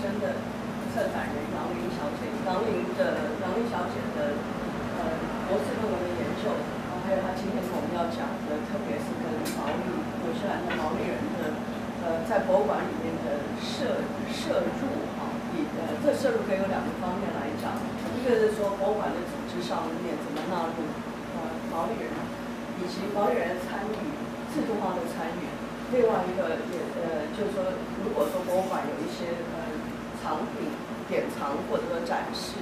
生的策展人杨林小姐，杨林的杨林小姐的呃博士论文的研究，然后还有她今天跟我们要讲的，特别是跟毛利纽西兰的毛利人的呃在博物馆里面的摄摄入啊，以呃这摄入可以有两个方面来讲，一个是说博物馆的组织上面怎么纳入呃毛利人，以及毛利人参与制度化的参与。另外一个也呃，就是说，如果说博物馆有一些呃藏品典藏或者说展示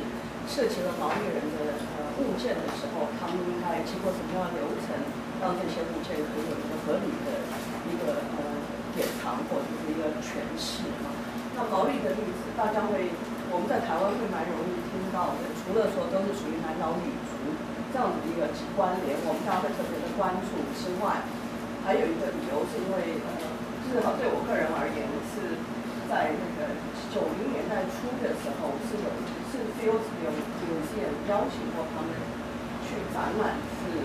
涉及了毛利人的呃物件的时候，他们应该经过什么样的流程，让这些物件可以有一个合理的一个呃典藏或者是一个诠释啊？那毛利的例子，大家会我们在台湾会蛮容易听到的，除了说都是属于南岛女族这样子的一个关联，我们大家会特别的关注之外。还有一个理由是因为，呃，至少对我个人而言，是在那个九零年代初的时候，是有是 Fields 有有些邀请过他们去展览，是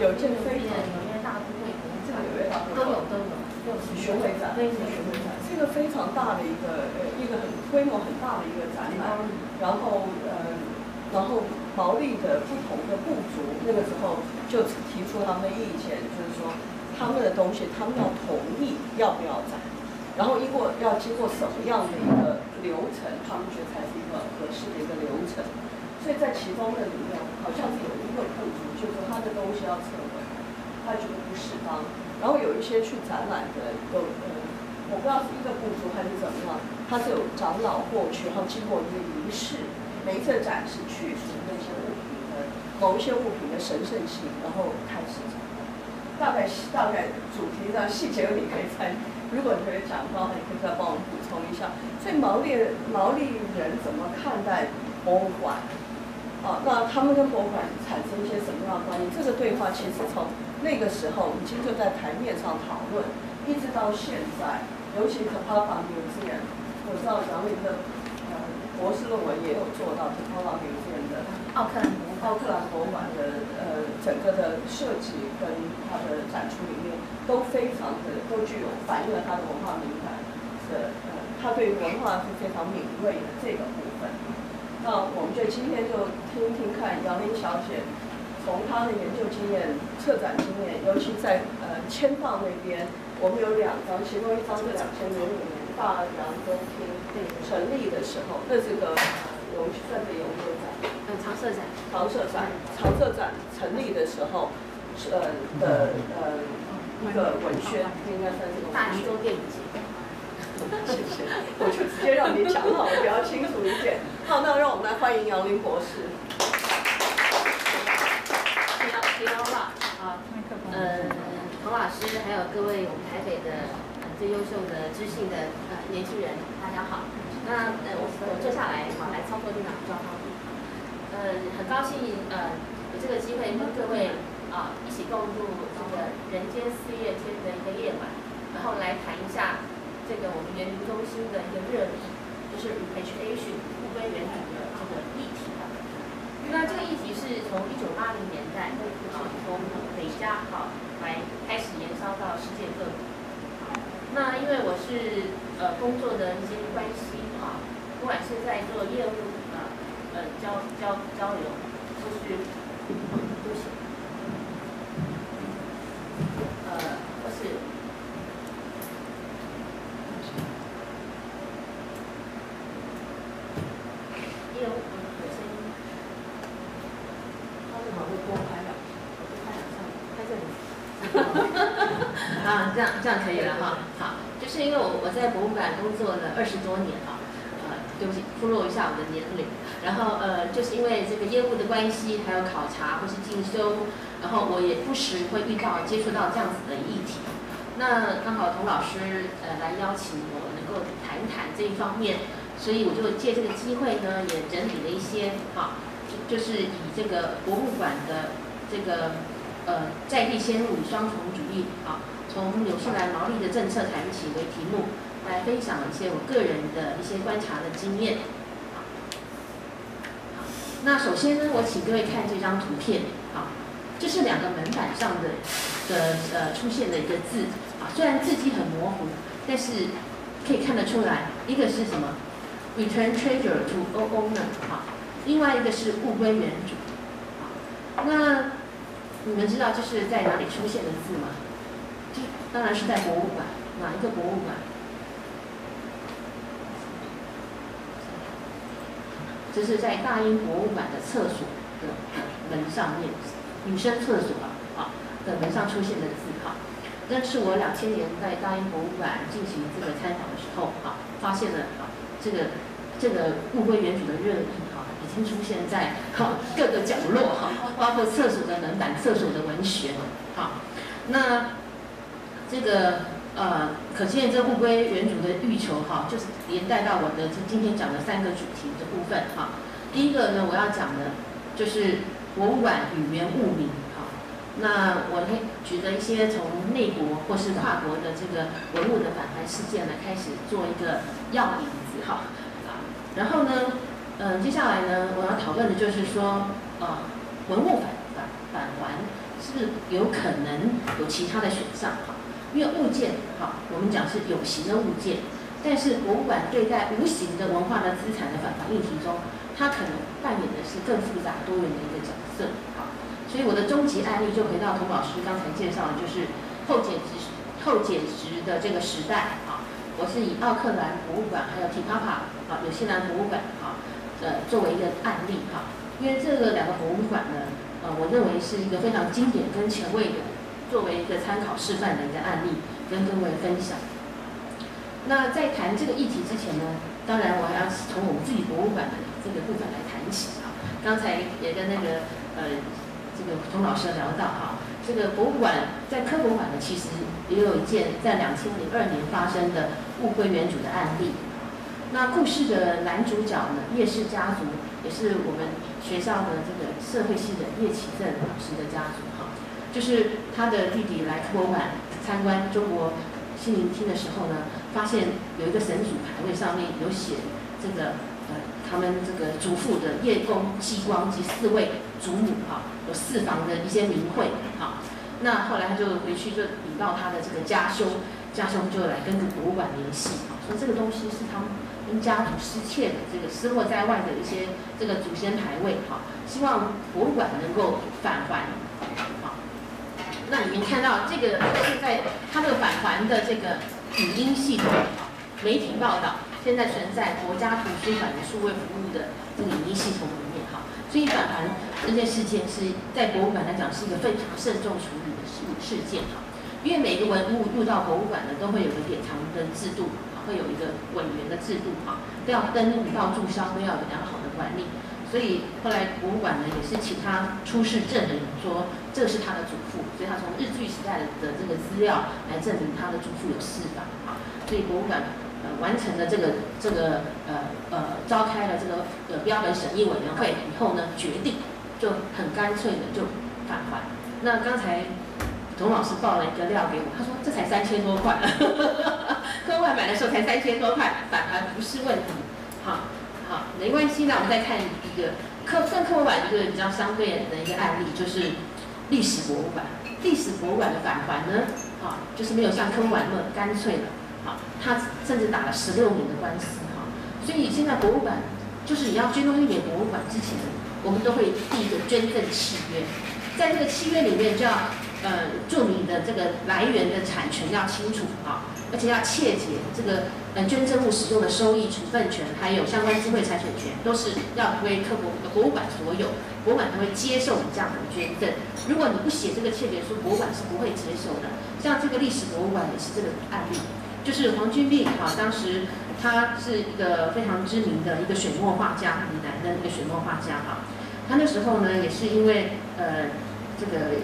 有一件非常纽约大都会，这个纽约大都会都有都有，巡回展，对巡回展，是一个非常大的一个呃一个很规模很大的一个展览，然后呃然后毛利的不同的部族那个时候就提出他们的意见，就是说。他们的东西，他们要同意要不要展，然后经过要经过什么样的一个流程，他们觉得才是一个合适的一个流程。所以在其中的里面，好像是有一个不足，就是他的东西要撤回，他觉得不适当。然后有一些去展览的，有呃，我不知道是一个部族还是怎么样，他是有长老过去，然后经过一个仪式，每一次展示去除那些物品的某一些物品的神圣性，然后开始展览。大概大概主题上细节你可以参与，如果你可以讲的话，你可以再帮我补充一下。所以毛利毛利人怎么看待博物馆？啊，那他们跟博物馆产生一些什么样的关系？这个对话其实从那个时候已经就在台面上讨论，一直到现在，尤其是帕法纽斯人，我知道杨林的呃博士论文也有做到帕法纽斯奥克兰奥克兰博物馆的呃整个的设计跟它的展出里面都非常的都具有反映了它的文化敏感的呃，它对文化是非常敏锐的这个部分。那我们就今天就听听看杨林小姐从她的研究经验、策展经验，尤其在呃签到那边，我们有两张，其中一张是两千零五年大洋中厅成立的时候，那这个有算是有没有展？常设展，常设展，常设展成立的时候，呃的呃一个文宣，应该算是个大洋洲电影节。谢谢，我就直接让你讲好了，比较清楚一点。好，那让我们来欢迎杨林博士。提到提到话啊，呃，彭老师，还有各位我们台北的最优秀的知性的呃年轻人，大家好。那呃我我坐下来好来操作电脑状况。呃，很高兴呃有这个机会跟各位啊一起共度这个人间四月天的一个夜晚，然后来谈一下这个我们园林中心的一个热议，就是 repatriation 物归原主的这个议题。那这个议题是从一九八零年代啊从北加好来开始延烧到世界各地。那因为我是呃工作的一些关系啊，不管是在做业务。呃，交交交流，就是都行。呃，或是，业务有声音，他正好会多拍两，拍两张，拍这里。啊，这样这样可以了哈。好，就是因为我我在博物馆工作了二十多年啊，呃，对不起，透露一下我的年龄。然后呃，就是因为这个业务的关系，还有考察或是进修，然后我也不时会遇到接触到这样子的议题。那刚好童老师呃来邀请我能够谈一谈这一方面，所以我就借这个机会呢，也整理了一些哈，就是以这个博物馆的这个呃在地先入与双重主义啊，从纽西兰毛利的政策谈起为题目，来分享一些我个人的一些观察的经验。那首先呢，我请各位看这张图片，啊，这是两个门板上的的呃出现的一个字，啊，虽然字迹很模糊，但是可以看得出来，一个是什么？，return treasure to owner 哈，另外一个是物归原主。那你们知道这是在哪里出现的字吗？这当然是在博物馆，哪一个博物馆？这是在大英博物馆的厕所的门上面，女生厕所啊，啊的门上出现的字哈。那是我两千年在大英博物馆进行这个参访的时候啊，发现了啊，这个这个物归原主的热议哈，已经出现在哈各个角落哈，包括厕所的门板、厕所的文学哈。那这个呃，可见这物归原主的欲求哈，就是连带到我的这今天讲的三个主题的部分哈。第一个呢，我要讲的就是博物馆与原物名。哈那我会举着一些从内国或是跨国的这个文物的返还事件来开始做一个要引子哈，啊然后呢，嗯，接下来呢，我要讨论的就是说，呃，文物返返返还是不是有可能有其他的选项哈？因为物件哈，我们讲是有形的物件，但是博物馆对待无形的文化的资产的返还议题中，它可能扮演的是更复杂多元的一个角色。所以我的终极案例就回到童老师刚才介绍的，就是后减值后减值的这个时代啊。我是以奥克兰博物馆还有提帕帕啊纽西兰博物馆啊呃作为一个案例哈，因为这个两个博物馆呢，呃我认为是一个非常经典跟前卫的，作为一个参考示范的一个案例跟各位分享。那在谈这个议题之前呢，当然我还要从我们自己博物馆的这个部分来谈起啊。刚才也跟那个呃。这个童老师聊到哈，这个博物馆在科博馆呢，其实也有一件在两千零二年发生的物归原主的案例。那故事的男主角呢，叶氏家族也是我们学校的这个社会系的叶启正老师的家族。就是他的弟弟来博物馆参观中国心灵厅的时候呢，发现有一个神主牌位上面有写这个呃他们这个祖父的叶公继光及四位祖母哈。有四房的一些名讳，哈，那后来他就回去就禀告他的这个家兄，家兄就来跟博物馆联系，说这个东西是他们跟家族失窃的，这个失落在外的一些这个祖先牌位，哈，希望博物馆能够返还，那你们看到这个现在它这个返还的这个语音系统，媒体报道现在存在国家图书馆的数位服务的这个语音系统里面，哈，所以返还。这件事件是在博物馆来讲是一个非常慎重处理的事事件哈，因为每个文物入到博物馆呢，都会有个典藏的制度，会有一个委员的制度哈，都要登录到注销，都要有良好的管理。所以后来博物馆呢，也是请他出示证人，说这是他的祖父，所以他从日据时代的这个资料来证明他的祖父有释法啊。所以博物馆呃完成了这个这个呃呃召开了这个呃标本审议委员会以后呢，决定。就很干脆的就返还。那刚才董老师报了一个料给我，他说这才三千多块，科外买的时候才三千多块，返还不是问题。好，没关系。那我们再看一个科跟科外一个比较相对的一个案例，就是历史博物馆。历史博物馆的返还呢，啊，就是没有像科外那么干脆了。好，他甚至打了十六年的官司。哈，所以现在博物馆就是你要捐东西给博物馆之前。我们都会递一个捐赠契约，在这个契约里面就要呃注明的这个来源的产权要清楚啊，而且要切结这个呃捐赠物使用的收益处分权，还有相关智慧财产权都是要归科博博物馆所有，博物馆才会接受你这样的捐赠。如果你不写这个切结书，博物馆是不会接受的。像这个历史博物馆也是这个案例，就是黄君璧哈，当时他是一个非常知名的一个水墨画家，闽南的一个水墨画家哈。他那时候呢，也是因为呃，这个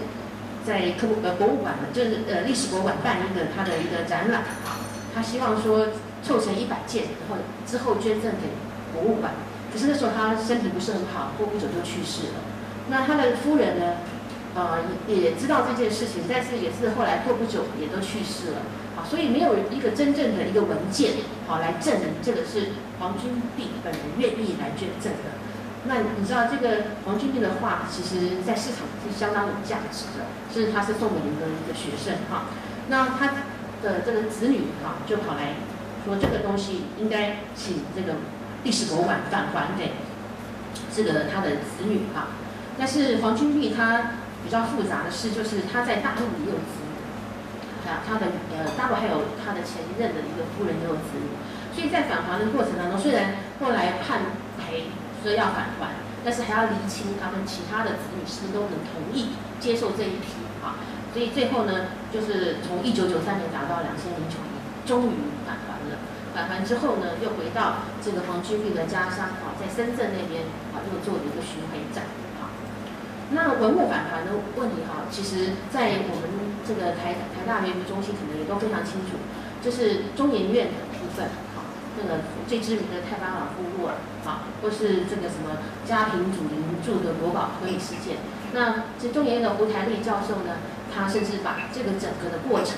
在科呃博物馆嘛，就是呃历史博物馆办一个他的一个展览啊，他希望说凑成一百件，然后之后捐赠给博物馆。可是那时候他身体不是很好，过不久就去世了。那他的夫人呢，呃也知道这件事情，但是也是后来过不久也都去世了。好，所以没有一个真正的一个文件好来证明这个是黄君璧本人愿意来捐赠的。那你知道这个黄君璧的画，其实在市场是相当有价值的，是他是宋美龄的一个学生哈。那他的这个子女哈，就跑来说这个东西应该请这个历史博物馆返还给这个他的子女哈。但是黄君璧他比较复杂的是，就是他在大陆也有子女，啊，他的呃大陆还有他的前任的一个夫人也有子女，所以在返还的过程当中，虽然后来判赔说要返还，但是还要厘清他们其他的子女是不是都能同意接受这一批啊。所以最后呢，就是从一九九三年达到两千零九年，终于返还了。返还之后呢，又回到这个黄君玉的家乡啊，在深圳那边啊，又做了一个巡回展啊。那文物返还的问题哈，其实在我们这个台台大文物中心可能也都非常清楚，就是中研院的部分，那个最知名的泰巴老部落啊，或是这个什么家平祖灵住的国宝婚礼事件。那这中研院的胡台丽教授呢？他甚至把这个整个的过程，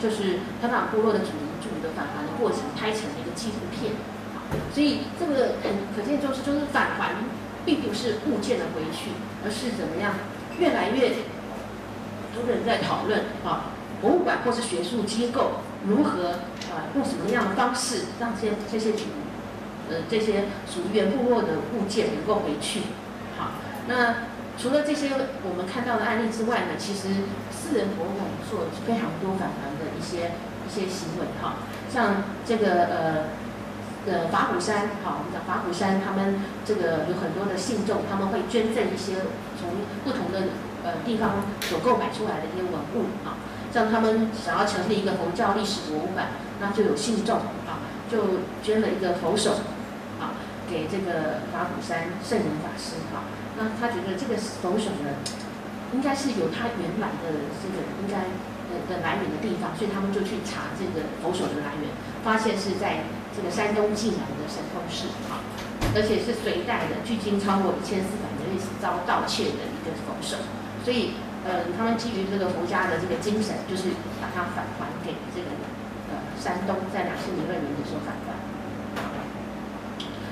就是他把部落的主民住的返还的过程拍成了一个纪录片，所以这个很可见就是就是返还并不是物件的回去，而是怎么样越来越多人在讨论啊，博物馆或是学术机构如何啊用什么样的方式让这些这些呃这些属于原部落的物件能够回去，好那。除了这些我们看到的案例之外呢，其实私人博物馆做非常多返还的一些一些行为哈，像这个呃呃法鼓山，好，我们讲法鼓山，他们这个有很多的信众，他们会捐赠一些从不同的呃地方所购买出来的一些文物啊，像他们想要成立一个佛教历史博物馆，那就有信众啊，就捐了一个佛手啊给这个法鼓山圣人法师哈。那他觉得这个佛手呢，应该是有他原来的这个应该的的来源的地方，所以他们就去查这个佛手的来源，发现是在这个山东济南的神通寺啊，而且是隋代的，距今超过一千四百年历史遭盗窃的一个佛手，所以呃，他们基于这个佛家的这个精神，就是把它返还给这个呃山东，在两千零二年的时候返还。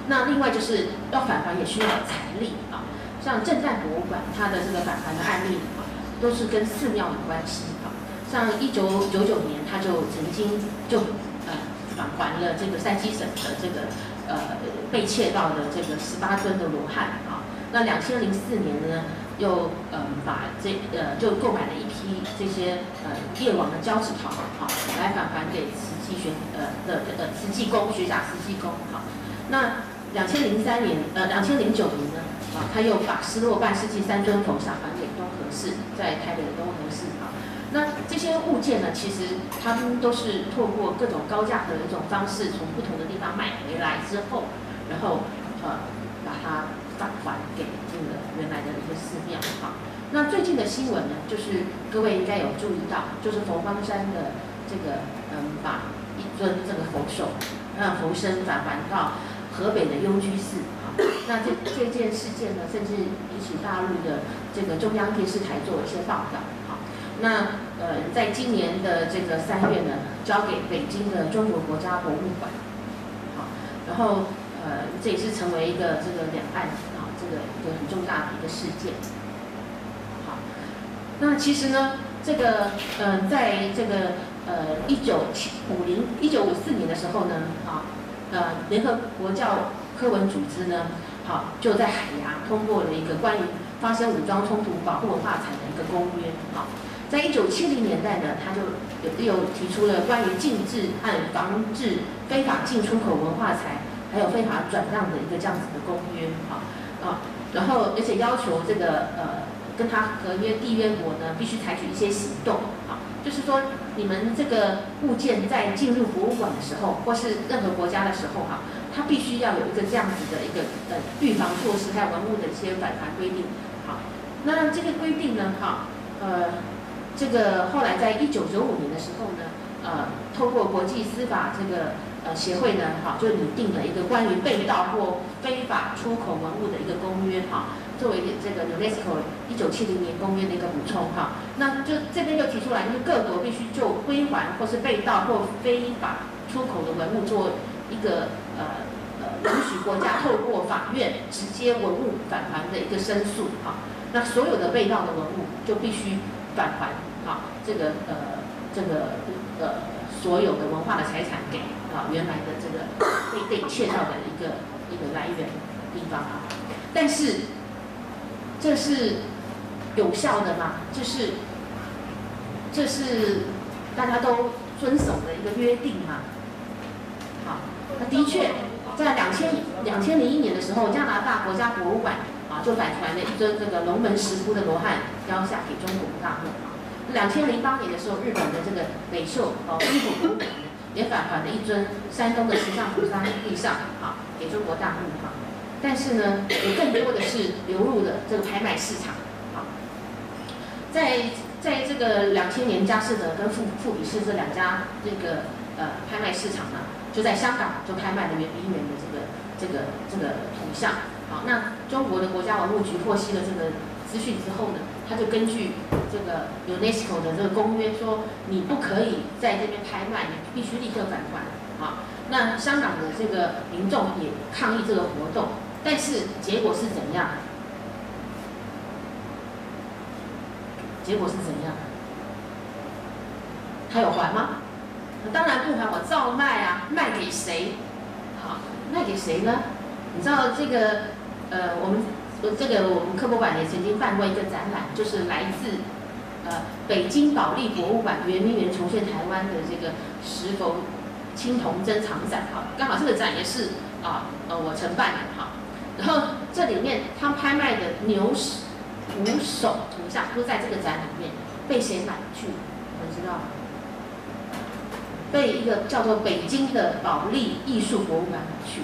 那另外就是要返还也需要财力啊。像正旦博物馆，它的这个返还的案例啊，都是跟寺庙有关系啊。像一九九九年，他就曾经就呃返还了这个山西省的这个呃被窃到的这个十八尊的罗汉啊。那两千零四年呢，又呃把这呃就购买了一批这些呃夜王的交趾陶啊，来返还给慈济学呃的呃慈济宫学甲慈济宫好。那两千零三年呃两千零九年呢？啊，他又把失落半世纪三尊佛像还给东河寺，在台北的东河寺啊。那这些物件呢，其实他们都是透过各种高价的一种方式，从不同的地方买回来之后，然后呃把它返还给这个原来的寺庙哈。那最近的新闻呢，就是各位应该有注意到，就是佛光山的这个嗯，把一尊这个佛手让佛身返还到河北的幽居寺。那这这件事件呢，甚至引起大陆的这个中央电视台做一些报道。好，那呃，在今年的这个三月呢，交给北京的中国国家博物馆。好，然后呃，这也是成为一个这个两岸，个很重大的一个事件。好，那其实呢，这个呃，在这个呃一九七五零一九五四年的时候呢，啊，呃，联合国教。科文组织呢，好就在海牙通过了一个关于发生武装冲突保护文化财的一个公约。好，在一九七零年代呢，他就有又提出了关于禁止和防治非法进出口文化财，还有非法转让的一个这样子的公约。好啊，然后而且要求这个呃跟他合约缔约国呢，必须采取一些行动。啊，就是说你们这个物件在进入博物馆的时候，或是任何国家的时候，哈。它必须要有一个这样子的一个呃预防措施，还有文物的一些返还规定。好，那这个规定呢，哈，呃，这个后来在一九九五年的时候呢，呃，通过国际司法这个协会呢，哈，就拟定了一个关于被盗或非法出口文物的一个公约，哈，作为这个 UNESCO 一九七零年公约的一个补充，哈，那就这边就提出来，就是各国必须就归还或是被盗或非法出口的文物做一个。呃呃，允许国家透过法院直接文物返还的一个申诉，哈，那所有的被盗的文物就必须返还，哈，这个呃这个呃所有的文化的财产给原来的这个 被被窃盗的一个一个来源地方啊。但是这是有效的吗？这是这是大家都遵守的一个约定吗？好，那的确在两千两千零一年的时候，加拿大国家博物馆啊就返传了一尊这个龙门石窟的罗汉雕像给中国大陆。两千零八年的时候，日本的这个美秀哦衣服博物馆也返还了一尊山东的石像菩萨地上啊给中国大陆哈。但是呢，有更多的是流入了这个拍卖市场啊。在在这个两千年佳士得跟富富比士这两家这个呃拍卖市场呢，就在香港就拍卖了圆明园的这个这个这个铜像。好，那中国的国家文物局获悉了这个资讯之后呢？他就根据这个 UNESCO 的这个公约说，你不可以在这边拍卖，你必须立刻返还。啊，那香港的这个民众也抗议这个活动，但是结果是怎样？结果是怎样？他有还吗？当然不还，我照卖啊，卖给谁？好，卖给谁呢？你知道这个，呃，我们。这个我们科博馆也曾经办过一个展览，就是来自呃北京保利博物馆圆明园重现台湾的这个石佛青铜珍藏展哈，刚好这个展也是啊呃我承办的哈，然后这里面他拍卖的牛五手铜像都在这个展里面，被谁买去？我们知道吗？被一个叫做北京的保利艺术博物馆买去。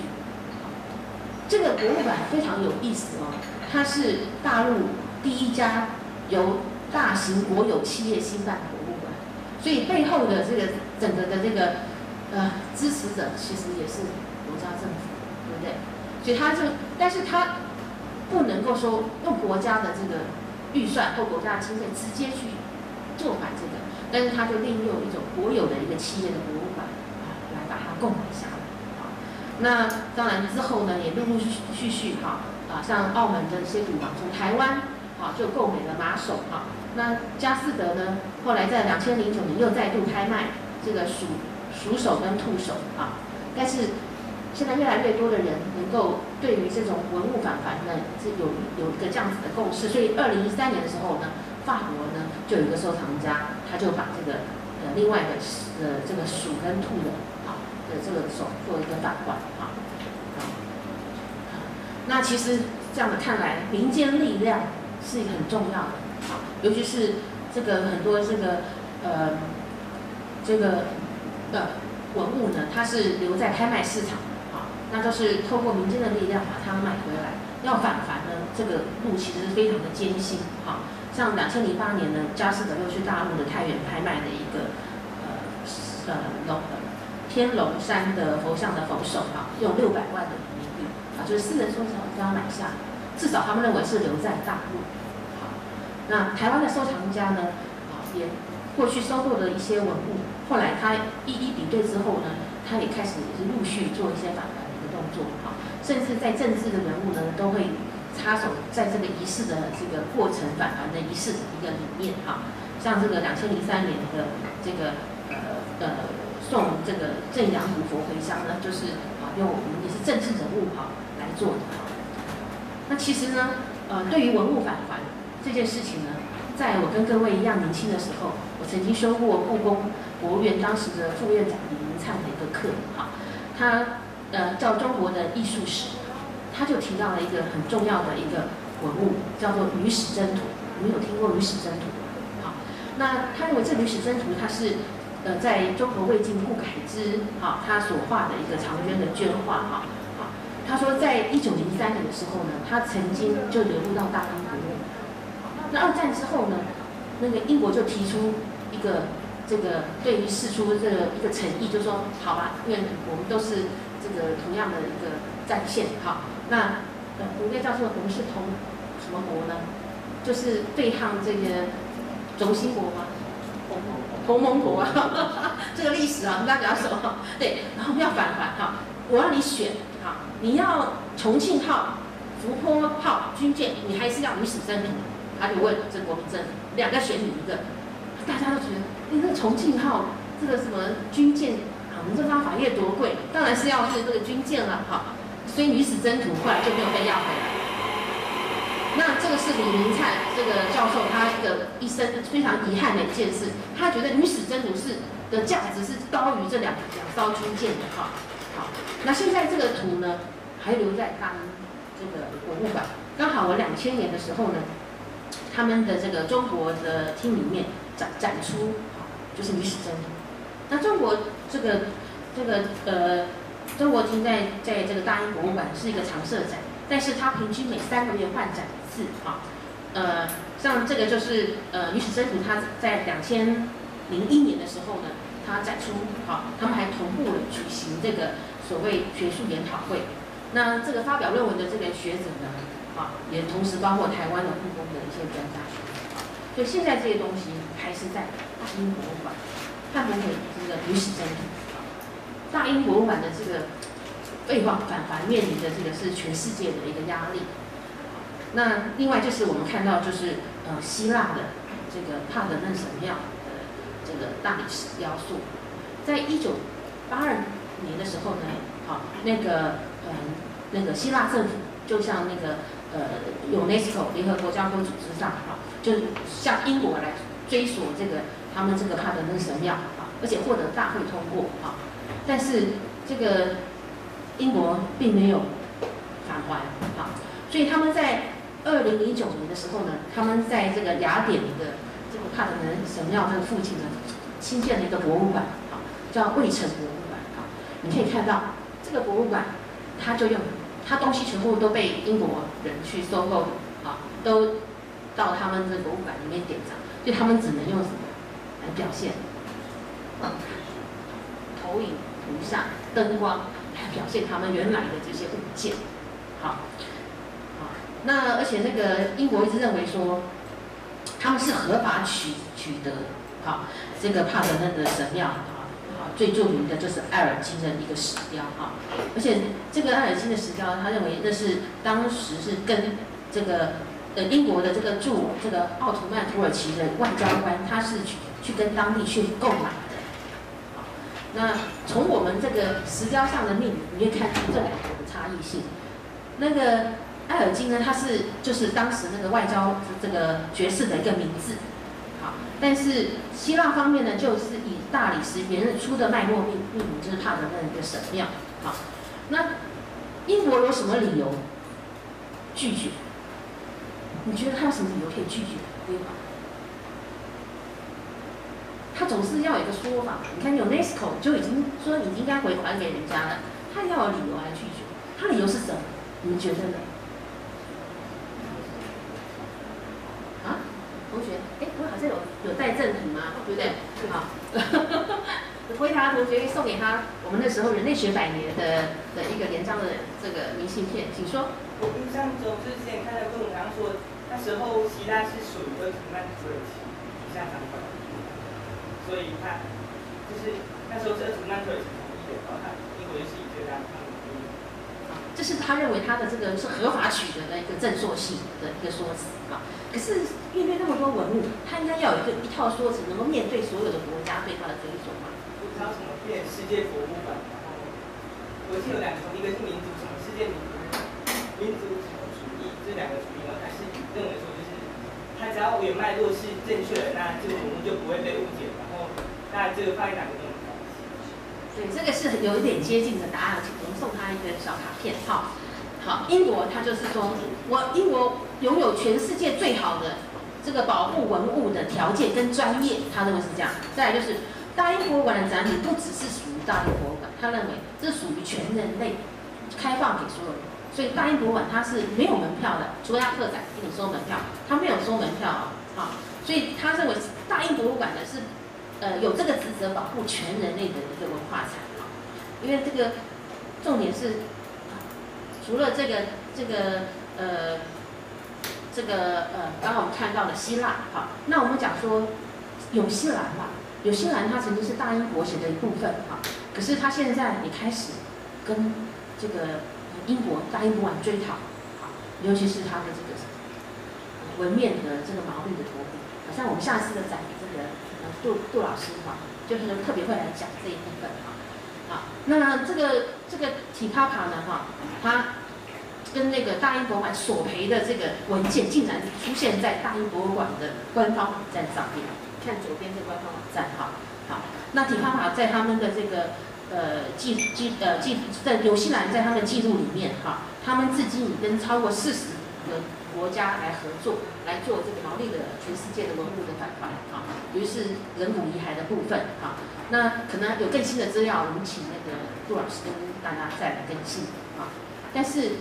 这个博物馆非常有意思哦，它是大陆第一家由大型国有企业兴办的博物馆，所以背后的这个整个的这个呃支持者其实也是国家政府，对不对？所以他就，但是他不能够说用国家的这个预算或国家的经费直接去做买这个，但是他就利用一种国有的一个企业的博物馆啊来把它购买下来。那当然之后呢，也陆陆续续哈啊，像澳门的一些赌王从台湾啊就购买了马首哈。那佳士得呢，后来在两千零九年又再度拍卖这个鼠鼠首跟兔首啊。但是现在越来越多的人能够对于这种文物返还呢，是有有一个这样子的共识。所以二零一三年的时候呢，法国呢就有一个收藏家，他就把这个呃另外的呃这个鼠跟兔的。这个手做一个返还啊，那其实这样的看来，民间力量是很重要的啊，尤其是这个很多这个呃这个呃文物呢，它是留在拍卖市场啊，那都是透过民间的力量把它买回来，要返还呢，这个路其实是非常的艰辛啊。像两千零八年呢，佳士得又去大陆的太原拍卖的一个呃呃龙。天龙山的佛像的佛手啊，用六百万的人民币啊，就是私人收藏家买下，至少他们认为是留在大陆。好，那台湾的收藏家呢，啊，也过去收购的一些文物，后来他一一比对之后呢，他也开始也是陆续做一些返还的一个动作啊，甚至在政治的人物呢，都会插手在这个仪式的这个过程返还的仪式的一个里面哈，像这个两千零三年的这个呃呃。送这个正阳古佛回乡呢，就是啊，用我们也是政治人物哈来做的哈。那其实呢，呃，对于文物返还这件事情呢，在我跟各位一样年轻的时候，我曾经修过故宫博物院当时的副院长李明灿的一个课哈，他呃叫中国的艺术史，他就提到了一个很重要的一个文物，叫做《女史箴图》。你们有听过《女史箴图》吗？好，那他认为这《女史箴图》它是。呃，在中国魏晋顾恺之哈，他所画的一个长娟的绢画哈，好，他说在一九零三年的时候呢，他曾经就流入到大英国。那二战之后呢，那个英国就提出一个这个对于释出这个一个诚意，就说好吧，因为我们都是这个同样的一个战线哈，那呃，应该叫做我们是同什么国呢？就是对抗这个轴心国吗？同盟国啊，这个历史啊，跟大家说，对，然后要返还哈，我让你选哈，你要重庆号、福波号军舰，你还是要女史箴图？他就问这国民政，两个选你一个，大家都觉得，你那重庆号这个什么军舰啊，我们这方法越多贵，当然是要是这个军舰了哈。所以《女史箴图》后来就没有被要回来。那这个是李明灿这个教授他的一生非常遗憾的一件事，他觉得《女史箴图》是的价值是高于这两两艘军舰的哈。好，那现在这个图呢，还留在大英这个博物馆。刚好我两千年的时候呢，他们的这个中国的厅里面展展出，就是《女史箴图》。那中国这个这个呃，中国厅在在这个大英博物馆是一个常设展，但是它平均每三个月换展一次啊。呃，像这个就是呃《女史箴图》，它在两千零一年的时候呢。他展出好，他们还同步了举行这个所谓学术研讨会。那这个发表论文的这个学者呢，啊，也同时包括台湾的故宫的一些专家学者。所以现在这些东西还是在大英博物馆，汉博会这个历史珍品。大英博物馆的这个废话反反面临的这个是全世界的一个压力。那另外就是我们看到就是呃希腊的这个帕德嫩神庙的。这个大理石雕塑，在一九八二年的时候呢，好，那个呃，那个希腊政府就像那个呃，UNESCO 联合国教科组织上，哈，就向英国来追索这个他们这个帕德嫩神庙，啊，而且获得大会通过，啊，但是这个英国并没有返还，啊，所以他们在二零零九年的时候呢，他们在这个雅典的。帕德嫩神庙他的附近呢，新建了一个博物馆，啊，叫卫城博物馆，啊，你可以看到这个博物馆，他就用他东西全部都被英国人去收购，的啊，都到他们这博物馆里面典藏，所以他们只能用什么来表现？投影、图像、灯光来表现他们原来的这些物件，好，好，那而且那个英国一直认为说。他们是合法取取得，好，这个帕德嫩的神庙，好，最著名的就是埃尔金的一个石雕，啊，而且这个埃尔金的石雕，他认为那是当时是跟这个呃英国的这个驻这个奥图曼土耳其的外交官，他是去去跟当地去购买，那从我们这个石雕上的命名，你会看出这两个的差异性，那个。埃尔金呢，它是就是当时那个外交这个爵士的一个名字，好，但是希腊方面呢，就是以大理石原出的脉络命命名，就是帕德嫩一个神庙，好，那英国有什么理由拒绝？你觉得他有什么理由可以拒绝规划？他总是要有一个说法，你看 UNESCO 就已经说你应该回还给人家了，他要有理由来拒绝，他理由是什么？你们觉得呢？啊同学，哎，我好像有有带赠品吗？对不对？好，回答同学送给他我们那时候人类学百年的的一个连章的这个明信片，请说。我印象中之前看到论文上说，那时候希腊是属于鄂图曼土耳其底下掌管，所以他就是那时候是鄂图曼土耳其统一的，然后他英国就是以这样他们这是他认为他的这个是合法取得的一个正说性的一个说辞啊。可是面对那么多文物，他应该要有一个一套说辞，能够面对所有的国家对他的追索嘛？不知道什么变世界博物馆，然后我记得有两种，一个是民族什么世界民族民族什么主义，这两个主义嘛，还是认为说就是他只要原脉络是正确的，那这个文物就不会被误解，那这个放在哪个地方？对，这个是有一点接近的答案，我们送他一个小卡片。哈，好，英国他就是说，我英国拥有全世界最好的这个保护文物的条件跟专业，他认为是这样。再来就是大英博物馆的展品不只是属于大英博物馆，他认为这属于全人类，开放给所有人。所以大英博物馆它是没有门票的，除了要特展给你收门票，它没有收门票啊。好，所以他认为大英博物馆的是。呃，有这个职责保护全人类的一个文化财哈，因为这个重点是，除了这个这个呃这个呃，刚刚我们看到了希腊哈，那我们讲说纽西兰吧，纽西兰它曾经是大英国协的一部分哈，可是它现在也开始跟这个英国大英博物馆追讨，尤其是它的这个纹面的这个毛绿的头骨，好像我们下次的展杜杜老师哈，就是特别会来讲这一部分哈。啊，那这个这个体卡卡呢，哈，它跟那个大英博物馆索赔的这个文件，竟然出现在大英博物馆的官方网站上面。看左边这官方网站，哈，好，那体卡卡在他们的这个呃记记呃记在纽西兰在他们记录里面，哈，他们至今已跟超过四十个国家来合作，来做这个毛利的全世界的文物的返还，啊，尤其是人骨遗骸的部分，哈。那可能有更新的资料，我们请那个杜老师跟大家再来更新啊。但是，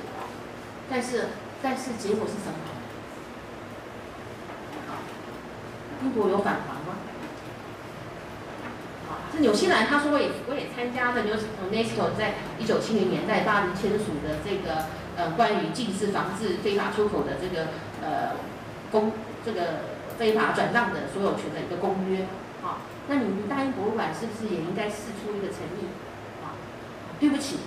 但是，但是结果是什么？英国有返还吗？啊，这纽西兰他说我也我也参加了 UNESCO 在一九七零年代巴黎签署的这个呃关于禁止防治非法出口的这个呃公这个非法转让的所有权的一个公约啊。那你们大英博物馆是不是也应该试出一个诚意？啊，对不起，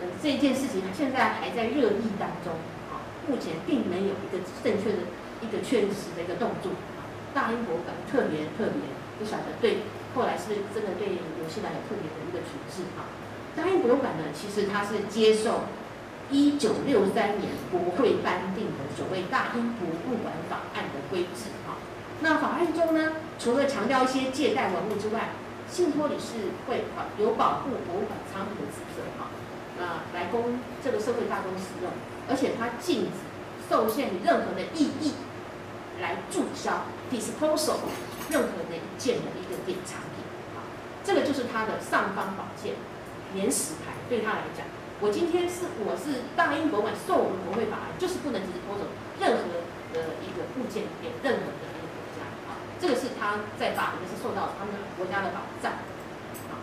呃，这件事情现在还在热议当中，啊，目前并没有一个正确的一个确实的一个动作。啊大英博物馆特别特别不晓得对，后来是真的对纽西兰有特别的一个处置。啊，大英博物馆呢，其实它是接受一九六三年国会颁定的所谓《大英博物馆法案》的规制。哈那法案中呢，除了强调一些借贷文物之外，信托理事会啊有保护博物馆藏品的职责哈，啊来供这个社会大众使用，而且它禁止受限于任何的意义来注销 disposal 任何的一件的一个典藏品啊，这个就是它的尚方宝剑，免死牌。对他来讲，我今天是我是大英博物馆受我们国会法，就是不能 disposal 任何的一个物件给任何的一个国家啊。这个是他在法里面是受到他们国家的保障，啊，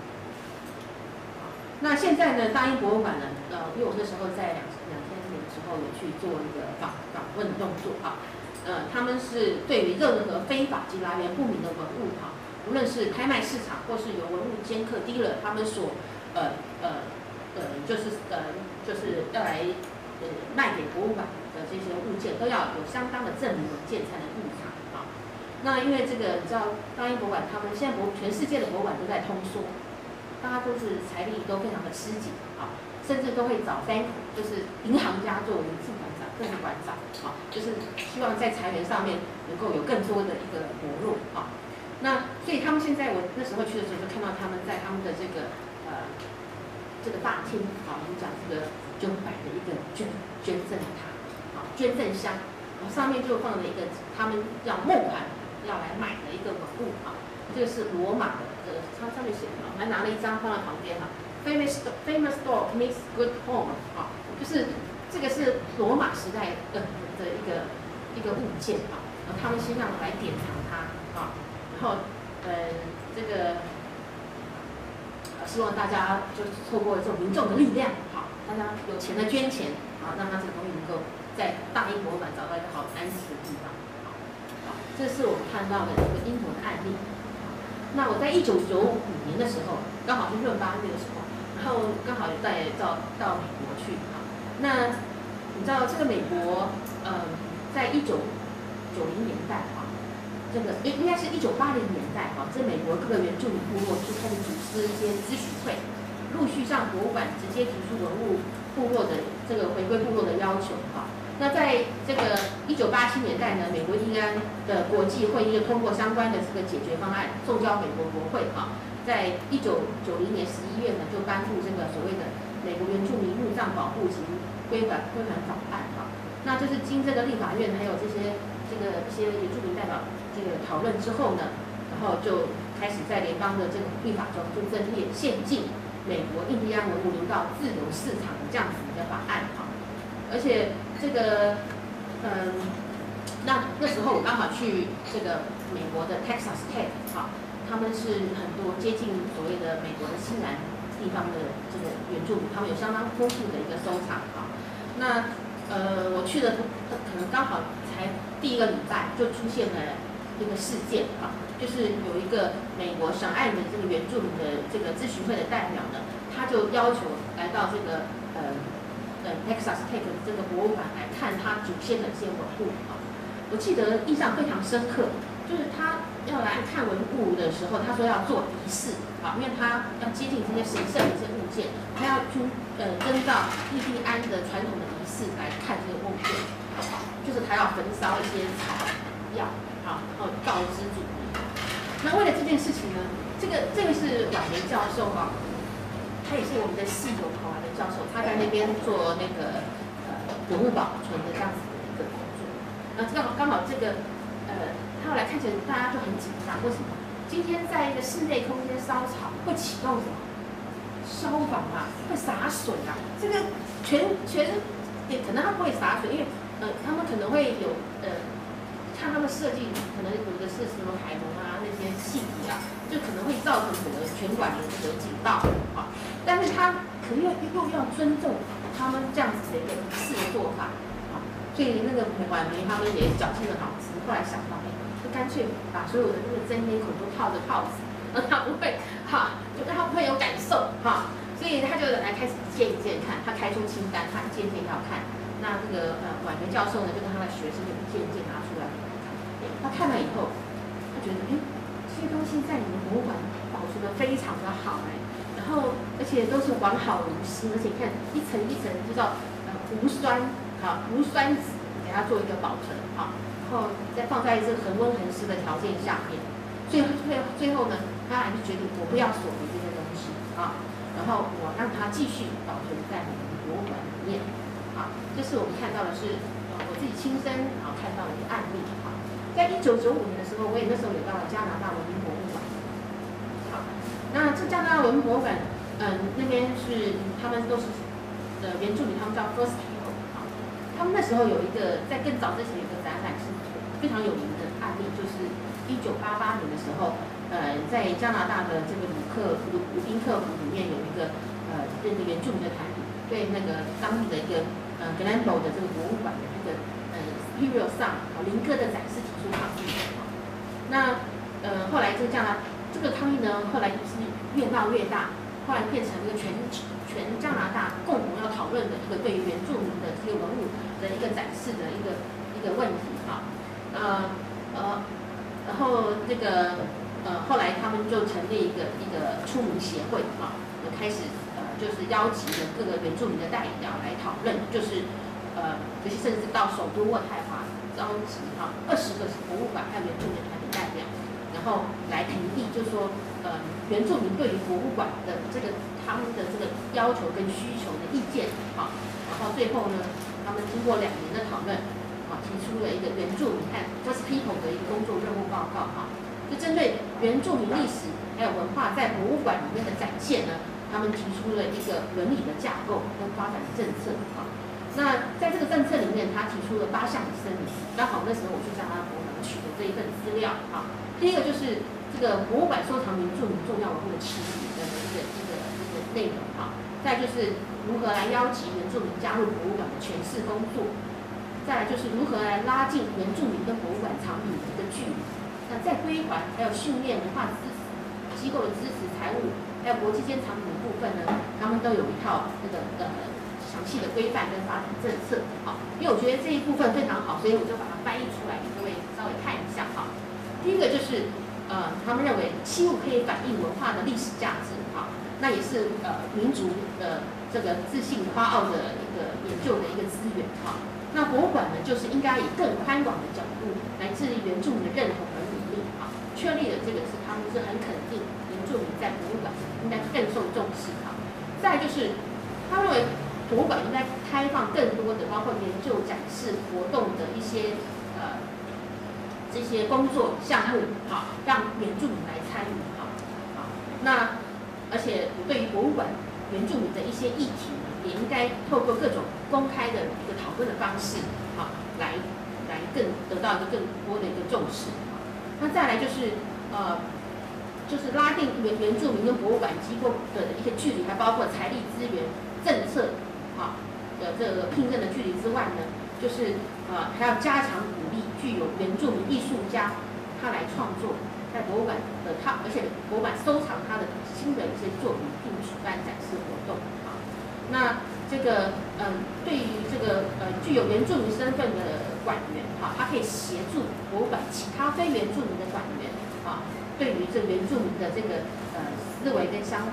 那现在呢，大英博物馆呢，呃，因为我那时候在两两千年之后有去做一个访访问动作啊，呃，他们是对于任何非法及来源不明的文物哈，无论是拍卖市场或是由文物兼刻低了，他们所呃呃呃就是呃就是要来呃卖给博物馆的这些物件，都要有相当的证明文件才能入场啊。那因为这个，你知道大英博物馆，他们现在博全世界的博物馆都在通缩，大家都是财力都非常的吃紧啊，甚至都会找 bank，就是银行家作为副馆长、副馆长啊，就是希望在裁员上面能够有更多的一个投入啊。那所以他们现在，我那时候去的时候就看到他们在他们的这个呃这个大厅啊，我们讲这个就摆了一个捐捐赠塔啊，捐赠箱，然后上面就放了一个他们叫梦盘。要来买的一个文物啊，这个是罗马的，呃，它上面写的，还拿了一张放在旁边哈，famous famous dog makes good home 啊，就是这个是罗马时代的的一个一个物件啊，然后他们希望来典藏它啊，然后呃这个希望大家就是透过这种民众的力量，好，大家有钱的捐钱啊，让他这个东西能够在大英博物馆找到一个好安息的地方。好这是我们看到的一个英国的案例。那我在一九九五年的时候，刚好是闰八月的时候，然后刚好在到到美国去啊。那你知道这个美国，呃，在一九九零年代啊，这个应应该是一九八零年代啊，这美国各个原住民部落就开始组织一些咨询会，陆续向博物馆直接提出文物部落的这个回归部落的要求哈。那在这个一九八七年代呢，美国印第安的国际会议就通过相关的这个解决方案，送交美国国会哈。在一九九零年十一月呢，就颁布这个所谓的美国原住民墓葬保护及归还归还法案哈。那就是经这个立法院还有这些这个一些原住民代表这个讨论之后呢，然后就开始在联邦的这个立法中就增列限禁美国印第安文物流到自由市场的这样子的法案哈，而且。这个，嗯，那那时候我刚好去这个美国的 Texas State 哈，他们是很多接近所谓的美国的西南地方的这个原住民，他们有相当丰富的一个收藏啊。那呃，我去的可能刚好才第一个礼拜就出现了一个事件啊，就是有一个美国小爱的这个原住民的这个咨询会的代表呢，他就要求来到这个呃。呃，Texas Tech 这个博物馆来看他祖先的这些文物啊，我记得印象非常深刻，就是他要来看文物的时候，他说要做仪式，啊，因为他要接近这些神圣的一些物件，他要去呃遵照印第安的传统的仪式来看这个物件，就是他要焚烧一些草药，好，然后告知主人。那为了这件事情呢，这个这个是晚年教授哈，他也是我们的系统好玩的教授，他在那边做那个呃文物保存的这样子的一个工作。那刚好刚好这个呃。他后来看起来大家就很紧张，为什么？今天在一个室内空间烧草会启动什么？消防啊，会洒水啊。这个全全也可能他不会洒水，因为呃他们可能会有呃看他们设计，可能有的是什么海龙啊那些气体啊，就可能会造成整个全馆的这个警报啊。但是他可能又又要尊重他们这样子的一个仪式的做法啊，所以那个晚梅他们也绞尽了脑汁，后来想到。哎，就干脆把所有的那个真烟孔都套着套子，让 他不会哈，就让他不会有感受哈，所以他就来开始一件一件看，他开出清单，他一件件要看。那这个呃婉梅教授呢，就跟他的学生就一件一件拿出来他看。他看了以后，他觉得哎，这些东西在你们博物馆保存的非常的好哎，然后而且都是完好如新，而且你看一层一层就叫呃无酸哈无酸纸给它做一个保存哈。后再放在这恒温恒湿的条件下面，最最最后呢，他还是决定我不要锁回这些东西啊，然后我让它继续保存在我们博物馆里面。这是我们看到的是呃我自己亲身啊看到的一个案例哈。在一九九五年的时候，我也那时候也到了加拿大文明博物馆。好，那这加拿大文明博物馆，嗯，那边是他们都是呃原住民，他们叫 First People 啊。他们那时候有一个在更早之前有个展览是。非常有名的案例就是一九八八年的时候，呃，在加拿大的这个鲁克鲁鲁宾克湖里面有一个呃这个原住民的团体对那个当地的一个呃 g l a n b o 的这个博物馆的这个呃 Imperial Song 啊林哥的展示提出抗议啊。那呃后来这个加拿这个抗议呢，后来就是越闹越大，后来变成一个全全加拿大共同要讨论的一个对于原住民的这个文物的一个展示的一个一个问题哈。呃呃，然后这个呃后来他们就成立一个一个出名协会啊，就开始就是邀集了各个原住民的代表来讨论，就是呃这些甚至到首都渥太华召集哈二十个博物馆还有原住民团体代表，然后来评议，就说呃原住民对于博物馆的这个他们的这个要求跟需求的意见啊，然后最后呢，他们经过两年的讨论。啊提出了一个原住民和 First People 的一个工作任务报告哈，就针对原住民历史还有文化在博物馆里面的展现呢，他们提出了一个伦理的架构跟发展政策啊。那在这个政策里面，他提出了八项声明，刚好那时候我去加拿大博物馆取得这一份资料啊。第一个就是这个博物馆收藏原住民重要文物的起源的一个一个一个内容哈。再就是如何来邀请原住民加入博物馆的诠释工作。再来就是如何来拉近原住民跟博物馆藏品的一个距离。那在归还还有训练文化支持机构的支持财务，还有国际间藏品的部分呢，他们都有一套那个呃详细的规范跟发展政策。好，因为我觉得这一部分非常好，所以我就把它翻译出来给各位稍微看一下哈。第一个就是呃，他们认为器物可以反映文化的历史价值，好，那也是呃民族的这个自信夸傲的一个研究的一个资源哈。那博物馆呢，就是应该以更宽广的角度来致力原住民的认同和努力啊，确立的这个是他们是很肯定原住民在博物馆应该更受重视哈。再就是，他认为博物馆应该开放更多的包括研究、展示活动的一些呃这些工作项目哈，让原住民来参与哈啊。那而且对于博物馆原住民的一些议题。也应该透过各种公开的一个讨论的方式，好，来来更得到一个更多的一个重视。那再来就是呃，就是拉定原原住民跟博物馆机构的一些距离，还包括财力资源、政策，啊，的这个聘任的距离之外呢，就是呃还要加强鼓励具有原住民艺术家他来创作在博物馆的他，而且博物馆收藏他的新的一些作品，并举办展示活动啊。那这个嗯，对于这个呃具有原住民身份的馆员哈，他可以协助博物馆其他非原住民的馆员啊对于这原住民的这个呃思维跟相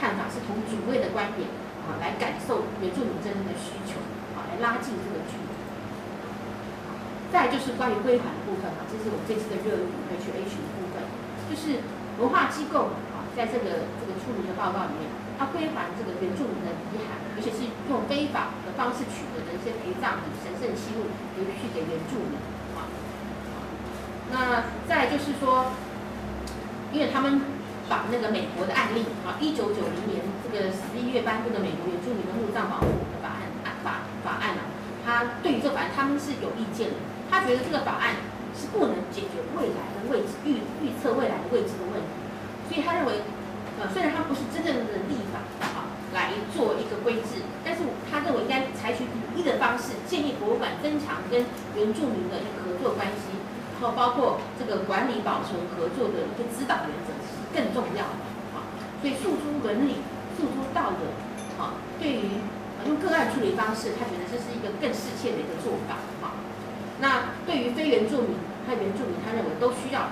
看法是从主位的观点啊来感受原住民真正的需求啊，来拉近这个距离。再就是关于归还的部分啊，这是我们这次的热议 H H 的部分，就是文化机构啊，在这个这个出炉的报告里面，它归还这个原住民的遗骸，而且是用非法的方式取得的一些陪葬品、神圣器物，回去给原住民啊。那再就是说，因为他们把那个美国的案例啊，一九九零年这个十一月颁布的美国原住民的墓葬保护法案法法案啊，他对于这法案他们是有意见的。他觉得这个法案是不能解决未来的位置预预测未来的位置的问题，所以他认为，呃，虽然他不是真正的立法啊来做一个规制，但是他认为应该采取鼓励的方式，建议博物馆增强跟原住民的一个合作关系，后包括这个管理保存合作的一个指导原则是更重要的啊。所以诉诸伦理、诉诸道德，啊，对于用个案处理方式，他觉得这是一个更适切的一个做法啊。那对于非原住民和原住民，他认为都需要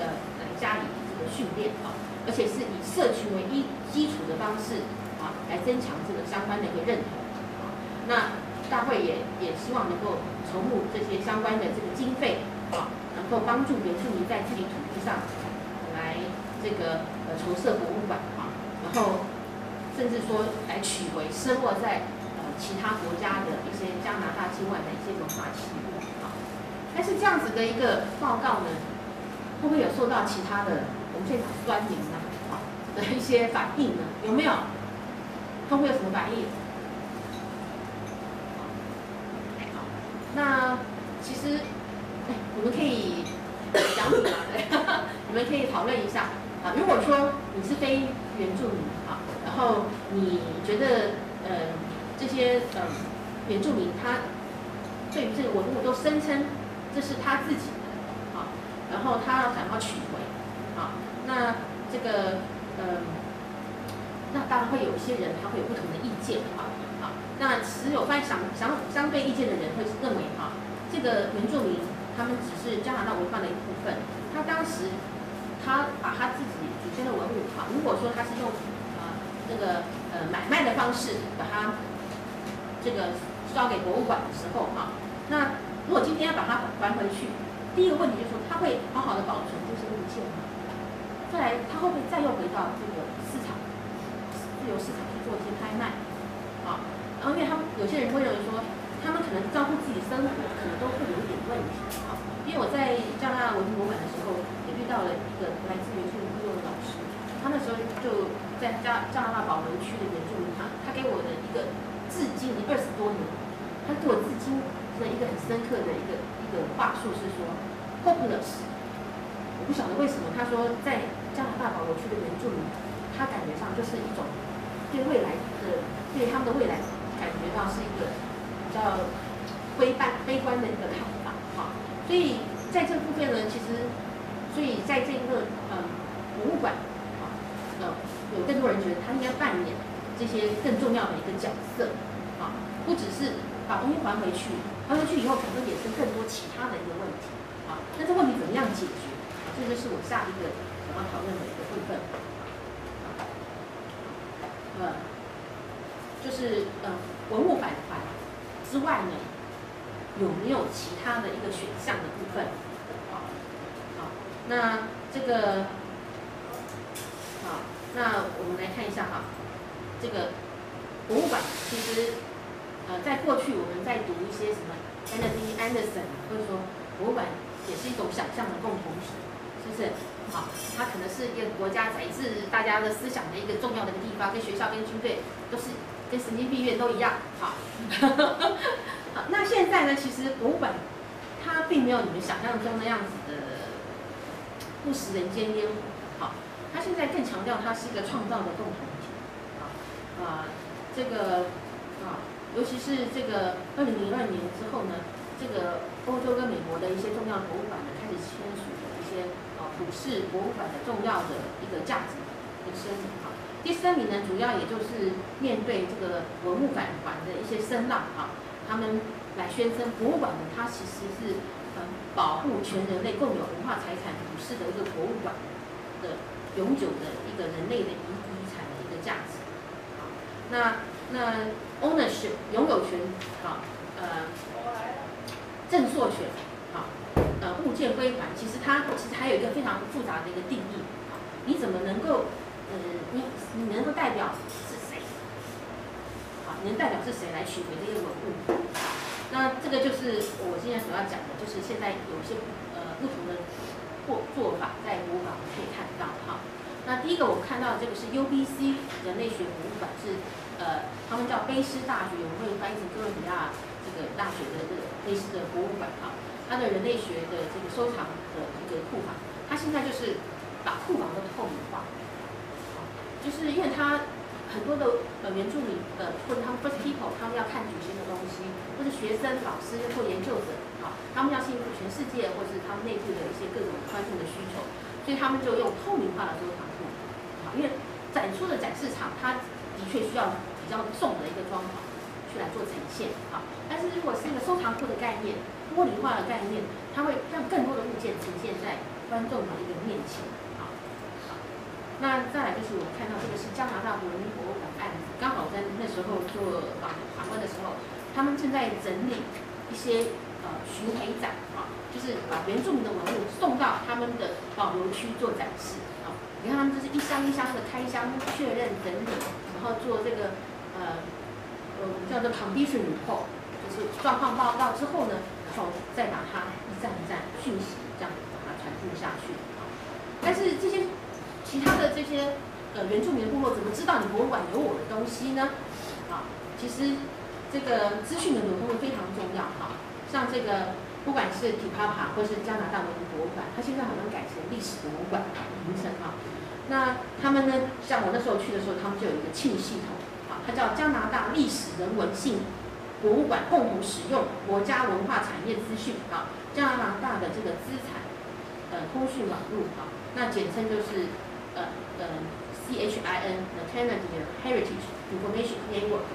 呃来加以这个训练啊，而且是以社群为一基础的方式啊，来增强这个相关的一个认同啊。那大会也也希望能够筹募这些相关的这个经费啊，能够帮助原住民在自己土地上来这个呃筹设博物馆啊，然后甚至说来取回生活在呃。其他国家的一些加拿大境外的一些文化器物啊，但是这样子的一个报告呢，会不会有受到其他的我们现场酸民呢啊的一些反应呢？有没有？会不会有什么反应？那其实，哎，你们可以讲你嘛，你们可以讨论一下啊。如果说你是非原住民啊，然后你觉得呃。这些呃原住民，他对于这个文物都声称这是他自己的啊，然后他想要取回啊，那这个嗯，那当然会有一些人他会有不同的意见啊啊，那持有相相相相对意见的人会认为哈，这个原住民他们只是加拿大文化的一部分，他当时他把他自己祖先的文物啊，如果说他是用啊这个呃买卖的方式把它。这个交给博物馆的时候哈，那如果今天要把它还回去，第一个问题就是说，他会好好的保存这些物件吗？再来，他会不会再又回到这个市场，自由市场去做一些拍卖？啊，然后因为他们有些人会认为说，他们可能照顾自己生活，可能都会有一点问题啊。因为我在加拿大文博馆的时候，也遇到了一个来自原住民部落的老师，他那时候就在加加拿大保伦区的原住民他他给我的一个。至今已经二十多年，他给我至今的一个很深刻的一个一个话术是说，hopeless。我不晓得为什么，他说在加拿大保留区的原住民，他感觉上就是一种对未来的对他们的未来感觉到是一个比较悲观悲观的一个看法哈。所以在这部分呢，其实所以在这一个呃博物馆啊，呃，有更多人觉得他应该扮演。这些更重要的一个角色，啊，不只是把东西还回去，还回去以后可能衍生更多其他的一个问题，啊，那这问题怎么样解决？这就是我下一个想要讨论的一个部分，呃，就是呃文物返还之外呢，有没有其他的一个选项的部分？啊，好，那这个，好，那我们来看一下哈。这个博物馆其实，呃，在过去我们在读一些什么 Andy Anderson，或者说博物馆也是一种想象的共同体，是不是？好，它可能是一个国家乃至大家的思想的一个重要的一个地方，跟学校、跟军队都是跟神经病院都一样。好，好，那现在呢？其实博物馆它并没有你们想象中那样子的不食人间烟火。好，它现在更强调它是一个创造的共同体。啊，这个啊，尤其是这个二零零二年之后呢，这个欧洲跟美国的一些重要博物馆呢，开始签署了一些啊普世博物馆的重要的一个价值的声明。第三名呢，主要也就是面对这个文物返还的一些声浪啊，他们来宣称博物馆呢，它其实是呃呃保护全人类共有文化财产普世的一个博物馆的永久的一个人类的遗遗产的一个价值。好，那那 ownership 拥有权，好，呃，赠所权，好，呃，物件归还，其实它其实还有一个非常复杂的一个定义。好，你怎么能够，呃，你你能够代表是谁？好，你能代表是谁来取回这些文物？那这个就是我现在所要讲的，就是现在有些呃不同的做做法在博物馆可以看到哈。那第一个我看到这个是 UBC 人类学博物馆，是呃他们叫卑诗大学，我们会翻译成哥伦比亚这个大学的这个卑诗的博物馆哈。它的人类学的这个收藏的一个库房，它现在就是把库房都透明化，就是因为它。很多的呃原住民呃或者他们 first people 他们要看祖先的东西，或者学生、老师或研究者，啊，他们要信服全世界，或是他们内部的一些各种观众的需求，所以他们就用透明化的收藏库，好，因为展出的展示场它的确需要比较重的一个装潢去来做呈现，啊，但是如果是一个收藏库的概念，玻璃化的概念，它会让更多的物件呈现在观众的一个面前。那再来就是我看到这个是加拿大国民博物馆案子，刚好在那时候做访访问的时候，他们正在整理一些呃巡回展啊，就是把原住民的文物送到他们的保留区做展示啊。你看他们这是一箱一箱的开箱确认整理，然后做这个呃呃叫做 condition report，就是状况报告之后呢，然后再把它一站一站讯息这样把它传递下去啊。但是这些。其他的这些呃原住民部落怎么知道你博物馆有我的东西呢？啊，其实这个资讯的流通非常重要哈。像这个不管是 t i p a p a 或是加拿大文物博物馆，它现在好像改成历史博物馆名称哈。那他们呢，像我那时候去的时候，他们就有一个庆系统，啊，它叫加拿大历史人文性博物馆共同使用国家文化产业资讯啊，加拿大的这个资产呃通讯网络啊，那简称就是。呃呃，CHIN，the Canadian Heritage Information Network，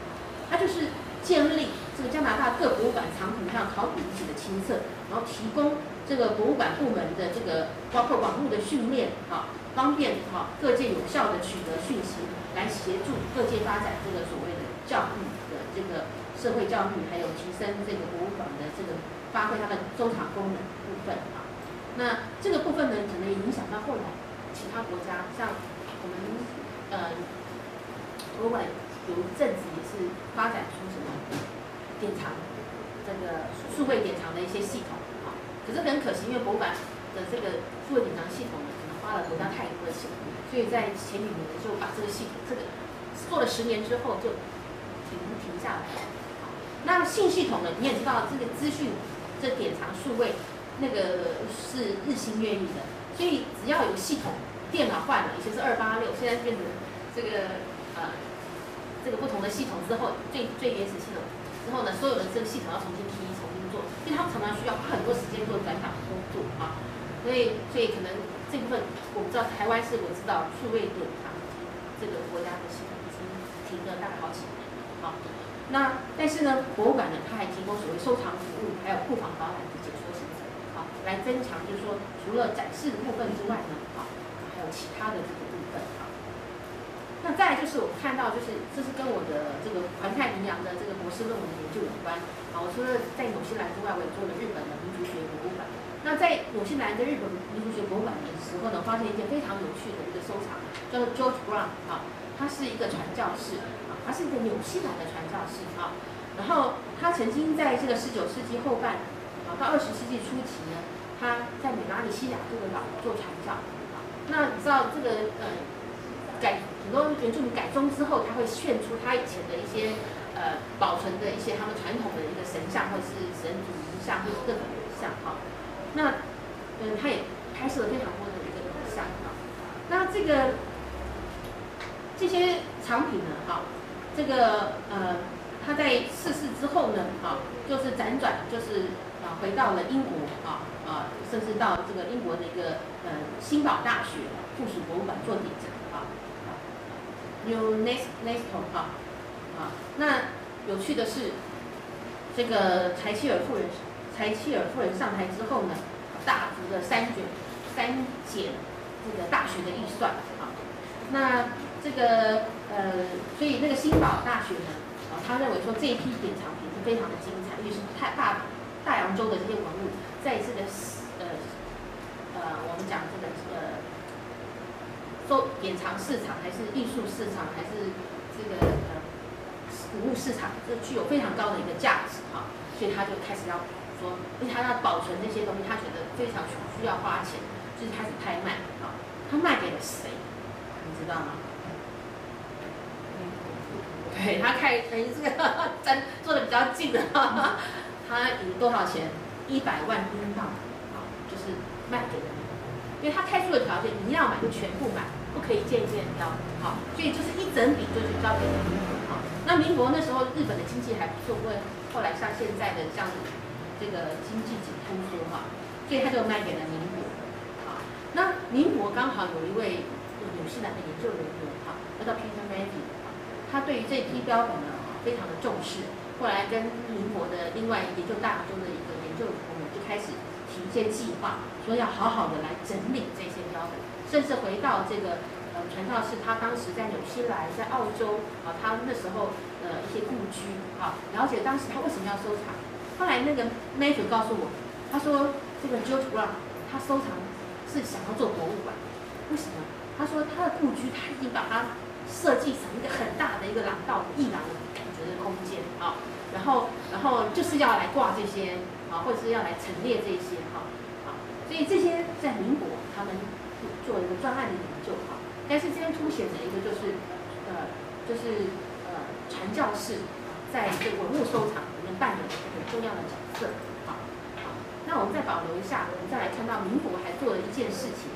它就是建立这个加拿大各博物馆藏品上考古遗址的清册，然后提供这个博物馆部门的这个包括网络的训练，啊，方便哈各界有效的取得讯息，来协助各界发展这个所谓的教育的这个社会教育，还有提升这个博物馆的这个发挥它的收藏功能部分啊。那这个部分呢，可能影响到后来。其他国家像呃，博物馆有一阵子也是发展出什么典藏这个数位典藏的一些系统啊，可是很可惜，因为博物馆的这个数位典藏系统呢，可能花了国家太多的钱，所以在前几年就把这个系统这个做了十年之后就停停下来了。那新系统呢，你也知道这个资讯这典藏数位那个是日新月异的。所以只要有系统，电脑换了，以前是二八六，现在变成这个呃这个不同的系统之后，最最原始系统之后呢，所有的这个系统要重新提，重新做，所以他们常常需要花很多时间做转档工作啊。所以所以可能这部分我不知道，台湾是我知道数位典藏这个国家的系统已经停了大概好几年，好，那但是呢，博物馆呢，它还提供所谓收藏服务，还有库房导览的解说行程，好，来增强就是说。除了展示的部分之外呢，啊，还有其他的这个。那再就是我看到，就是这是跟我的这个环太平洋的这个博士论文的研究有关。啊，我除了在纽西兰之外，我也做了日本的民族学博物馆。那在纽西兰的日本民族学博物馆的时候呢，发现一件非常有趣的一个收藏，叫做 George Brown 啊，他是一个传教士啊，他是一个纽西兰的传教士啊。然后他曾经在这个十九世纪后半啊到二十世纪初期呢。他在美拉尼西亚这个岛做传教，啊，那你知道这个呃改很多原住民改宗之后，他会炫出他以前的一些呃保存的一些他们传统的一个神像或者是神主像或者各种像哈，那嗯他也拍摄了非常多的一个像哈，那这个这些藏品呢哈，这个呃他在逝世之后呢哈，就是辗转就是啊回到了英国啊。啊，甚至到这个英国的一个呃新堡大学附属博物馆做典藏啊，New Nest Nesto 啊，啊，那有趣的是，这个柴契尔夫人柴契尔夫人上台之后呢，大幅的删减删减这个大学的预算啊。那这个呃，所以那个新堡大学呢，啊，他认为说这一批典藏品是非常的精彩，因为是太大大洋洲的这些文物，在这个呃呃，我们讲这个呃，收典藏市场还是艺术市场还是这个呃。服务市场，这具有非常高的一个价值哈，所以他就开始要说，因为他要保存这些东西，他觉得非常需要花钱，就是开始拍卖啊。他卖给了谁？你知道吗？对他开，等于这个 真做的比较近的，他以多少钱？一百万英镑啊，就是卖给因为他开出的条件，你要买就全部买，不可以一件一件挑，好，所以就是一整笔就是交给民国。好。那民国那时候，日本的经济还不错，不会后来像现在的这样这个经济紧通缩哈，所以他就卖给了民国。好，那民国刚好有一位纽西兰的研究人员哈，叫做 Peter m a d y 他对于这批标本呢非常的重视，后来跟民国的另外研究大中的一个研究人员就开始一些计划，说要好好的来整理这些标本，甚至回到这个。呃，传教士他当时在纽西兰，在澳洲啊，他那时候呃一些故居啊，了解当时他为什么要收藏。后来那个 Matthew 告诉我，他说这个 George Brown 他收藏是想要做博物馆，为什么？他说他的故居他已经把它设计成一个很大的一个廊道，一廊的感觉的空间啊，然后然后就是要来挂这些或者是要来陈列这些哈啊，所以这些在民国他们做一个专案的研究哈。但是这边凸显的一个就是，呃，就是呃传教士在这个文物收藏里面扮演的很重要的角色。好，好，那我们再保留一下，我们再来看到民国还做了一件事情，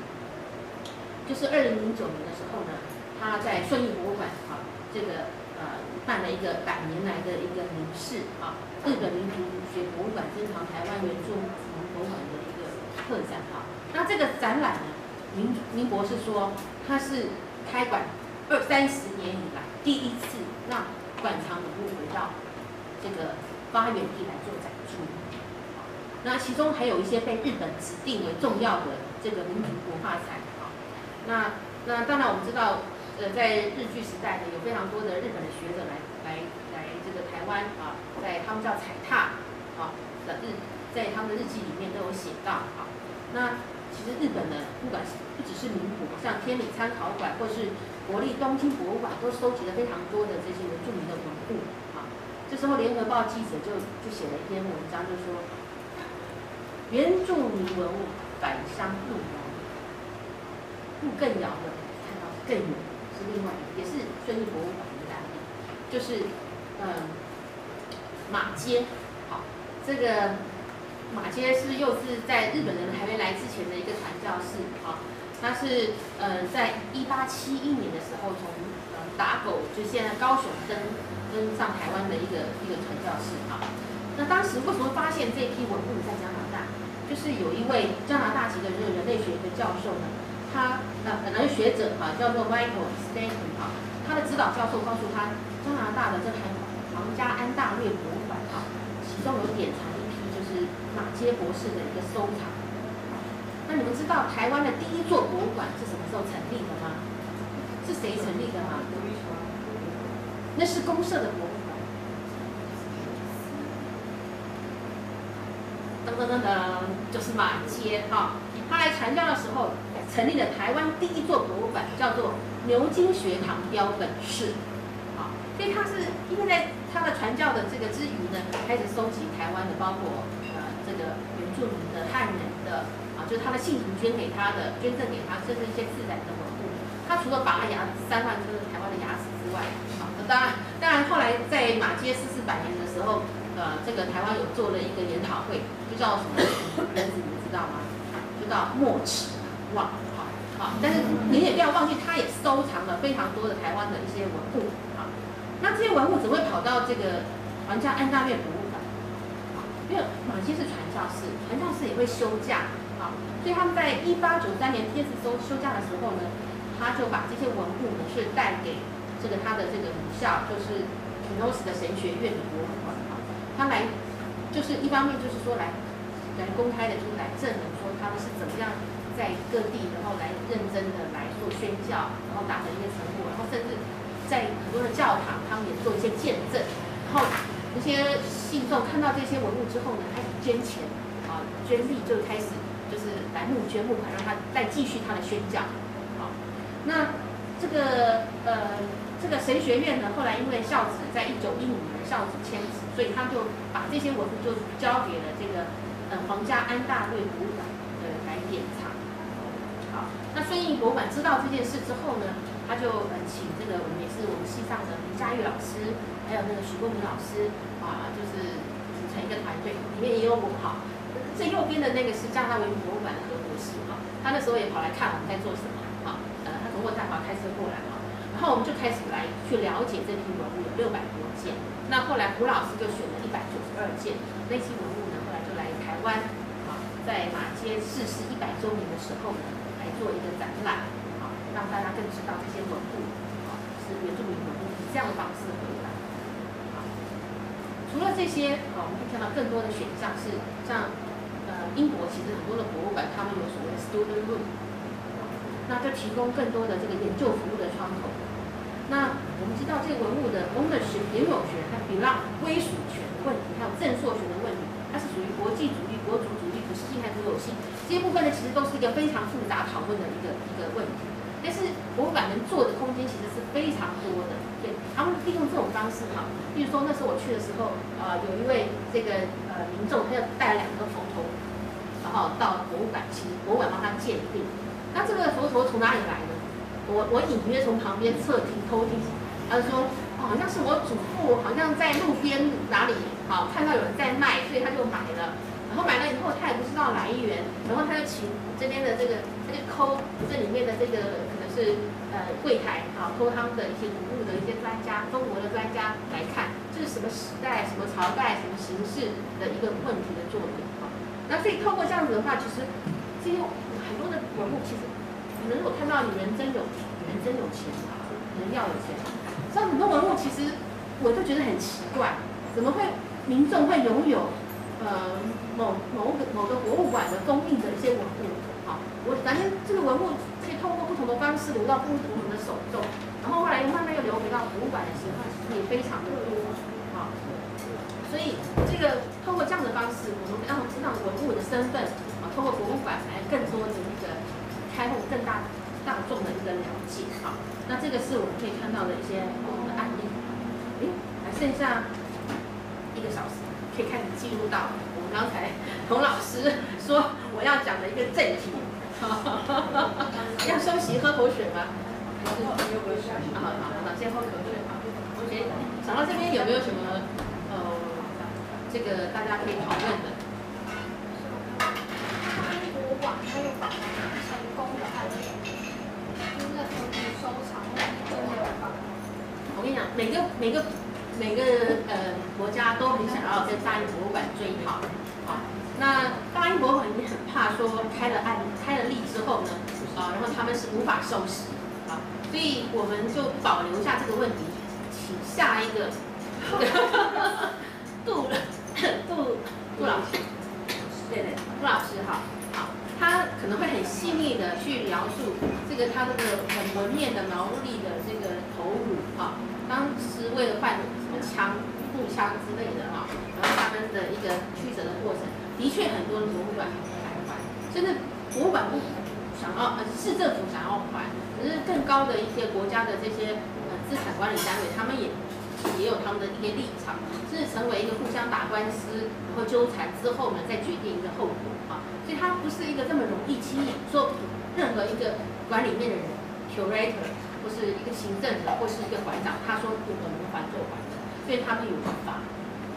就是二零零九年的时候呢，他在顺义博物馆啊，这个呃办了一个百年来的一个名士啊，日本民族学博物馆珍藏台湾原住民博物馆的一个特展哈。那这个展览呢？民民博士说，他是开馆二三十年以来第一次让馆藏文物回到这个发源地来做展出。那其中还有一些被日本指定为重要的这个民族文化财。啊，那那当然我们知道，呃，在日据时代呢，有非常多的日本的学者来来来这个台湾啊，在他们叫踩踏啊的日，在他们的日记里面都有写到啊，那。其实日本呢，不管是不只是民国，像天理参考馆或是国立东京博物馆，都收集了非常多的这些原住民的文物。啊，这时候联合报记者就就写了一篇文章，就说原住民文物返乡路遥，路更遥的看到更远，是另外一个，也是顺义博物馆的案例，就是嗯马街，好这个。马街是又是在日本人还没来之前的一个传教士，哈，他是呃在一八七一年的时候从呃打狗，就现在高雄登登上台湾的一个一个传教士，哈。那当时为什么发现这批文物在加拿大？就是有一位加拿大籍的这个人类学的教授呢，他呃本来学者哈叫做 Michael Stanton 哈，他的指导教授告诉他，加拿大的这台皇家安大略博物馆哈，其中有典藏一批就是。马街博士的一个收藏。那你们知道台湾的第一座博物馆是什么时候成立的吗？是谁成立的吗？那是公社的博物馆。噔噔噔噔，就是马街哈。他来传教的时候，成立了台湾第一座博物馆，叫做牛津学堂标本室。好，所以他是因为在他的传教的这个之余呢，开始收集台湾的，包括呃。这个原住民的汉人的啊，就他的信徒捐给他的，捐赠给他，甚至一些自然的文物。他除了拔牙三万颗台湾的牙齿之外，啊，当然，当然后来在马街四四百年的时候，呃，这个台湾有做了一个研讨会，就叫什么名字，你们知道吗？就叫莫齿忘，好，好，但是你也不要忘记，他也收藏了非常多的台湾的一些文物，那这些文物怎么会跑到这个皇家安大略博物馆？啊因为马街是传教士，传教士也会休假，啊，所以他们在一八九三年第二次休休假的时候呢，他就把这些文物呢是带给这个他的这个母校，就是普诺斯的神学院的博物馆，啊，他来就是一方面就是说来来公开的，就是来证明说他们是怎么样在各地，然后来认真的来做宣教，然后达成一些成果，然后甚至在很多的教堂，他们也做一些见证，然后那些信众看到这些文物之后呢，开始捐钱啊，捐力就开始就是来募捐募款，让他再继续他的宣教。好，那这个呃。这个神学院呢，后来因为孝子在一九一五年孝子迁址，所以他就把这些文物就交给了这个呃皇家安大略博物馆呃来典藏。好，那顺义博物馆知道这件事之后呢，他就呃请这个我们也是我们系上的林佳玉老师，还有那个许国明老师啊，就是组成一个团队，里面也有我哈。最右边的那个是加拿大文博物馆的何博士哈，他那时候也跑来看我们在做什么哈，呃，他从渥太华开车过来。然后我们就开始来去了解这批文物，有六百多件。那后来胡老师就选了一百九十二件。那批文物呢，后来就来台湾，啊，在马街逝世一百周年的时候呢，来做一个展览，让大家更知道这些文物，啊，是原住民文物以这样的方式回来。啊，除了这些，啊，我们可以看到更多的选项是像，呃，英国其实很多的博物馆，他们有所谓的 student room，那就提供更多的这个研究服务的窗口。那我们知道这个文物的 ownership 拥有权和 belong 归属权的问题，还有正朔权的问题，它是属于国际主义、国族主义、普世性还是独有性？这些部分呢，其实都是一个非常复杂讨论的一个一个问题。但是博物馆能做的空间其实是非常多的，对，他们利用这种方式哈，比如说那时候我去的时候，呃，有一位这个呃民众，他要带了两个佛头，然后到博物馆去，博物馆帮他鉴定。那这个佛头从哪里来的？我我隐约从旁边侧听偷听，他说好像是我祖父好像在路边哪里好看到有人在卖，所以他就买了。然后买了以后他也不知道来源，然后他就请这边的这个就抠这里面的这个可能是呃柜台啊，抠他们的一些古物的一些专家，中国的专家来看这是什么时代、什么朝代、什么形式的一个问题的作品啊。那所以透过这样子的话，其实这些很多的文物其实。可能我看到你人真有人真有钱啊人要有钱，像很多文物，其实我就觉得很奇怪，怎么会民众会拥有呃某某个某个博物馆的供应的一些文物？我反正这个文物可以通过不同的方式流到不同人的手中，然后后来慢慢又流回到博物馆的时候，也非常的多。啊，所以这个通过这样的方式，我们让让文物的身份啊，通过博物馆来更多的一个。开放更大大众的一个了解，啊，那这个是我们可以看到的一些不同的案例。哎，还剩下一个小时，可以开始进入到我们刚才 童老师说我要讲的一个正题。要休息喝口水吗？好好好，先喝口水。OK，想到这边有没有什么呃，这个大家可以讨论的？我跟你讲，每个每个每个呃国家都很想要跟大英博物馆追讨，啊，那大英博物馆也很怕说开了案开了例之后呢，啊，然后他们是无法收拾，啊，所以我们就保留下这个问题，请下一个，杜杜杜老师，对对，杜老师哈。他可能会很细腻的去描述这个他这个很文面的毛利的这个头颅哈，当时为了换什么枪、步枪之类的哈，然后他们的一个曲折的过程，的确很多的博物馆还还，甚至博物馆不想要，呃市政府想要还，可是更高的一些国家的这些呃资产管理单位，他们也也有他们的一些立场，是成为一个互相打官司然后纠缠之后呢，再决定一个后果啊。所以它不是一个这么容易轻易说任何一个管里面的人，curator 或是一个行政者或是一个馆长，他说我们还做还的，所以他们有法，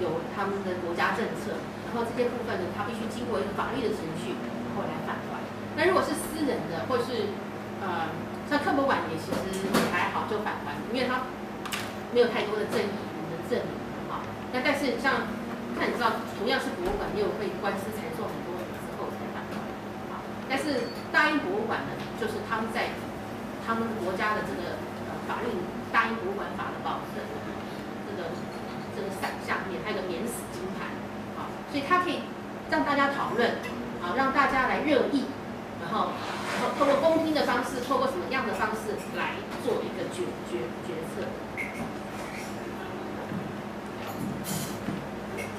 有他们的国家政策，然后这些部分呢，他必须经过一个法律的程序，然后来返还。那如果是私人的，或是呃像特博馆也其实还好就返还，因为它没有太多的争议的证明啊。那但是像那你知道，同样是博物馆，也有会官司才做很多之后才返还啊。但是大英博物馆呢，就是他们在他们国家的这个呃法律《大英博物馆法》的保证，这个这个伞下面还有个免死金牌，所以它可以让大家讨论，啊，让大家来热议，然后透透过公听的方式，透过什么样的方式来做一个决决决策。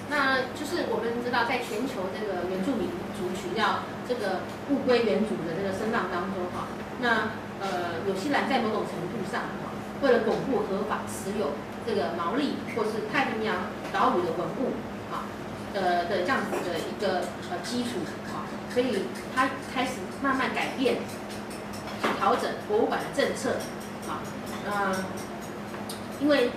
那就是我们知道，在全球这个原住民族群要这个物归原主的这个声浪当中，哈，那呃，纽西兰在某种程度上，哈，为了巩固合法持有这个毛利或是太平洋岛屿的文物，啊，呃的这样子的一个呃基础，啊，所以他开始慢慢改变、调整博物馆的政策，啊，呃，因为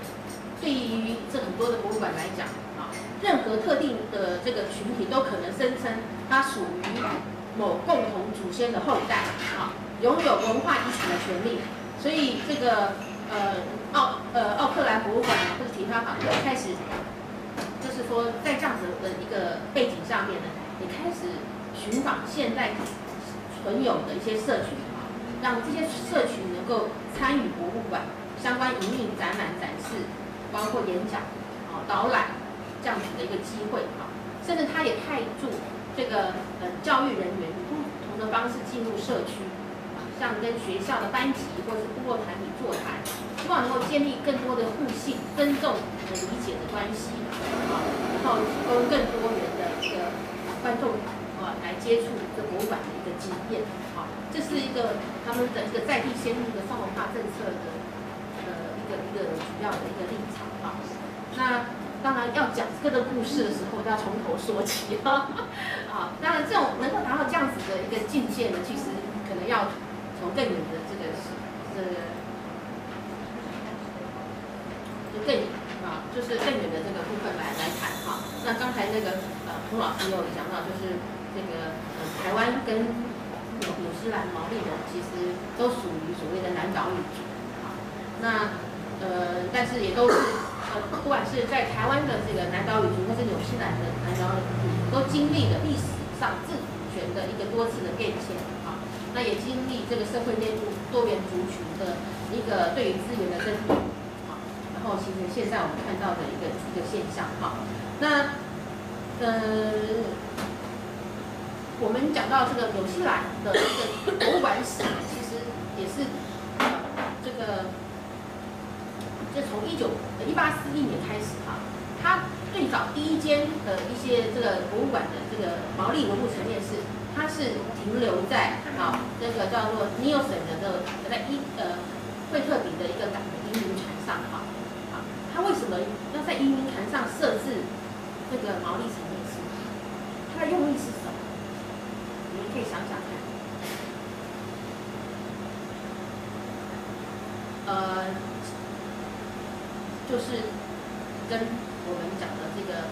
对于这很多的博物馆来讲，啊，任何特定的这个群体都可能声称它属于某共同祖先的后代，啊，拥有文化遗产的权利，所以这个呃奥呃奥克兰博物馆或者其他好像开始，就是说在这样子的一个背景上面呢，也开始寻访现代存有的一些社群啊，让这些社群能够参与博物馆相关营运、展览、展示，包括演讲啊、导览这样子的一个机会啊，甚至他也派驻这个呃教育人员不同的方式进入社区。像跟学校的班级或是部落团体座谈，希望能够建立更多的互信、尊重和理解的关系，啊，然后提供更多元的一个观众啊来接触这博物馆的一个经验，啊，这是一个他们的一个在地先进的双文化政策的呃一个一个主要的一个立场啊。那当然要讲这个故事的时候，要从头说起啊，啊，当然这种能够达到这样子的一个境界呢，其实可能要。从更远的这个是这个，就更啊，就是更远的这个部分来来谈哈。那刚才那个呃洪老师有讲到，就是这个呃台湾跟纽纽西兰毛利人其实都属于所谓的南岛语族啊。那呃，但是也都是呃，不管是在台湾的这个南岛语族，或是纽西兰的南岛语族，都经历了历史上自主权的一个多次的变迁。啊那也经历这个社会内部多元族群的一个对于资源的争夺，后形成现在我们看到的一个一个现象，哈。那呃，我们讲到这个纽西兰的这个博物馆史，其实也是这个，就从一九一八四一年开始，哈，它最早第一间的一些这个博物馆的这个毛利文物陈列室。它是停留在啊，这个叫做尼尔森的这个在伊呃惠特比的一个港的移民船上哈，什么要在移民船上设置这个毛利陈列室？它的用意是什么？你们可以想想看。呃，就是跟我们讲的这个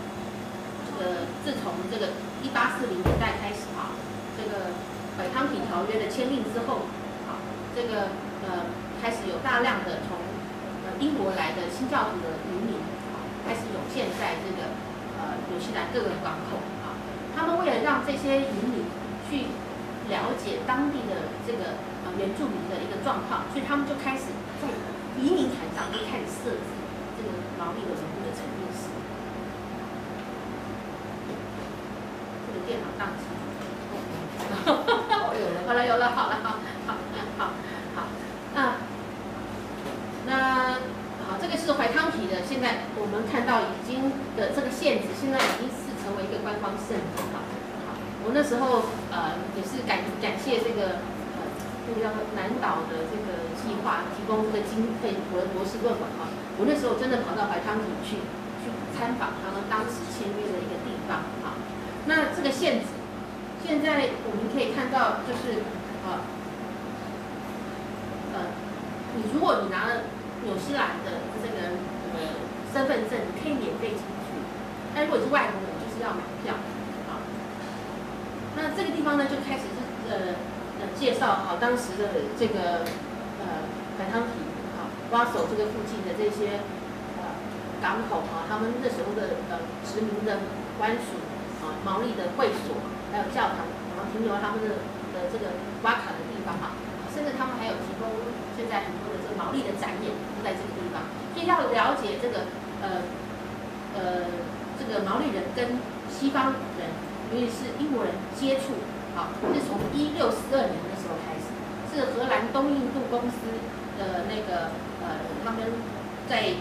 这个，自从这个一八四零年代开始哈。这个《百汤体条约》的签订之后，好，这个呃开始有大量的从英国来的新教徒的移民，啊，开始涌现在这个呃纽西兰各个港口，啊，他们为了让这些移民去了解当地的这个呃原住民的一个状况，所以他们就开始在移民船上就开始设置这个劳力的文物的陈列室。这个电脑宕机。好了，有了，好了，好，好，那那好，这个是怀汤体的。现在我们看到已经的这个县子，现在已经是成为一个观光胜地哈。好，我那时候呃也是感感谢这个呃这个叫南岛的这个计划提供这个经费我的博士论文哈。我那时候真的跑到怀汤体去去参访他们当时签约的一个地方哈。那这个县子。现在我们可以看到，就是呃呃，你如果你拿了纽西兰的这个呃身份证，你可以免费进去。但如果是外国人，就是要买票啊。那这个地方呢，就开始是呃呃介绍好当时的这个呃海汤体啊，挖手这个附近的这些呃港口啊，他们那时候的呃殖民的官署啊，毛利的会所。还有教堂，然后停留他们的的这个挖卡的地方哈，甚至他们还有提供现在很多毛利的展演都在这个地方，所以要了解这个呃呃这个毛利人跟西方人尤其是英国人接触，啊，是从一六四二年的时候开始，是荷兰东印度公司的那个呃，他们在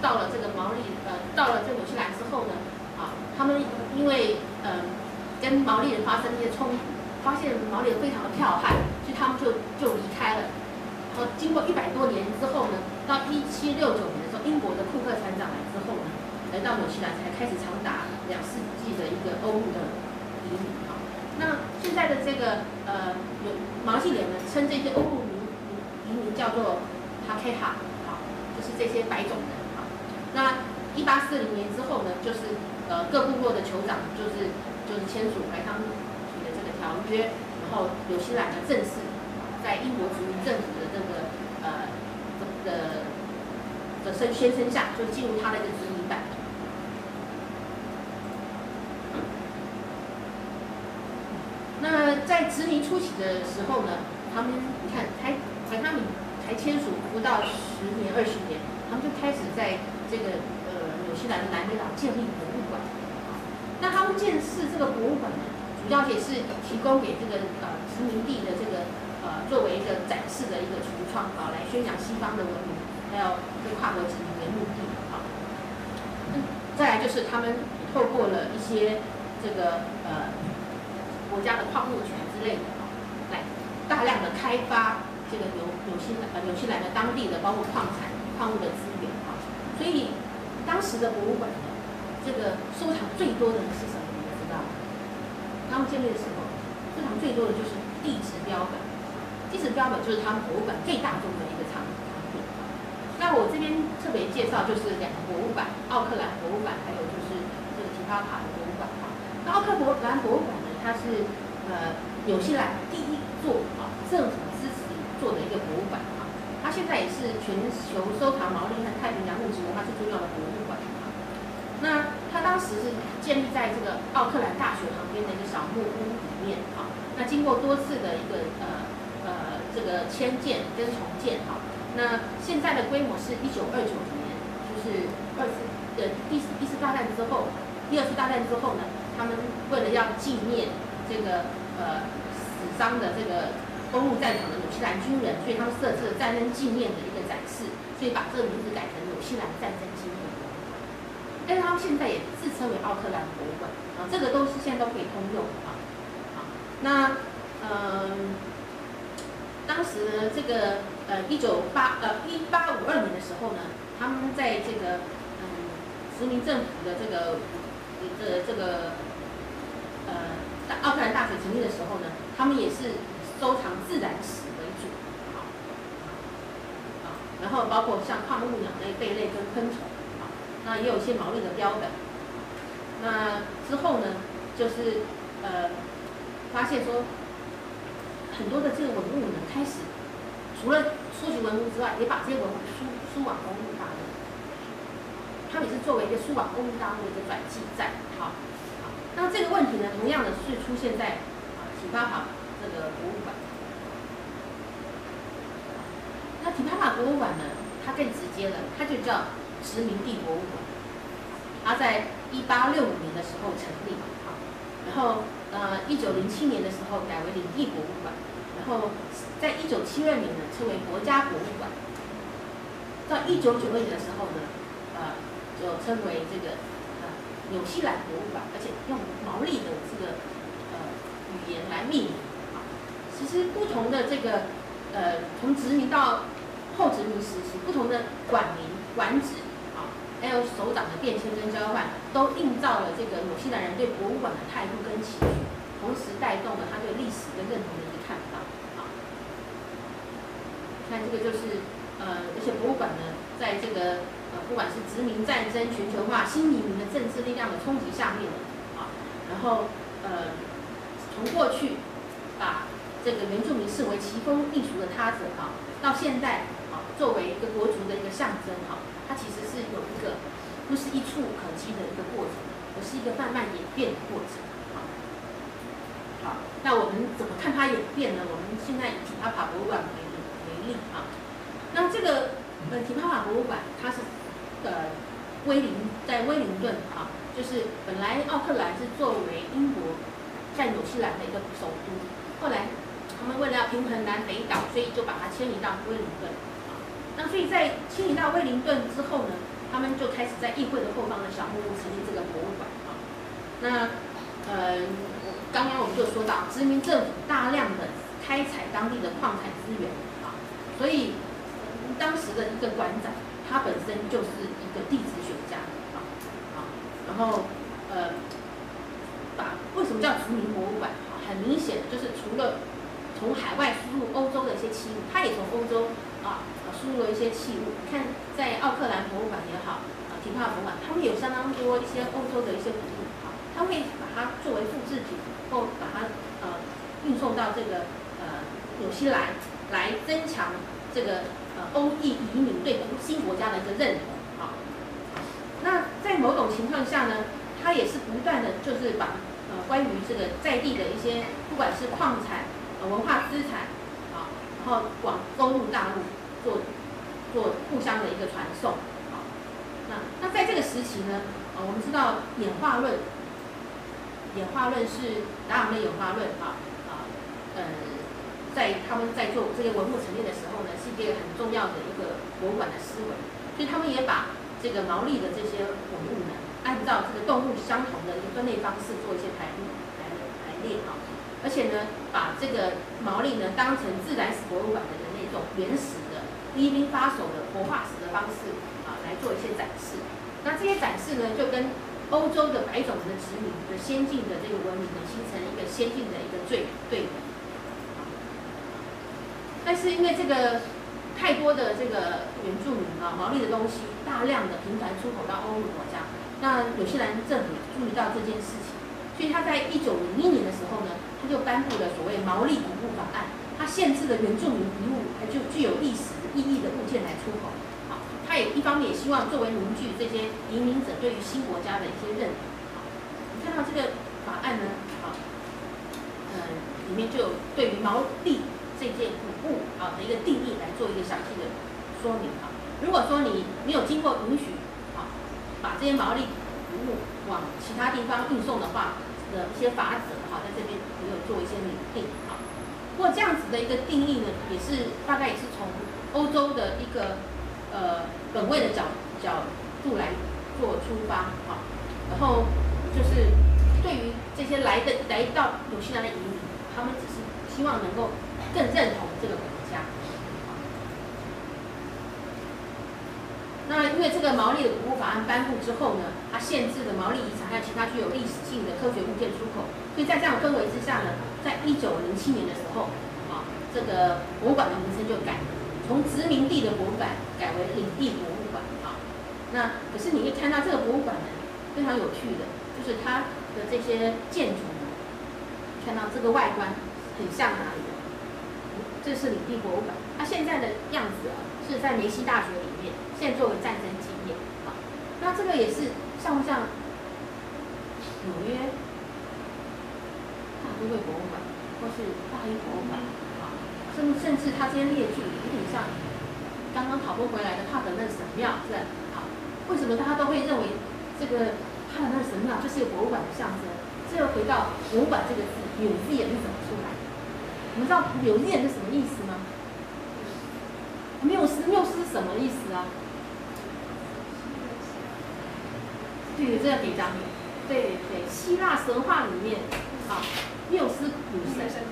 到了这个毛利呃，到了这个纽西兰之后呢，啊，他们因为呃跟毛利人发生一些冲突，发现毛利人非常的剽悍，所以他们就就离开了。然后经过一百多年之后呢，到一七六九年的时候，英国的库克船长来之后呢，来到纽西兰才开始长达两世纪的一个欧陆的移民啊。那现在的这个呃，有毛细人呢，称这些欧陆移移民叫做哈 K 哈，好，就是这些白种人啊。那一八四零年之后呢，就是呃各部落的酋长就是就是签署来他们的这个条约，然后纽西兰的正式在英国殖民政府的这个呃的的生宣称下，就进入他的一个殖民版图。那在殖民初期的时候呢，他们你看才才他们才签署不到十年二十年，他们就开始在这个呃纽西兰的南北岛建立博物馆。那他们建设这个博物馆呢，主要也是提供给这个呃殖民地的这个呃作为一个展示的一个橱窗啊，来宣扬西方的文明，还有这跨国殖民为目的啊。再来就是他们透过了一些这个呃。国家的矿物权之类的啊，来大量的开发这个纽纽西兰呃纽西兰的当地的包括矿产、矿物的资源啊，所以当时的博物馆呢，这个收藏最多的是什么？你们知道吗？刚建立的时候，收藏最多的就是地质标本，地质标本就是他们博物馆最大众的一个藏品。那我这边特别介绍就是两个博物馆，奥克兰博物馆，还有就是这个提帕卡的博物馆哈。那奥克兰博物馆呢。它是呃纽西兰第一座啊政府支持做的一个博物馆哈，它现在也是全球收藏毛利和太平洋物质文化最重要的博物馆啊。那它当时是建立在这个奥克兰大学旁边的一个小木屋里面哈。那经过多次的一个呃这个迁建跟重建哈，那现在的规模是一九二九年，就是二次呃第一次大战之后，第二次大战之后呢。他们为了要纪念这个呃死伤的这个公路战场的纽西兰军人，所以他们设置了战争纪念的一个展示，所以把这个名字改成纽西兰战争纪念馆。但是他们现在也自称为奥克兰博物馆啊，这个都是现在都可以通用的啊。好，那嗯，当时呢，这个呃一九八呃一八五二年的时候呢，他们在这个嗯殖民政府的这个。这这个呃，在奥克兰大学成立的时候呢，他们也是收藏自然史为主，好，啊，然后包括像矿物、鸟类、贝类跟昆虫，啊，那也有一些毛利的标本。那之后呢，就是呃，发现说很多的这个文物呢，开始除了收集文物之外，也把这些文物输输往公路大陆。它也是作为一个输往欧陆大陆的一个转机站，好，好，那这个问题呢，同样的是出现在啊提帕帕这个博物馆。那提帕帕博物馆呢，它更直接了，它就叫殖民地博物馆。它在一八六五年的时候成立，好，然后呃一九零七年的时候改为领地博物馆，后在一九七二年呢称为国家博物馆。到一九九二年的时候呢，呃。就称为这个呃纽西兰博物馆，而且用毛利的这个呃语言来命名啊。其实不同的这个呃从殖民到后殖民时期，不同的馆名、馆址啊，还有首长的变迁跟交换，都映照了这个纽西兰人对博物馆的态度跟期许，同时带动了他对历史跟认同的一个看法啊。看这个就是呃，而且博物馆呢，在这个呃。不管是殖民战争、全球化、新移民的政治力量的冲击下面啊，然后呃，从过去把这个原住民视为奇风异俗的他者啊，到现在啊，作为一个国族的一个象征哈，它其实是有一个不是一触可及的一个过程，而是一个慢慢演变的过程啊。好，那我们怎么看它演变呢？我们现在以提帕帕博物馆为啊，那这个呃提帕帕博物馆它是。呃，威灵在威灵顿啊，就是本来奥克兰是作为英国在纽西兰的一个首都，后来他们为了要平衡南北岛，所以就把它迁移到威灵顿啊。那所以在迁移到威灵顿之后呢，他们就开始在议会的后方的小木屋成立这个博物馆啊。那呃，刚刚我们就说到殖民政府大量的开采当地的矿产资源，所以当时的一个馆长，他本身就是一个地质学家啊啊，然后呃，把为什么叫殖民博物馆啊？很明显就是除了从海外输入欧洲的一些器物，他也从欧洲啊。输入了一些器物，你看在奥克兰博物馆也好，啊，提帕博物馆，他们有相当多一些欧洲的一些古物，啊，他会把它作为复制品，或把它呃运送到这个呃纽西兰，来增强这个呃欧裔移民对新国家的一个认同，啊，那在某种情况下呢，他也是不断的就是把呃关于这个在地的一些不管是矿产、呃文化资产，啊，然后往收入大陆。做做互相的一个传送，好，那那在这个时期呢，啊，我们知道演化论，演化论是达尔文演化论啊，啊，呃，在他们在做这些文物陈列的时候呢，是一个很重要的一个博物馆的思维，所以他们也把这个毛利的这些文物呢，按照这个动物相同的一个分类方式做一些排列排排列啊，而且呢，把这个毛利呢当成自然史博物馆的那种原始的。一兵发手的活化石的方式啊，来做一些展示。那这些展示呢，就跟欧洲的白种人的殖民的先进的这个文明呢，形成一个先进的一个对对比。但是因为这个太多的这个原住民啊，毛利的东西大量的频繁出口到欧陆国家，那纽西兰政府注意到这件事情，所以他在一九零一年的时候呢，他就颁布了所谓毛利古物法案，它限制了原住民遗物，它就具有历史。意义的物件来出口，好，他也一方面也希望作为凝聚这些移民者对于新国家的一些认同，好，你看到这个法案呢，好，呃，里面就有对于毛利这件古物啊的一个定义来做一个详细的说明啊。如果说你没有经过允许，啊，把这些毛利古物往其他地方运送的话的一些法则，哈，在这边也有做一些拟定，啊。不过这样子的一个定义呢，也是大概也是从欧洲的一个呃本位的角角度来做出发，好，然后就是对于这些来的来到纽西兰的移民，他们只是希望能够更认同这个国家。那因为这个毛利的古物法案颁布之后呢，它限制了毛利遗产还有其他具有历史性的科学物件出口，所以在这样的氛围之下呢，在一九零七年的时候，啊，这个博物馆的名称就改。从殖民地的博物馆改为领地博物馆啊，那可是你会看到这个博物馆呢，非常有趣的，就是它的这些建筑，看到这个外观很像哪里？这是领地博物馆，它现在的样子啊，是在梅西大学里面，现在作为战争纪念啊。那这个也是像不像纽约大都会博物馆，或是大英博物馆啊？甚甚至它这些列举有点像刚刚讨论回来的帕德嫩神庙，是好，为什么大家都会认为这个帕德嫩神庙就是一个博物馆的象征？这又回到博物馆这个字“有字眼”是怎么出来？你们知道“有念”是什么意思吗？缪斯，缪斯是什么意思啊？对，这个给讲对对，希腊神话里面，啊，缪斯女神。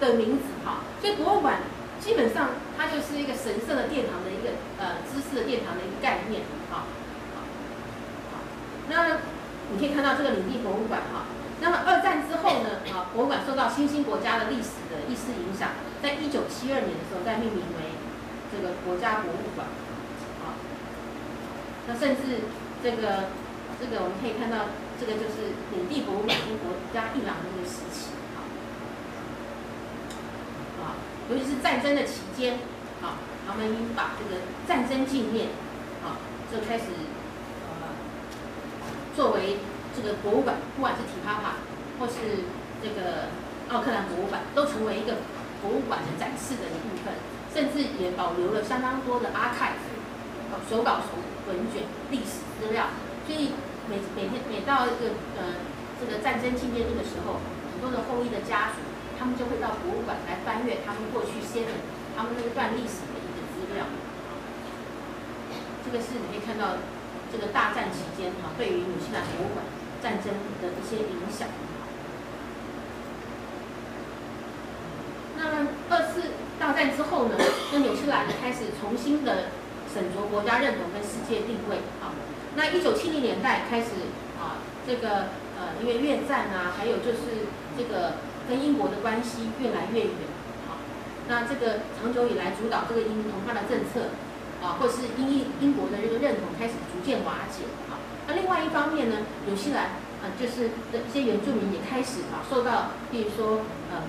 的名字哈，所以博物馆基本上它就是一个神圣的殿堂的一个呃知识的殿堂的一个概念哈。好，那你可以看到这个领地博物馆哈。那么二战之后呢，啊，博物馆受到新兴国家的历史的意识影响，在一九七二年的时候再命名为这个国家博物馆。啊，那甚至这个这个我们可以看到，这个就是领地博物馆跟国家伊朗的一个时期啊。尤其是战争的期间，啊，他们把这个战争纪念，啊，就开始呃作为这个博物馆，不管是提帕帕或是这个奥克兰博物馆，都成为一个博物馆的展示的一部分，甚至也保留了相当多的 archive，手稿、手文卷、历史资料。所以每每天每到一个呃这个战争纪念日的时候，很多的后裔的家属，他们就会到博物馆来翻阅他们过去先人他们那一段历史的一个资料。这个是你可以看到这个大战期间哈，对于纽西兰博物馆战争的一些影响。那二次大战之后呢，那纽西兰开始重新的审着国家认同跟世界定位啊。那一九七零年代开始啊，这个呃，因为越战啊，还有就是这个跟英国的关系越来越远啊。那这个长久以来主导这个英同化的政策啊，或是英英英国的这个认同开始逐渐瓦解啊。那另外一方面呢，纽西兰啊，就是的一些原住民也开始啊，受到比如说呃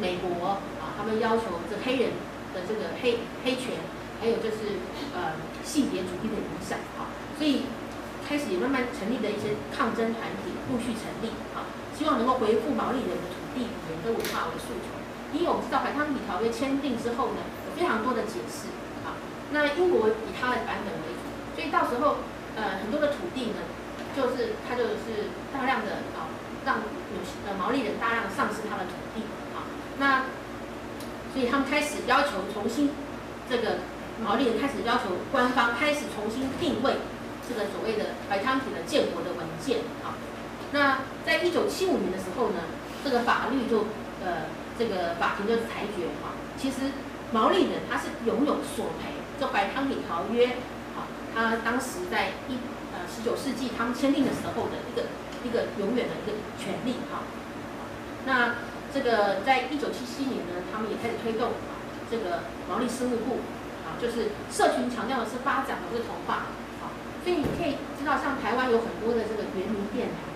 美国啊，他们要求这黑人的这个黑黑权，还有就是呃性别主义的影响啊。所以开始也慢慢成立的一些抗争团体陆续成立，啊，希望能够回复毛利人的土地、语言跟文化为诉求。因为我们知道《海康体条约》签订之后呢，有非常多的解释，啊，那英国以它的版本为主，所以到时候呃很多的土地呢，就是它就是大量的啊让有呃毛利人大量丧失他的土地，啊，那所以他们开始要求重新这个毛利人开始要求官方开始重新定位。这个所谓的白汤体的建国的文件啊，那在一九七五年的时候呢，这个法律就呃，这个法庭就裁决啊，其实毛利人他是拥有索赔这白汤体条约，他当时在一呃十九世纪他们签订的时候的一个一个永远的一个权利哈。那这个在一九七七年呢，他们也开始推动啊，这个毛利事务部啊，就是社群强调的是发展，不是同化啊。所以你可以知道，像台湾有很多的这个原民电台，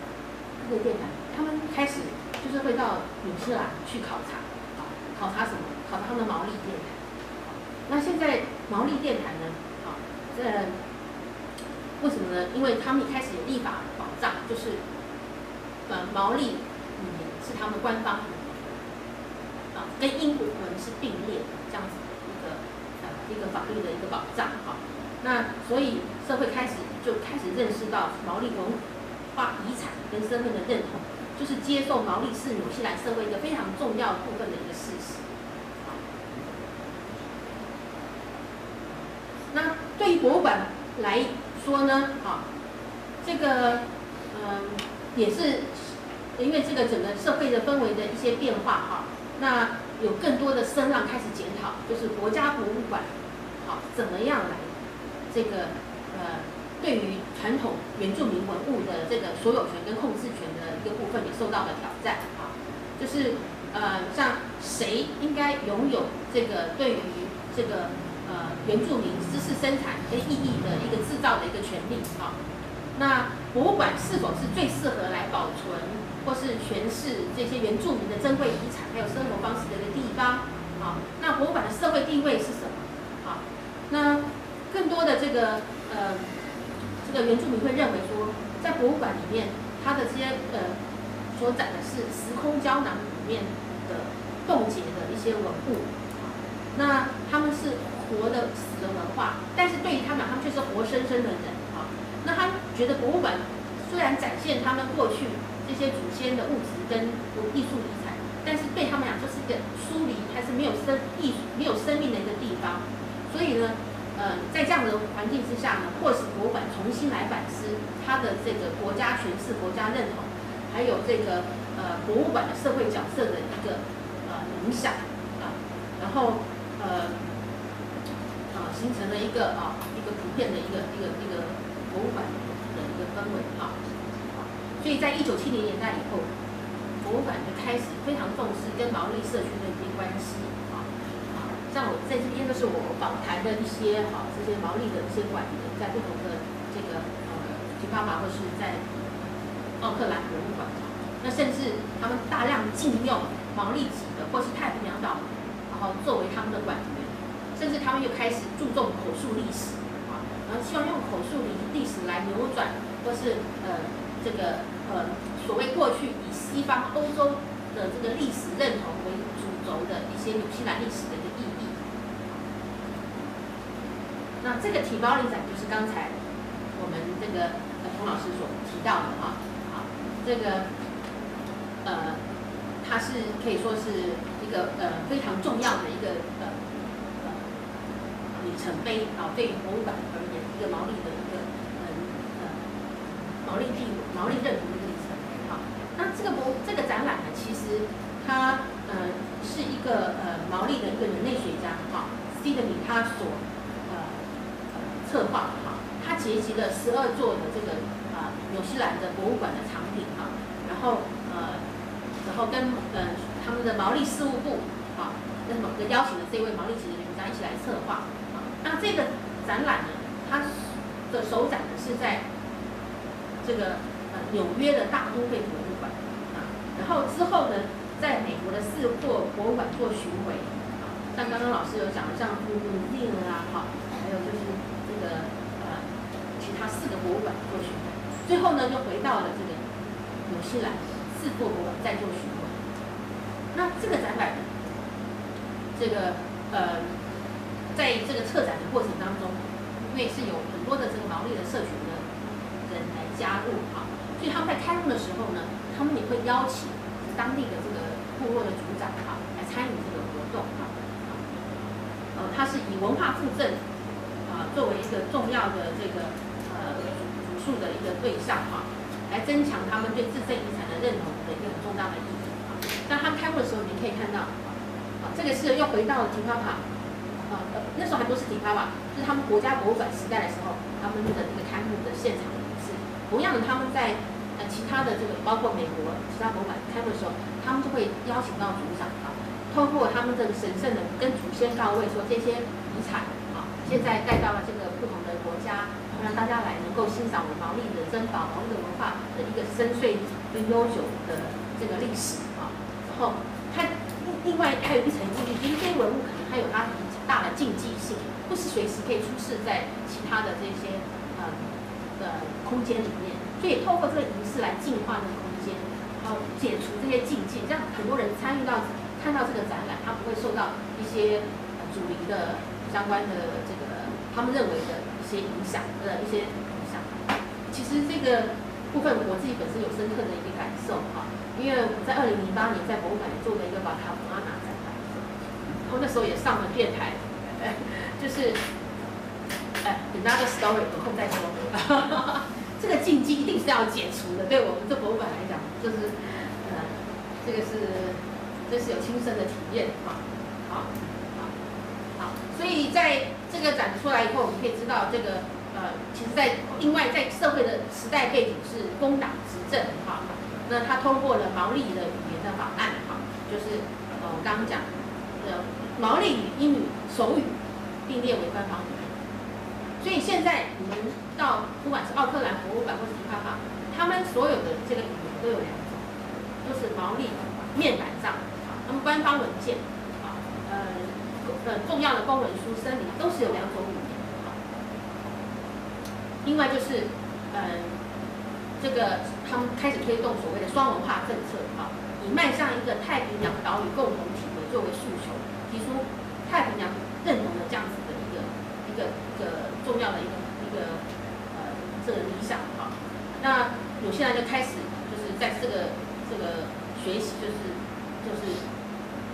这个电台，他们开始就是会到纽西兰去考察，啊，考察什么？考察他们的毛利电台。那现在毛利电台呢？啊，这为什么呢？因为他们一开始有立法保障，就是呃毛利语言是他们官方语言，啊，跟英国文是并列的这样子的一个呃一个法律的一个保障，哈。那所以社会开始就开始认识到毛利文化遗产跟身份的认同，就是接受毛利是纽西兰社会一个非常重要部分的一个事实。那对于博物馆来说呢，啊，这个嗯也是因为这个整个社会的氛围的一些变化哈，那有更多的声浪开始检讨，就是国家博物馆好怎么样来。这个呃，对于传统原住民文物的这个所有权跟控制权的一个部分也受到了挑战啊，就是呃，像谁应该拥有这个对于这个原住民知识生产跟意义的一个制造的一个权利啊？那博物馆是否是最适合来保存或是诠释这些原住民的珍贵遗产还有生活方式的一个地方啊？那博物馆的社会地位是什么啊？那更多的这个呃，这个原住民会认为说，在博物馆里面，它的这些呃所展的是时空胶囊里面的冻结的一些文物啊，那他们是活的死的文化，但是对于他们，他们却是活生生的人啊。那他觉得博物馆虽然展现他们过去这些祖先的物质跟艺术遗产，但是对他们讲就是一个疏离还是没有生艺没有生命的一个地方，所以呢。呃，在这样的环境之下呢，迫使博物馆重新来反思它的这个国家诠释、国家认同，还有这个呃博物馆的社会角色的一个呃影响啊，然后呃形成了一个啊一个普遍的一个一个一个博物馆的一个氛围啊，所以在一九七零年代以后，博物馆就开始非常重视跟毛利社区的一些关系啊。啊。像我在这边都是我访谈的一些哈，这些毛利的一些馆员，在不同的这个呃吉巴马或是在奥克兰博物馆，那甚至他们大量禁用毛利籍的或是太平洋岛，然后作为他们的馆员，甚至他们又开始注重口述历史啊，然后希望用口述历史来扭转或是呃这个呃所谓过去以西方欧洲的这个历史认同为主轴的一些纽西兰历史的一个意义。那这个提包里展就是刚才我们这个呃童老师所提到的哈，啊，这个呃，它是可以说是一个呃非常重要的一个呃里程碑啊，对于博物馆而言，一个毛利的一个呃呃毛利地毛利认同的一个里程碑哈。那这个博这个展览呢，其实它呃是一个呃毛利的一个人类学家哈，Sidney 他所呃策划的哈，他结集了十二座的这个啊。纽西兰的博物馆的藏品哈，然后呃，然后跟呃他们的毛利事务部啊，那么邀请了这位毛利籍的人家一起来策划。那这个展览呢，它的首展呢是在这个呃纽约的大都会博物馆啊，然后之后呢，在美国的四座博物馆做巡回啊，像刚刚老师有讲的，像布鲁尼啊，哈，还有就是这个呃其他四个博物馆做巡回。最后呢，就回到了这个纽西兰四座博物馆再做巡回。那这个展览，这个呃，在这个策展的过程当中，因为是有很多的这个毛利的社群的人来加入哈，所以他们在开幕的时候呢，他们也会邀请当地的这个部落的组长哈来参与这个活动哈。呃，他是以文化复振啊作为一个重要的这个呃。数的一个对象哈，来增强他们对自身遗产的认同的一个很重大的意义啊。那他开幕的时候，你可以看到啊，这个是又回到了提帕呃，那时候还不是迪帕帕，就是他们国家博物馆时代的时候，他们的那个开幕的现场仪式。同样的，他们在呃其他的这个包括美国其他博物馆开幕的时候，他们就会邀请到组长啊，通过他们这个神圣的跟祖先告慰，说这些遗产啊，现在带到了这个不同的国家。让大家来能够欣赏我们毛利的珍宝、毛利的文化的一个深邃跟悠久的这个历史啊。然后它另外还有一层意义，就是这些文物可能它有它大的禁忌性，不是随时可以出示在其他的这些呃的空间里面。所以透过这个仪式来净化那个空间，然后解除这些禁忌，让很多人参与到看到这个展览，他不会受到一些主流的相关的这个他们认为的一。些影响的一些影响，其实这个部分我自己本身有深刻的一个感受哈，因为在二零零八年在博物馆做了一个巴卡普阿纳那时候也上了电台，就是，哎，等那个 story 有空再说。这个禁忌一定是要解除的，对我们这博物馆来讲，就是，呃，这个是，这是有亲身的体验哈，好，好，好，所以在。这个展出来以后，我们可以知道，这个呃，其实，在另外在社会的时代背景是工党执政哈，那他通过了毛利的语言的法案哈，就是呃我刚刚讲的毛利语、英语、手语并列为官方语言，所以现在你们到不管是奥克兰博物馆或是迪卡帕，他们所有的这个语言都有两种，都是毛利面板上啊，他们官方文件啊，呃。呃，重要的公文书、声明都是有两种语言啊。另外就是，呃，这个他们开始推动所谓的双文化政策，啊，以迈向一个太平洋岛屿共同体为作为诉求，提出太平洋认同的这样子的一个一个一个重要的一个一个呃这个理想，哈。那我现在就开始就是在这个这个学习，就是就是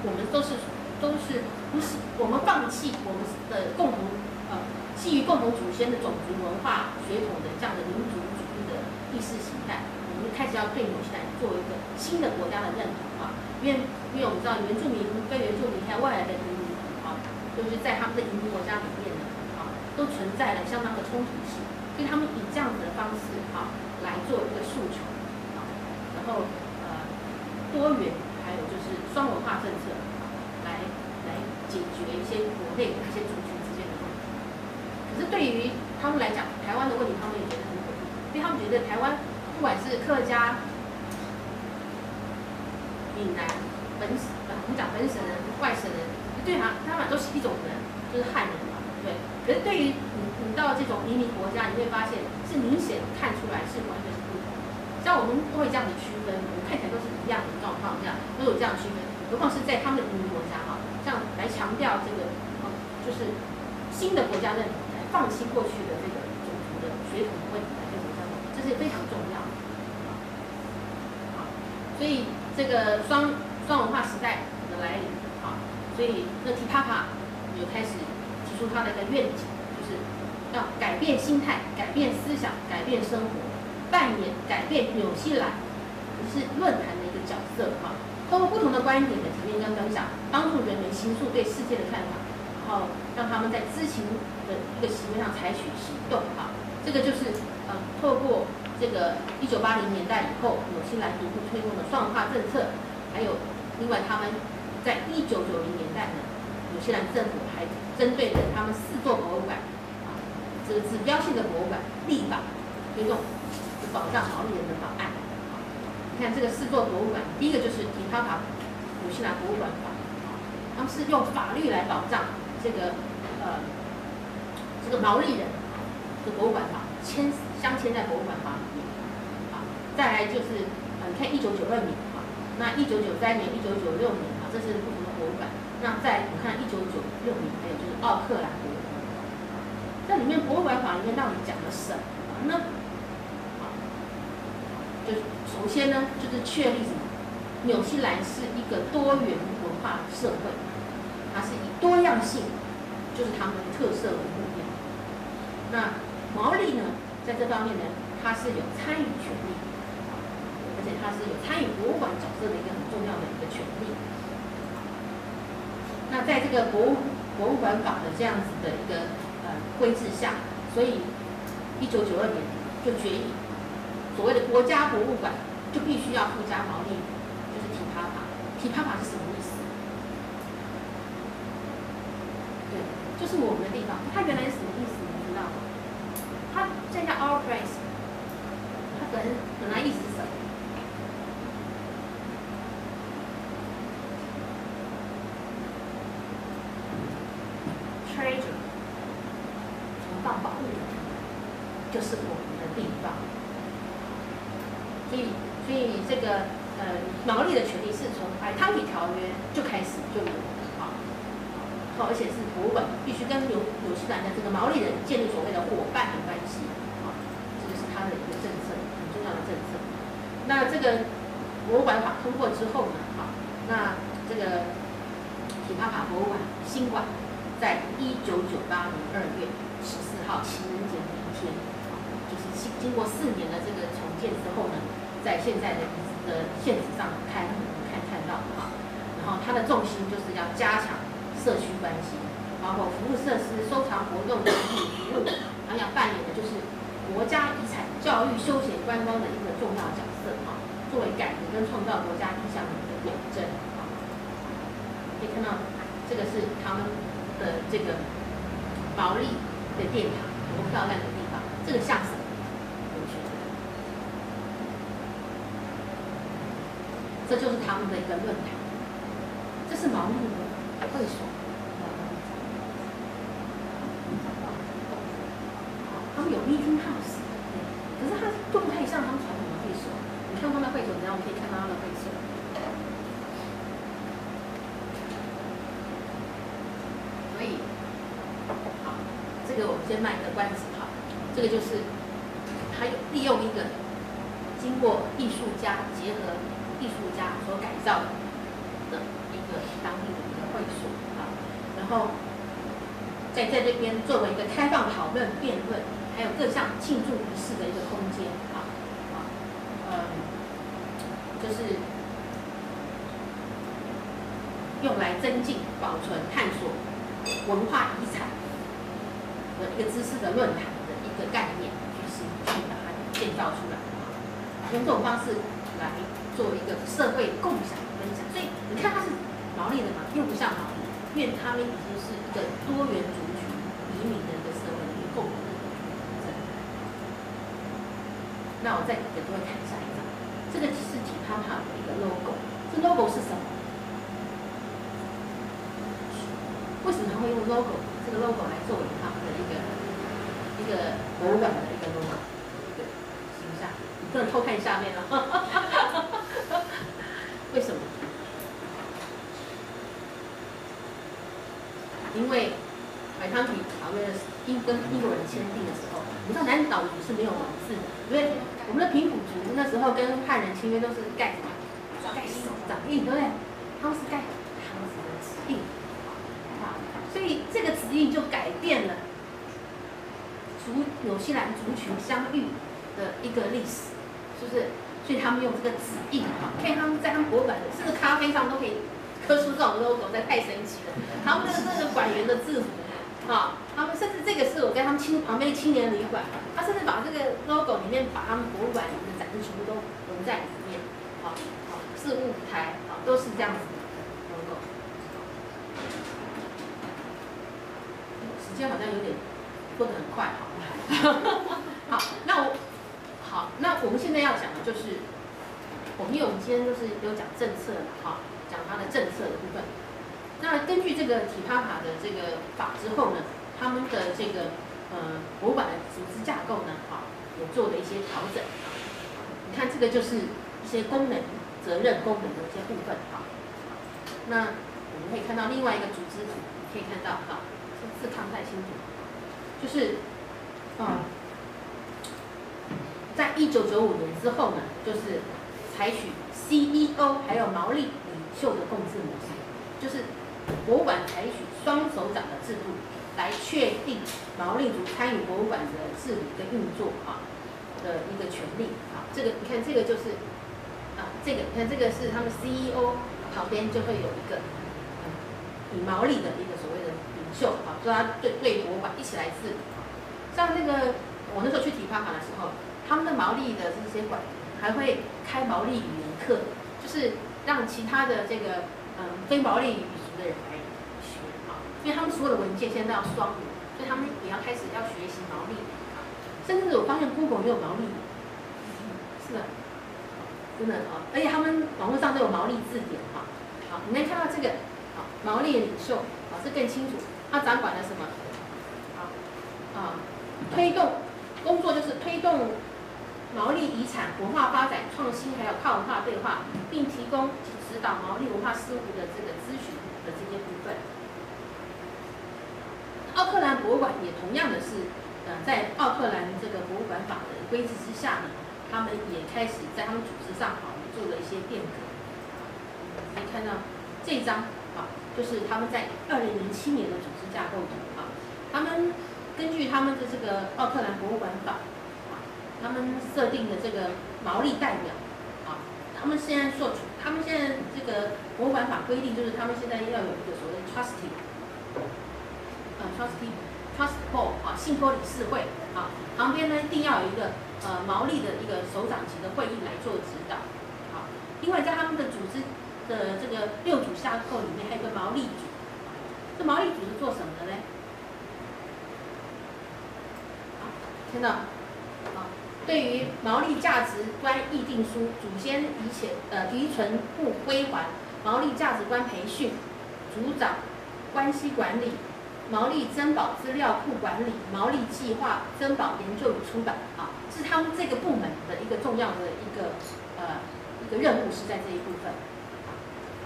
我们都是。都是不是我们放弃我们的共同呃基于共同祖先的种族文化血统的这样的民族主义的意识形态，我们开始要对纽西兰做一个新的国家的认同啊，因为因为我们知道原住民、非原住民还有外来的移民啊，就是在他们的移民国家里面呢啊，都存在了相当的冲突性，所以他们以这样子的方式啊来做一个诉求啊，然后呃多元还有就是双文化政策。啊，来来解决一些国内的一些族群之间的问题，可是对于他们来讲，台湾的问题他们也觉得很可疑，因为他们觉得台湾不管是客家、闽南、本省，我们讲本省人、外省人，对他他们都是一种人，就是汉人嘛，对。可是对于你你到这种移民国家，你会发现是明显看出来是完全是不同。像我们都会这样子区分，我们看起来都是一样的状况，这样都有这样区分，何况是在他们的移民国家哈。这样来强调这个，就是新的国家认同，来放弃过去的这个种族的血统问题，来这种这样这这是非常重要的。好，所以这个双双文化时代的来临，好，所以那提帕帕有开始提出他的一个愿景，就是要改变心态、改变思想、改变生活，扮演改变纽西兰是论坛的一个角色，哈。通过不同的观点的体验跟分享，帮助人们倾诉对世界的看法，然后让他们在知情的一个行为上采取行动。哈，这个就是呃，透过这个一九八零年代以后，纽西兰逐步推动的双文化政策，还有另外他们在一九九零年代呢，纽西兰政府还针对着他们四座博物馆。啊，这个指标性的博物馆。立法推动保障毛利人的法案。你看这个四座博物馆，第一个就是迪卡卡纽西兰博物馆。法，他们是用法律来保障这个呃这个毛利人啊的博物馆。法签镶嵌在博物馆。法里面啊。再来就是呃你看一九九二年，那一九九三年、一九九六年啊，这是不同的博物馆。那在你看一九九六年，还有就是奥克兰博物馆，在里面博物馆法里面到底讲了什么呢？啊就首先呢，就是确立什么？纽西兰是一个多元文化社会，它是以多样性，就是他们特色为目标。那毛利呢，在这方面呢，它是有参与权利，而且它是有参与博物馆角色的一个很重要的一个权利。那在这个博物博物馆法的这样子的一个呃规制下，所以一九九二年就决议。所谓的国家博物馆就必须要附加毛利，就是提帕法。提帕法是什么意思？对，就是我们的地方。它原来是什么意思？你知道吗？它现在 our place，它本本来意思是什么？treasure，存放宝物的，就是我们的地方。所以，所以这个呃，毛利的权利是从《海汤体条约》就开始就有啊，好，而且是博物馆必须跟纽纽西兰的这个毛利人建立所谓的伙伴的关系啊，这个是他的一个政策，很重要的政策。那这个博物馆法通过之后呢，啊，那这个体帕卡博物馆新馆在一九九八年二月十四号情人节那一天啊，就是经经过四年的这个重建之后呢。在现在的的现实上看，看看到哈，然后它的重心就是要加强社区关系，包括服务设施、收藏活动、整体服务，它要扮演的就是国家遗产、教育、休闲、观光的一个重要角色啊，作为改革跟创造国家理想的一个表征啊。可以看到，这个是他们的这个保利的殿堂，多漂亮的地方，这个像什么？这就是他们的一个论坛，这是毛利的会所，他们有 meeting house，可是它就不太像他们传统的会所。你看他们会所，然后我们可以看到他的会所。所以，好，这个我们先卖个关子哈。这个就是他有利用一个经过艺术家结合。艺术家所改造的一个当地的一个会所啊，然后在在这边作为一个开放讨论、辩论，还有各项庆祝仪式的一个空间啊啊，嗯，就是用来增进、保存、探索文化遗产的一个知识的论坛的一个概念，就是去把它建造出来啊，用这种方式来。做一个社会共享分享，所以你看它是毛利的嘛，又不像毛利，因为他们已经是一个多元族群移民的一个社会一个共同的那我再给各位看下一张，这个是体泡泡的一个 logo，这 logo 是什么？为什么他会用 logo 这个 logo 来作为他们的一个一个博物馆的一个 logo 一个形象？你不能偷看下面了。为什么？因为海海康体好那个英跟英国人签订的时候，你知道南岛族是没有文字的，因为我们的平埔族那时候跟汉人签约都是盖什么？盖手掌印，对不对？他们是盖他们的指印，啊，所以这个指印就改变了族纽西兰族群相遇的一个历史，是不是？所以他们用这个指印，哈，看他们在他们博物馆的，甚至咖啡上都可以刻出这种 logo，在太神奇了。他们的这个馆员的制服，啊，他们甚至这个是我跟他们青旁边青年旅馆，他甚至把这个 logo 里面把他们博物馆里面的展示全部都融在里面，好，好，事务台，啊，都是这样子的 logo。时间好像有点过得很快，好，好，那我，好，那我们现在要讲的就是，我们因为我们今天都是有讲政策的，哈，讲它的政策的部分。那根据这个体帕法的这个法之后呢，他们的这个呃博物馆的组织架构呢，哈，也做了一些调整。你看这个就是一些功能、责任、功能的一些部分，哈。那我们可以看到另外一个组织图，可以看到，哈，这字看不太清楚，就是啊，在一九九五年之后呢，就是采取 CEO 还有毛利领袖的共治模式，就是。博物馆采取双手掌的制度来确定毛利族参与博物馆的治理跟运作啊的一个权利啊。这个你看，这个就是啊，这个你看这个是他们 CEO 旁边就会有一个以毛利的一个所谓的领袖啊，说他对对博物馆一起来治理。像那个我那时候去体帕卡的时候，他们的毛利的这些馆还会开毛利语言课，就是让其他的这个嗯非毛利语族。的人来学啊，因为他们所有的文件现在都要双语，所以他们也要开始要学习毛利啊。甚至我发现 Google 也有毛利语，是的，真的啊。而且他们网络上都有毛利字典哈。好，你能看到这个好毛利领袖啊，这更清楚。他掌管了什么？啊啊，推动工作就是推动毛利遗产文化发展创新，还有跨文化对话，并提供指导毛利文化事务的这个咨询。的这些部分，奥克兰博物馆也同样的是，呃，在奥克兰这个博物馆法的规制之下呢，他们也开始在他们组织上啊做了一些变革。可以看到这张啊，就是他们在二零零七年的组织架构图啊，他们根据他们的这个奥克兰博物馆法啊，他们设定的这个毛利代表，他们现在做出。他们现在这个博物馆法规定，就是他们现在要有一个所谓 trustee，呃 trustee，trust board 啊，信托理事会啊，旁边呢一定要有一个呃毛利的一个首长级的会议来做指导，好，另外在他们的组织的这个六组架构里面，还有一个毛利组，这毛利组是做什么的呢？好，听到？对于毛利价值观议定书、祖先遗前呃遗存不归还、毛利价值观培训、组长关系管理、毛利珍宝资料库管理、毛利计划、珍宝研究与出版啊，是他们这个部门的一个重要的一个呃一个任务是在这一部分。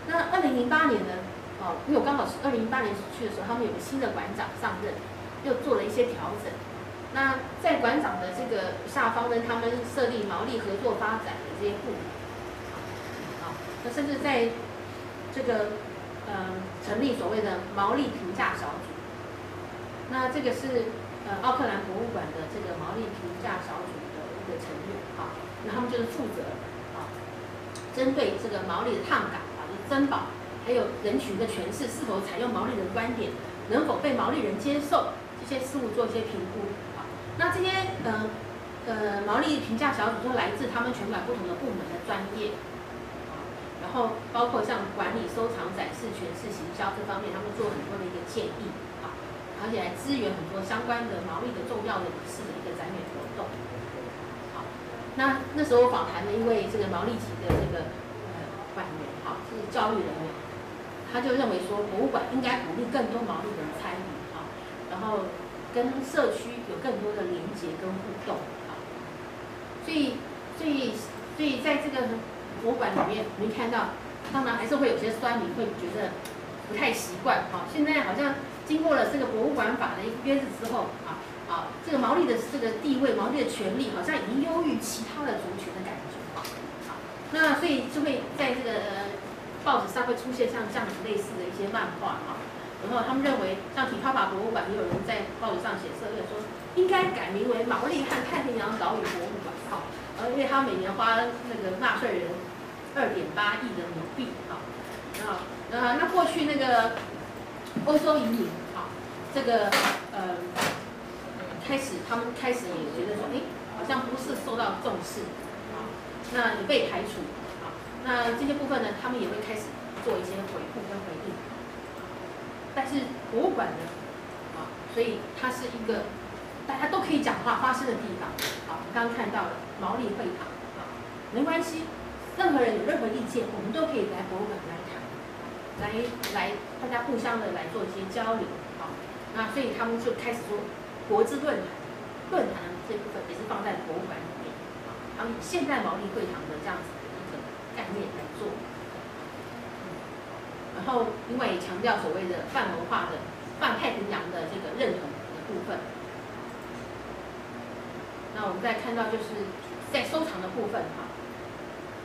那二零零八年呢，哦，因为我刚好是二零零八年去的时候，他们有个新的馆长上任，又做了一些调整。那在馆长的这个下方呢，他们设立毛利合作发展的这些部门，好，那甚至在这个呃成立所谓的毛利评价小组，那这个是呃奥克兰博物馆的这个毛利评价小组的一个成员，啊，那他们就是负责啊，针对这个毛利的烫感啊，就珍宝，还有人群的诠释是否采用毛利人观点，能否被毛利人接受，这些事物做一些评估。那这些呃呃毛利评价小组就来自他们全馆不同的部门的专业，啊然后包括像管理、收藏、展示、诠释、行销这方面，他们做很多的一个建议啊，而且来支援很多相关的毛利的重要的仪式的一个展演活动。好，那那时候访谈的一位这个毛利级的这个呃管员，哈，是教育人员，他就认为说博物馆应该鼓励更多毛利人参与哈，然后。跟社区更多的连接跟互动啊，所以所以所以在这个博物馆里面，我们看到，当然还是会有些酸民会觉得不太习惯哈。现在好像经过了这个博物馆法的一个约制之后啊啊，这个毛利的这个地位、毛利的权利好像已经优于其他的族群的感觉啊。那所以就会在这个报纸上会出现像这样子类似的一些漫画哈。然后他们认为，像体泡法博物馆也有人在报纸上写社论说，应该改名为毛利和太平洋岛屿博物馆，好，呃，因为他每年花那个纳税人二点八亿的冥币，好，啊，呃，那过去那个欧洲移民，好，这个呃，开始他们开始也觉得说，哎，好像不是受到重视，啊，那也被排除，啊，那这些部分呢，他们也会开始做一些回复跟回应。但是博物馆呢，啊，所以它是一个大家都可以讲话发声的地方。好，刚刚看到了毛利会堂，啊，没关系，任何人有任何意见，我们都可以来博物馆来谈，来来大家互相的来做一些交流。好，那所以他们就开始说国之论坛，论坛这部分也是放在博物馆里面。啊，他们以现代毛利会堂的这样子的一个概念来做。然后，因为强调所谓的泛文化的、泛太平洋的这个认同的部分。那我们再看到，就是在收藏的部分哈，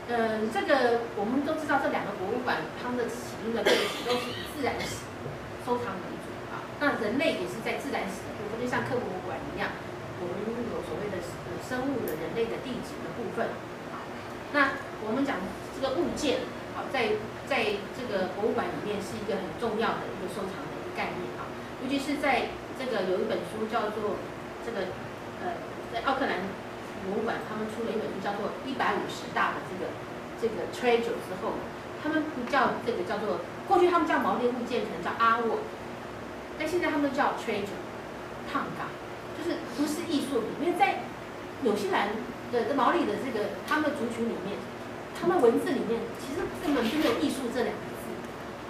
嗯，这个我们都知道，这两个博物馆他们的起因的背景都是以自然史收藏为主啊。那人类也是在自然史的部分，就像科博物馆一样，我们有所谓的生物的人类的地质的部分啊。那我们讲这个物件，好在。在这个博物馆里面是一个很重要的一个收藏的一个概念啊，尤其是在这个有一本书叫做这个呃，在奥克兰博物馆他们出了一本书叫做一百五十大的这个这个 treasure 之后，他们不叫这个叫做过去他们叫毛利物件可能叫阿沃，但现在他们都叫 treasure 烫港，就是不是艺术品，因为在纽西兰的毛利的这个他们的族群里面。他们文字里面其实根本就没有“艺术”这两个字，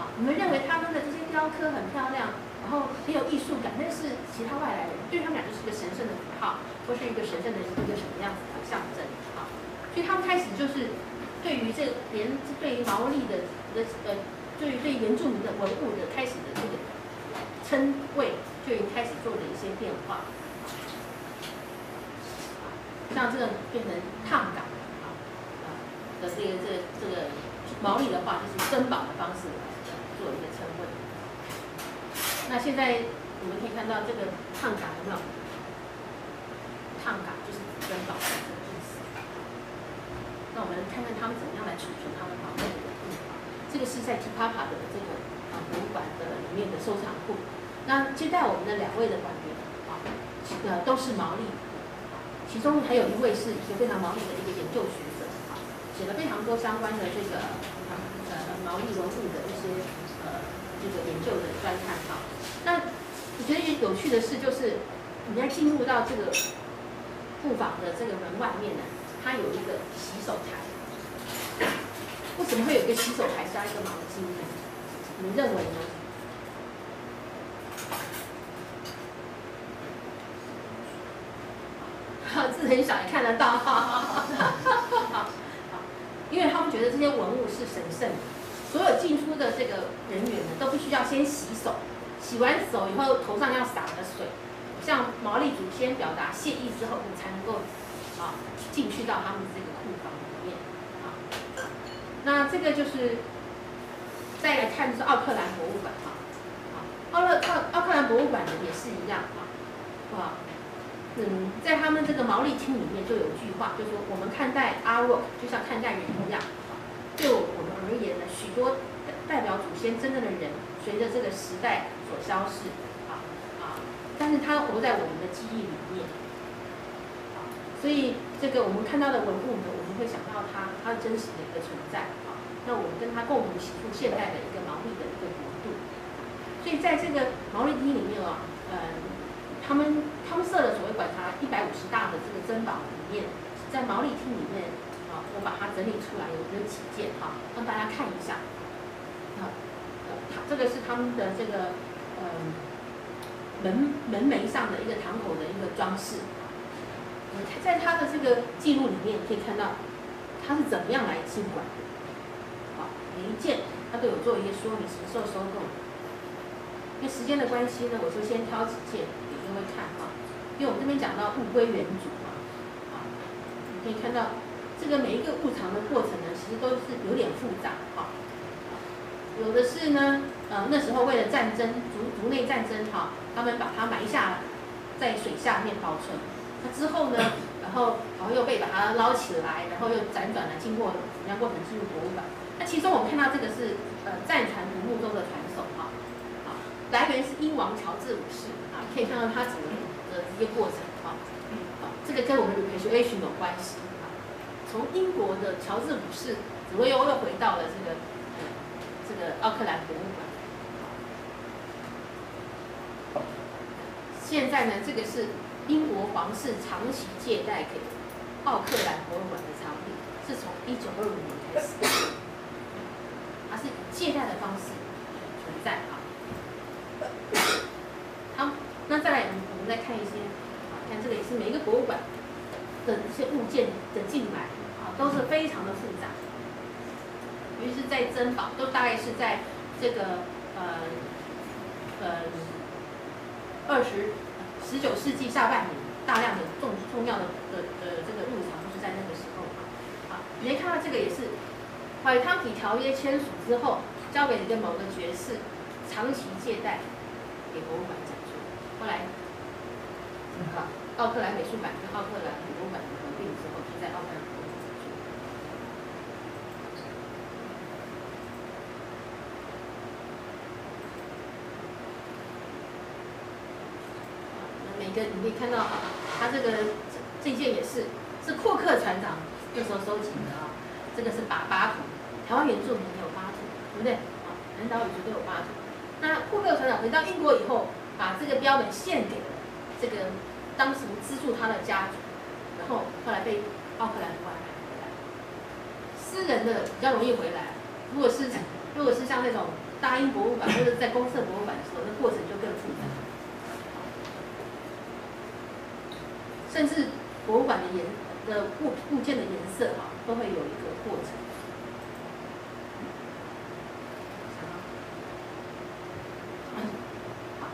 啊，我们认为他们的这些雕刻很漂亮，然后很有艺术感，但是其他外来人对他们俩就是一个神圣的符号，或是一个神圣的一个什么样子的象征，啊，所以他们开始就是对于这连对于毛利的的呃，对于对原住民的文物的开始的这个称谓，就已经开始做了一些变化，像这个变成烫感。的这个这这个毛利的话，就是珍宝的方式做一个。那现在我们可以看到这个烫嘎有没有？烫嘎就是珍宝的意思。那我们看看他们怎么样来储存他们宝贝的地方。这个是在 Tipapa 的这个啊博物馆的里面的收藏库。那接待我们的两位的馆员啊，呃都是毛利，其中还有一位是一个非常毛利的一个研究学者啊。写了非常多相关的这个呃毛利文物的一些这个研究的专刊哈。那我觉得有趣的是，就是你要进入到这个布房的这个门外面呢，它有一个洗手台。为什么会有一个洗手台加一个毛巾呢？你认为呢？字很小，也看得到。因为他们觉得这些文物是神圣的，所有进出的这个人员呢，都必须要先洗手，洗完手以后头上要洒的水，向毛利祖先表达谢意之后，你才能够啊进去到他们这个库房里面啊。那这个就是再来看就是奥克兰博物馆哈，啊，奥勒奥奥克兰博物馆呢也是一样啊，啊。嗯，在他们这个毛利厅里面就有句话，就说我们看待 artwork 就像看待人一样。对我们而言呢，许多代表祖先真正的人，随着这个时代所消逝，啊啊，但是他活在我们的记忆里面。啊所以这个我们看到的文物呢，我们会想到它它真实的一个存在。啊，那我们跟它共同写出现代的一个毛利的一个国度。所以在这个毛利厅里面啊，呃。他们他们设了所谓管辖一百五十大的这个珍宝里面，在毛利厅里面，我把它整理出来有有几件哈，让大家看一下。啊，它这个是他们的这个嗯门门楣上的一个堂口的一个装饰。你在他的这个记录里面可以看到，他是怎么样来进馆的。好，每一件他都有做一些说明，什么时候收购。因为时间的关系呢，我就先挑几件给各位看哈。因为我们这边讲到物归原主嘛，啊，你可以看到这个每一个物藏的过程呢，其实都是有点复杂哈。有的是呢，呃，那时候为了战争，族族内战争哈，他们把它埋下在水下面保存。那之后呢，然 后然后又被把它捞起来，然后又辗转的经过怎么样过程进入博物馆。那其中我们看到这个是呃战船独木舟的船首哈，啊，来源是英王乔治五世啊，可以看到他整个的一些过程哈，好，这个跟我们的 repatriation 有关系啊，从英国的乔治五世，怎么又又回到了这个。这个奥克兰博物馆，现在呢，这个是英国皇室长期借贷给奥克兰博物馆的藏品，是从一九二五年开始，它是以借贷的方式存在啊。好，那再来，我们再看一些，啊，看这个也是每一个博物馆的一些物件的进来，都是非常的复杂。尤其是在珍宝，都大概是在这个呃呃二十十九世纪下半年，大量的重重要的的的这个入场就是在那个时候啊。你可以看到这个也是《怀汤底条约》签署之后，交给一个某个爵士长期借贷给博物馆展出。后来，奥克兰美术馆跟奥克兰博物馆合并之后，就在奥克兰。你可以看到哈，它这个这件也是是库克船长那时候收集的啊，这个是巴巴图，台湾原住民也有巴图，对不对？啊，南岛语族都有巴图。那库克船长回到英国以后，把这个标本献给了这个当时资助他的家族，然后后来被奥克兰博物馆买回来。私人的比较容易回来，如果是如果是像那种大英博物馆或者在公社博物馆的时候，那过程就更复杂。甚至博物馆的颜的物物件的颜色哈，都会有一个过程。好，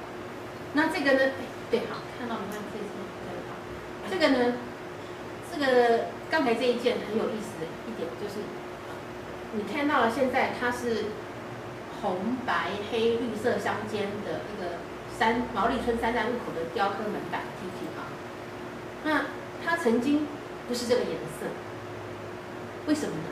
那这个呢？对，好，看到没？看这件，好，这个呢，这个刚才这一件很有意思的一点就是，你看到了现在它是红白黑绿色相间的一个三毛利村三站入口的雕刻门板 T 啊。那它曾经不是这个颜色，为什么呢？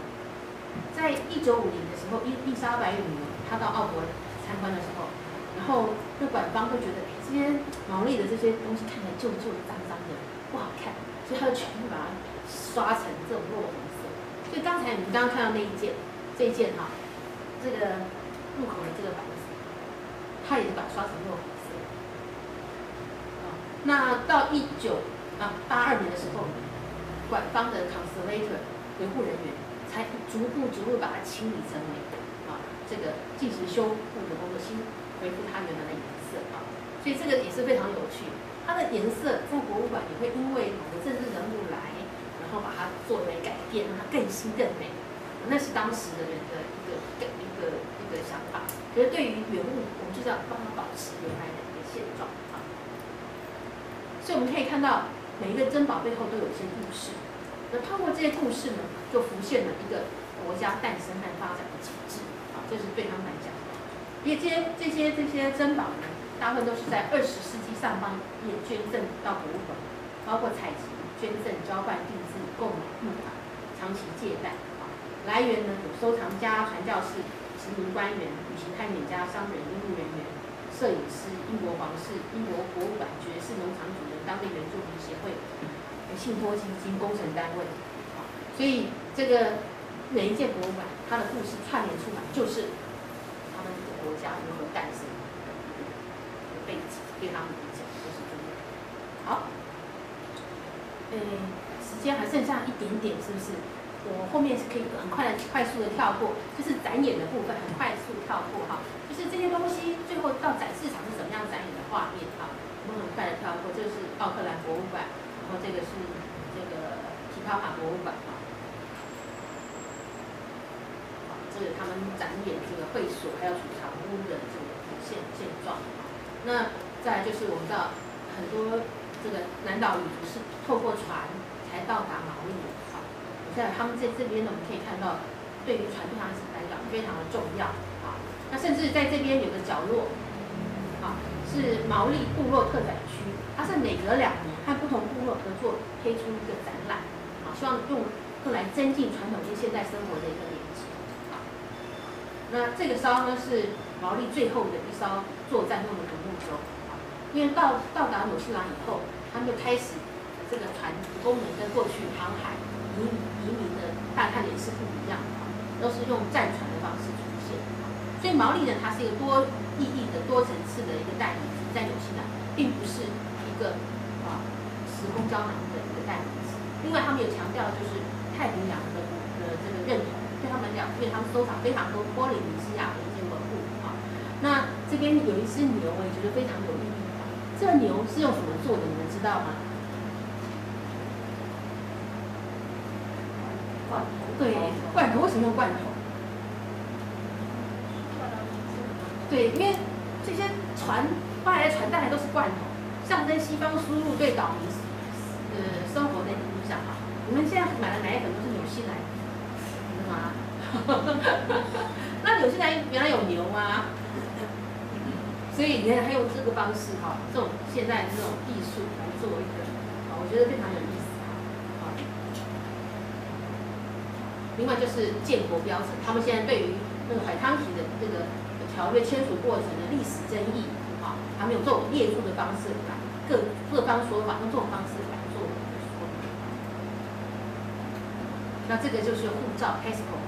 在一九五零的时候，伊丽莎白女王她到奥博参观的时候，然后那馆方会觉得，哎，这些毛利的这些东西看起来旧旧的、脏脏的，不好看，所以他就全部把它刷成这种落红色。所以刚才你们刚刚看到那一件，这一件哈，这个入口的这个板子，它也是把它刷成落红色。那到一九八二年的时候，馆方的 conservator 维护人员才逐步逐步把它清理成为啊，这个进行修复的工作，新恢复它原来的颜色啊。所以这个也是非常有趣，它的颜色在博物馆也会因为某个政治人物来，然后把它作为改变，让它更新更美。那是当时的人的一个一个一个想法。可是对于原物，我们就是要帮它保持原来的一个现状啊。所以我们可以看到。每一个珍宝背后都有一些故事，那透过这些故事呢，就浮现了一个国家诞生和发展的景致啊，这是非常难讲的。因为这些这些这些珍宝呢，大部分都是在二十世纪上半叶捐赠到博物馆，包括采集、捐赠、交换、定制、购买、募款、长期借贷啊。来源呢有收藏家、传教士、殖民官员、旅行探险家、商人、医务人员、摄影师、英国皇室、英国博物馆、爵士、农场主。当地原住民协会、信托基金、工程单位，所以这个每一件博物馆，它的故事串联出来，就是他们这个国家如何诞生的背景，对他们来讲都是重要的。好，嗯，时间还剩下一点点，是不是？我后面是可以很快的、快速的跳过，就是展演的部分，很快速跳过哈。就是这些东西最后到展示场是怎么样展演的画面啊？我们很快的跳过，这是奥克兰博物馆，然后这个是这个皮卡马博物馆啊，这个他们展演这个会所还有储藏屋的这个现现状。那再就是我们知道很多这个南岛旅途是透过船才到达毛利的，好，在他们在这边呢，我们可以看到，对于船对他们来讲非常的重要，那甚至在这边有个角落，啊，是毛利部落特展区，它是每隔两年和不同部落合作推出一个展览，啊，希望用用来增进传统跟现代生活的一个连接，啊，那这个艘呢是毛利最后的一艘作战用的独木舟，啊，因为到到达纽西兰以后，他们就开始这个船功能跟过去航海移移民的大探点是不一样的，都是用战船的方式，所以毛利人它是一个多意义的多层次的一个代名词，在纽西兰并不是一个啊时空胶囊的一个代名词。另外，他们有强调就是太平洋的的这个认同，对他们讲，因为他们收藏非常多波利尼西亚的一些文物啊。那这边有一只牛，我也觉得非常有意义。这牛是用什么做的？你们知道吗？罐头。对，罐头为什么用罐头？对，因为这些传发来的传单都是罐头，象征西方输入对岛民呃生活的影响啊。我们现在买的奶粉都是纽西兰，知道吗？那纽西兰原来有牛啊，所以你看他用这个方式哈，这种现在这种艺术来做一个，啊，我觉得非常有意思啊。另外就是建国标志，他们现在对于那个海汤体的这个条约签署过程的历史争议，啊，他们用这种列出的方式来各各方说法，用这种方式来做说明。那这个就是护照 passport，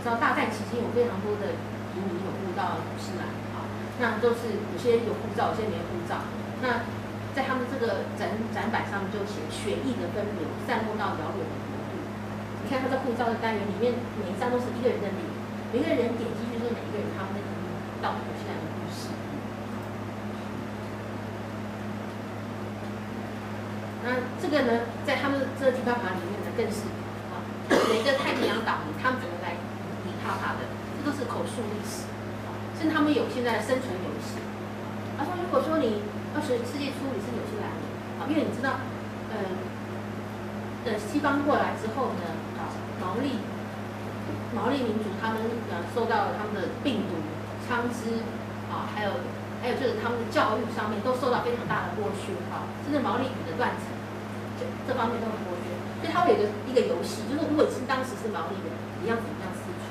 知道大战期间有非常多的移民有入到新西兰啊，那都是有些有护照，有些没护照。那在他们这个展展板上面就写血液的分流散落到遥远的国度。你看他的护照的单元里面，每一张都是一个人的脸，每个人点进去就是每一个人他们的到纽西兰的故事。那这个呢，在他们这个地方盘里面呢，更是啊，每个太平洋岛民他们怎么来理他他的，这都是口述历史啊，甚至他们有现在的生存游戏。他说，如果说你二十世纪初你是纽西兰人啊，因为你知道，呃，呃，西方过来之后呢，啊，毛利毛利民族他们呃受到了他们的病毒、枪支啊，还有还有就是他们的教育上面都受到非常大的剥削哈，甚至毛利语的断层，这这方面都很剥削。所以他会有一个一个游戏，就是如果是当时是毛利人，你要怎么样生存？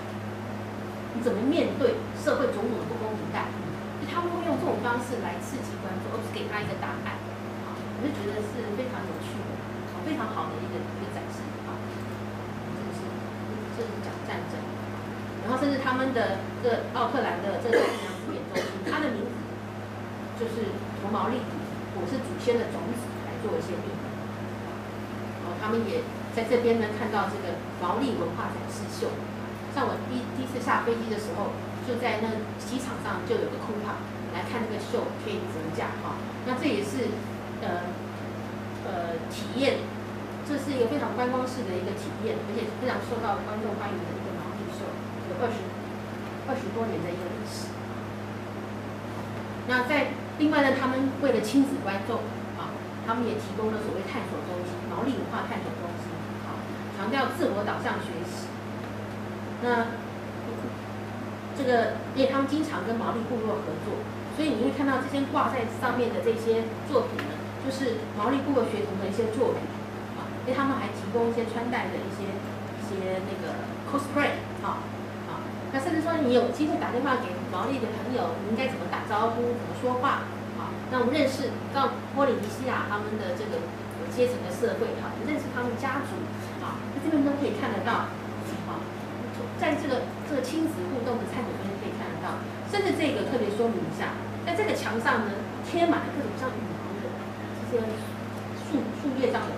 你怎么面对社会种种的不公平待遇？他们会用这种方式来刺激观众，而不是给他一个答案。啊，我就觉得是非常有趣的，非常好的一个一个展示啊。这是这是讲战争，然后甚至他们的这奥克兰的这个太平洋古典中心，它的名字就是从毛利“我是祖先的种子”来做一些命名。然后他们也在这边呢看到这个毛利文化展示秀。像我第第一次下飞机的时候，就在那机场上就有个空场来看这个秀，可以折价哈。那这也是呃呃体验，这是一个非常观光式的一个体验，而且非常受到观众欢迎的，二十二十多年的一个历史。那在另外呢，他们为了亲子观众啊，他们也提供了所谓探索中心，毛利文化探索中心啊，强调自我导向学习。那这个，因为他们经常跟毛利部落合作，所以你会看到这些挂在上面的这些作品呢，就是毛利部落学童的一些作品啊。因为他们还提供一些穿戴的一些一些那个 cosplay 啊。那甚至说你有机会打电话给毛利的朋友，你应该怎么打招呼，怎么说话啊？那我们认识到波利尼西亚他们的这个阶层的社会哈，认识他们家族啊，在这边都可以看得到。啊在这个这个亲子互动的餐馆里面可以看得到，甚至这个特别说明一下，在这个墙上呢贴满了各种像羽毛的这些树树叶上的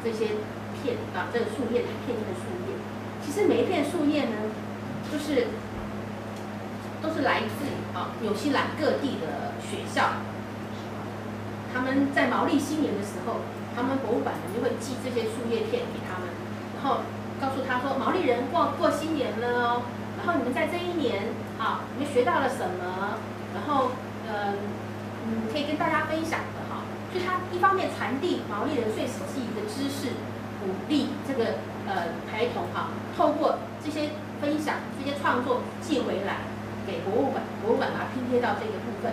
这些片啊，这个树叶片片的树叶，其实每一片树叶呢，就是都是来自啊纽西兰各地的学校，他们在毛利新年的时候，他们博物馆呢就会寄这些树叶片给他们，然后。告诉他说，毛利人过过新年了哦，然后你们在这一年啊，你们学到了什么？然后，嗯，嗯可以跟大家分享的哈，就它一方面传递毛利人最实际的知识，鼓励这个呃孩童哈，透过这些分享、这些创作寄回来给博物馆，博物馆把它拼贴到这个部分，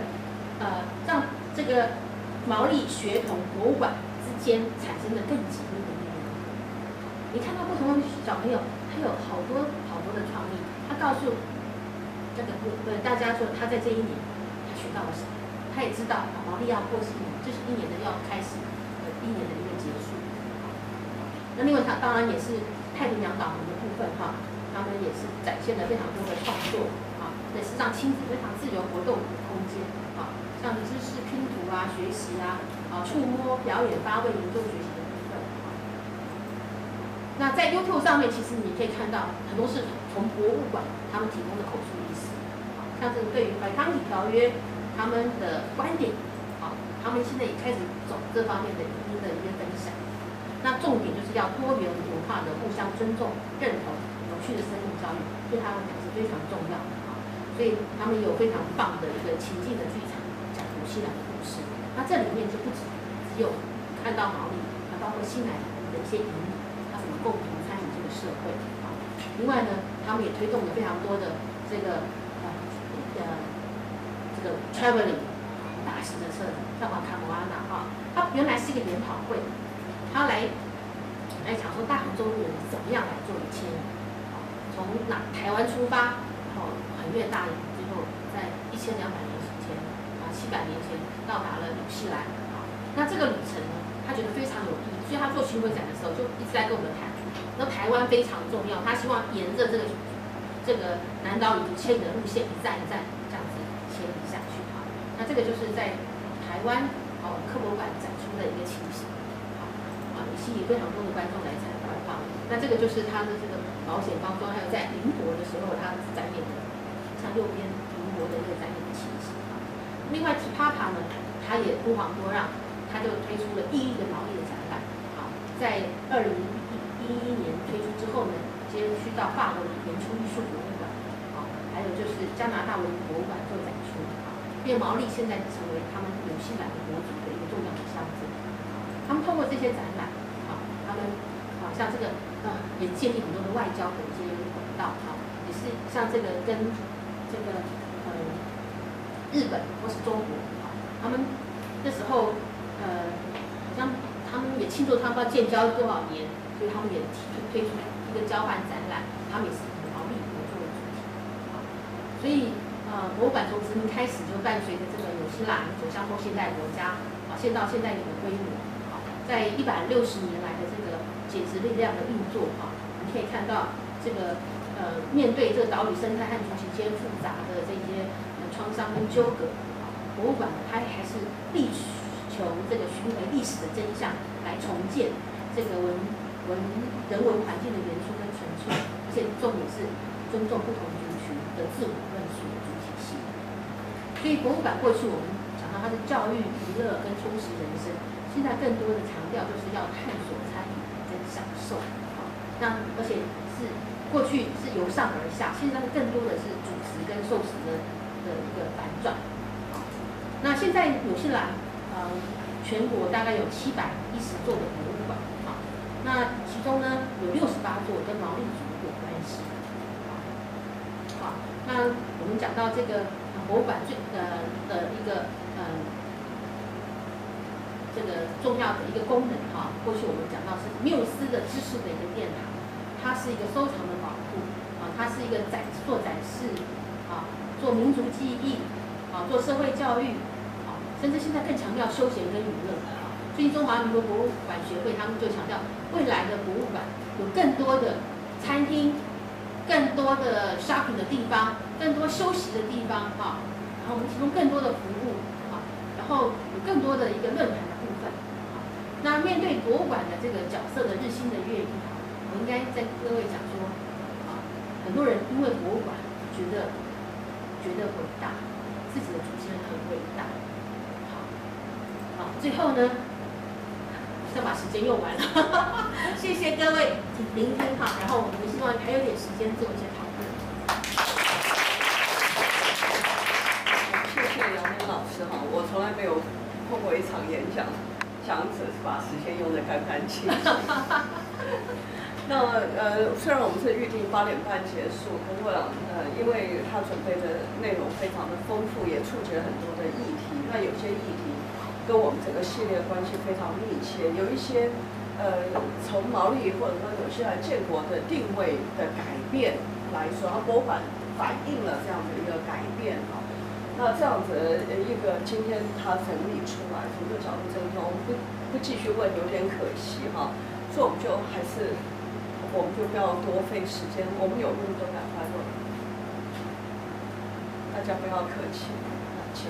呃，让这个毛利学童博物馆之间产生的更紧密的联系。你看到不同的小朋友，他有好多好多的创意，他告诉这个呃大家说他在这一年他学到了什么，他也知道毛利要过是一年，这是一年的要开始，呃一年的一个结束。那另外他当然也是太平洋岛民的部分哈，他们也是展现了非常多的创作啊，也是让亲子非常自由活动的空间啊，像知识拼图啊、学习啊、啊触摸、表演、发问、研究、学习的部分啊。那在 YouTube 上面，其实你可以看到很多是从博物馆他们提供的口述历史，啊，像这个对于白康体条约他们的观点，啊，他们现在也开始走这方面的一的一个分享。那重点就是要多元文化的互相尊重、认同、去的生命教育，对他们讲是非常重要的啊。所以他们有非常棒的一个情境的剧场，讲纽西兰的故事。那这里面就不止只有看到毛利，还包括新来的一些移民，他怎么共同参与这个社会啊。另外呢，他们也推动了非常多的这个呃呃这个 traveling 大型的车，像瓦卡摩安娜哈，它原来是一个研讨会。他来来讲说大洋洲人怎么样来做迁移，从哪台湾出发，然后横越大洋，最后在一千两百年前啊七百年前到达了纽西兰啊。那这个旅程呢，他觉得非常有意义，所以他做巡回展的时候就一直在跟我们谈。那台湾非常重要，他希望沿着这个这个南岛语族迁移的路线一站一站这样子迁移下去啊。那这个就是在台湾哦科博馆展出的一个情形。好，啊，也吸引非常多的观众来参观哈，那这个就是它的这个保险包装，还有在民国的时候它展演的，像右边民国的一个展演的情形啊。另外 Tipapa 呢，它也不遑多让，它就推出了第一个毛利的展览啊，在二零一一年推出之后呢，接着去到法国的原初艺术博物馆啊，还有就是加拿大文博物馆做展出啊，因为毛利现在成为他们纽西兰的国族的一个重要的象征，他们通过这些展览啊。他们啊，像这个啊，也建立很多的外交的一些管道啊，也是像这个跟这个呃日本或是中国啊，他们那时候呃，好像他们也庆祝他们要建交多少年，所以他们也提出推出一个交换展览，他们也是以毛利国作为主题啊，所以呃，博物馆从殖民开始就伴随着这个纽西兰走向后现代国家啊，现到现在有个规模啊，在一百六十年来的这个解释力量的运作哈，你可以看到这个呃，面对这个岛屿生态和族群间复杂的这些创伤跟纠葛，博物馆它还是力求这个寻回历史的真相，来重建这个文文人文环境的元素跟纯粹，而且重点是尊重不同族群的自我论述的主体性。所以博物馆过去我们讲到它的教育、娱乐跟充实人生，现在更多的强调就是要探索。享受，好，那而且是过去是由上而下，现在更多的是主食跟受食的的一个反转，好，那现在纽西兰呃全国大概有七百一十座的博物馆，好，那其中呢有六十八座跟毛利族有关系，好，好，那我们讲到这个博物馆最呃的一个嗯。这个重要的一个功能哈，过去我们讲到是缪斯的知识的一个殿堂，它是一个收藏的宝库啊，它是一个展做展示啊，做民族记忆啊，做社会教育啊，甚至现在更强调休闲跟娱乐啊。最近中华民国博物馆学会他们就强调，未来的博物馆有更多的餐厅，更多的 shopping 的地方，更多休息的地方哈，然后我们提供更多的服务啊，然后有更多的一个论坛。那面对博物馆的这个角色的日新的跃移，我应该在各位讲说，啊，很多人因为博物馆觉得觉得伟大，自己的主持人很伟大，好，好，最后呢，要把时间用完了，谢谢各位聆听哈，然后我们希望还有点时间做一些讨论。谢谢杨明老师哈，我从来没有。碰过一场演讲，讲者是把时间用得干干净净。那呃，虽然我们是预定八点半结束，不过呃，因为他准备的内容非常的丰富，也触及了很多的议题。那有些议题跟我们整个系列关系非常密切，有一些呃，从毛利或者说有些来建国的定位的改变来说，它博物馆反映了这样的一个改变啊。那这样子一个今天他整理出来，从这个角度争论，我们不不继续问，有点可惜哈。所以我们就还是。我们就不要多费时间，我们有路都赶快问，大家不要客气，请。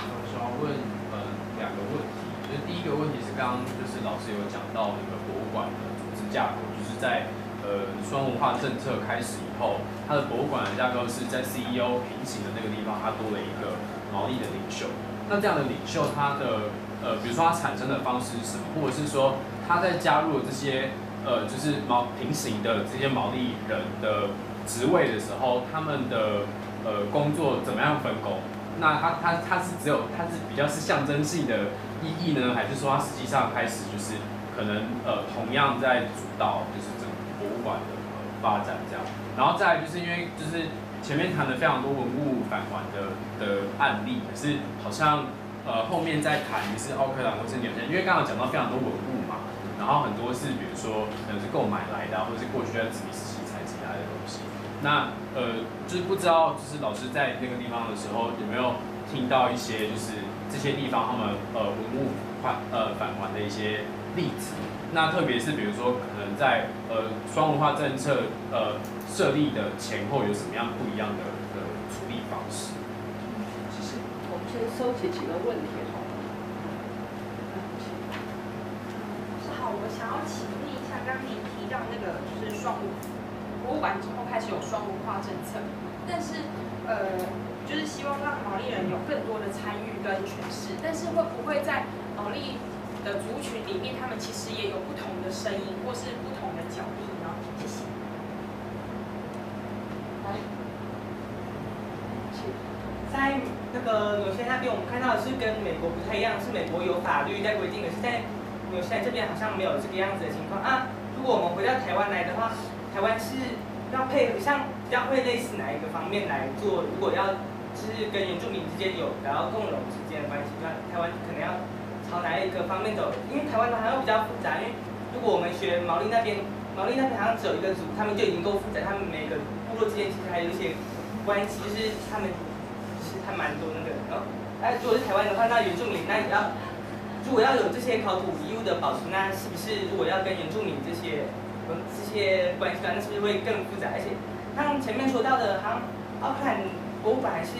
我想要问呃两个问题，就是第一个问题是刚刚就是老师有讲到那个博物馆的组织架构，就是在呃双文化政策开始以后，它的博物馆的架构是在 CEO 平行的那个地方，它多了一个毛利的领袖。那这样的领袖，他的呃比如说他产生的方式是什么，或者是说他在加入这些。呃，就是毛平行的这些毛利人的职位的时候，他们的呃工作怎么样分工？那他他他是只有他是比较是象征性的意义呢，还是说他实际上开始就是可能呃同样在主导就是馆的发展这样？然后再来就是因为就是前面谈了非常多文物返还的的案例，可是好像呃后面再谈是奥克兰或是纽约，因为刚刚讲到非常多文物嘛。然后很多是，比如说可能是购买来的，或者是过去在殖民时期采集来的东西。那呃，就是不知道，就是老师在那个地方的时候，有没有听到一些，就是这些地方他们呃文物返呃返还的一些例子。那特别是比如说，可能在呃双文化政策呃设立的前后，有什么样不一样的的处理方式？其实。我们先收集几个问题好了。好。我想要请问一下，刚刚您提到那个就是双物博物馆之后开始有双文化政策，但是呃，就是希望让毛利人有更多的参与跟诠释，但是会不会在毛利的族群里面，他们其实也有不同的声音或是不同的角力呢？谢谢。来，在那个纽西兰那边，我们看到的是跟美国不太一样，是美国有法律在规定的，是在。纽西兰这边好像没有这个样子的情况啊。如果我们回到台湾来的话，台湾是要配合，像比较会类似哪一个方面来做？如果要就是跟原住民之间有然后共荣之间的关系，那台湾可能要朝哪一个方面走？因为台湾的好像比较复杂，因为如果我们学毛利那边，毛利那边好像只有一个族，他们就已经够复杂，他们每个部落之间其实还有一些关系，就是他们其实还蛮多那个。然后，哎，如果是台湾的话，那原住民那也要。如果要有这些考古遗物的保存，那是不是如果要跟原住民这些这些关系，那是不是会更复杂？而且，像前面说到的，好像奥克兰博物馆还是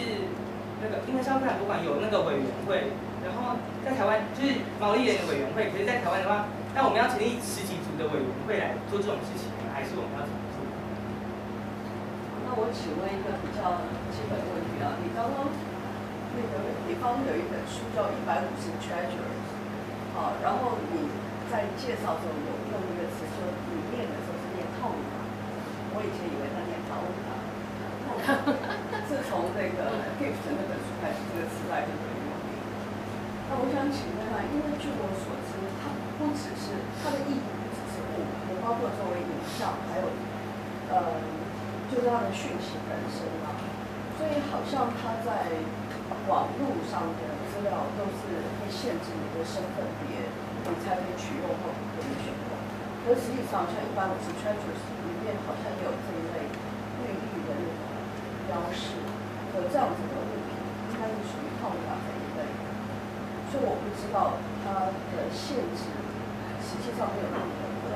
那个，应该是奥克兰博物馆有那个委员会，然后在台湾就是毛利人的委员会。可是，在台湾的话，那我们要成立十几组的委员会来做这种事情，还是我们要怎么做？那我请问一个比较基本的问题啊，你刚刚那个地方有一本书叫《一百五十 Treasures》。好，然后你在介绍中有用一个词，说你念的时候是念痛卡，我以前以为他念刀卡，自从那个 gift 那本书开始，这个词来就。那我想请问一下，因为据我所知，它不只是它的意义，不只是物，也包括作为影像，还有呃，就是它的讯息本身啊，所以好像它在网络上的。资料都是会限制你的身份别，你才可以取用或可以选用。可实际上，像一般的是 treasures 里面好像也有这一类绿绿的那种标识，和这样子的物品，应该是属于套卡这一类。所以我不知道它的限制实际上没有那么多，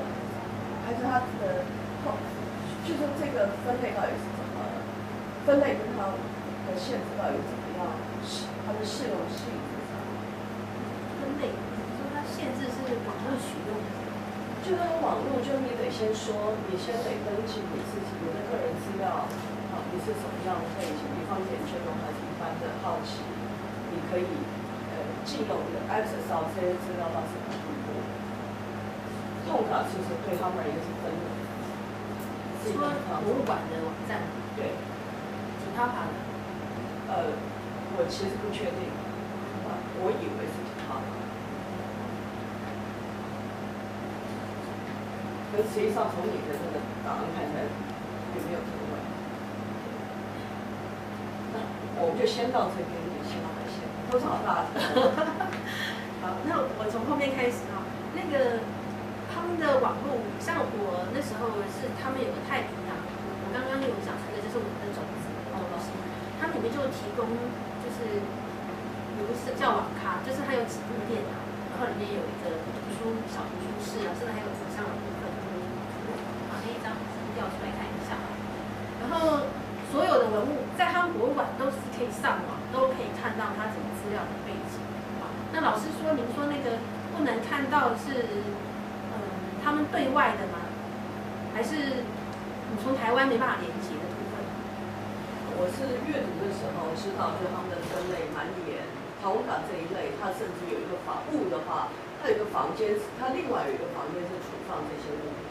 还是它的套，就说这个分类到底是怎么分类跟它的限制到底怎么样？它的适用性分类，说它限制是网络取用，就那个网络，就你得先说，你先得登记你自己，你的个人资料，啊，你是什么样的类型，比方研究用还是一般的好奇，你可以既有的 exercise 这些资是很多，用法其实对他们也是分的。说博物馆的网站，对，其他版的，呃，我其实不确定，我以为是其他的，可实际上从你的那个档案看起来，并没有这个问题。那我们就先到这边。你先到哪先？多少大？好，那我从后面开始啊，那个他们的网络，像我那时候是他们有个太平洋，我刚刚有讲那个就是我们的种子东西，它里面就提供就是有个是叫网咖，就是它有几部电脑，然后里面有一个读书小读书室啊，甚至还有影像的部分，把那一张调出来看一下啊，然后所有的文物在他们博物馆都是可以上网，都可以看到他整个资料的背景。那老师说，您说那个不能看到是，嗯，他们对外的吗？还是你从台湾没办法连接的部分？我是阅读的时候知道，就他们的分类蛮严。陶馆这一类，它甚至有一个房物的话，它有一个房间，它另外有一个房间是存放这些物品，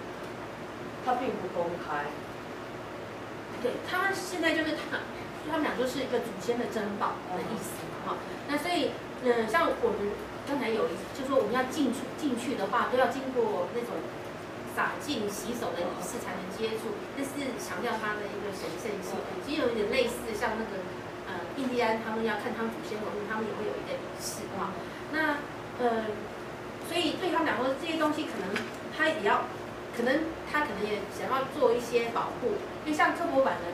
它并不公开。对他们现在就是他，就他们俩就是一个祖先的珍宝的意思嘛，哈。那所以。嗯，像我们刚才有一，就说我们要进出进去的话，都要经过那种洒净洗手的仪式才能接触，这是强调它的一个神圣性。其实有一点类似，像那个呃印第安他们要看他们祖先文物，他们也会有一个仪式哈。那呃，所以对他们来说，这些东西可能他也要，可能他可能也想要做一些保护，就像科博馆的。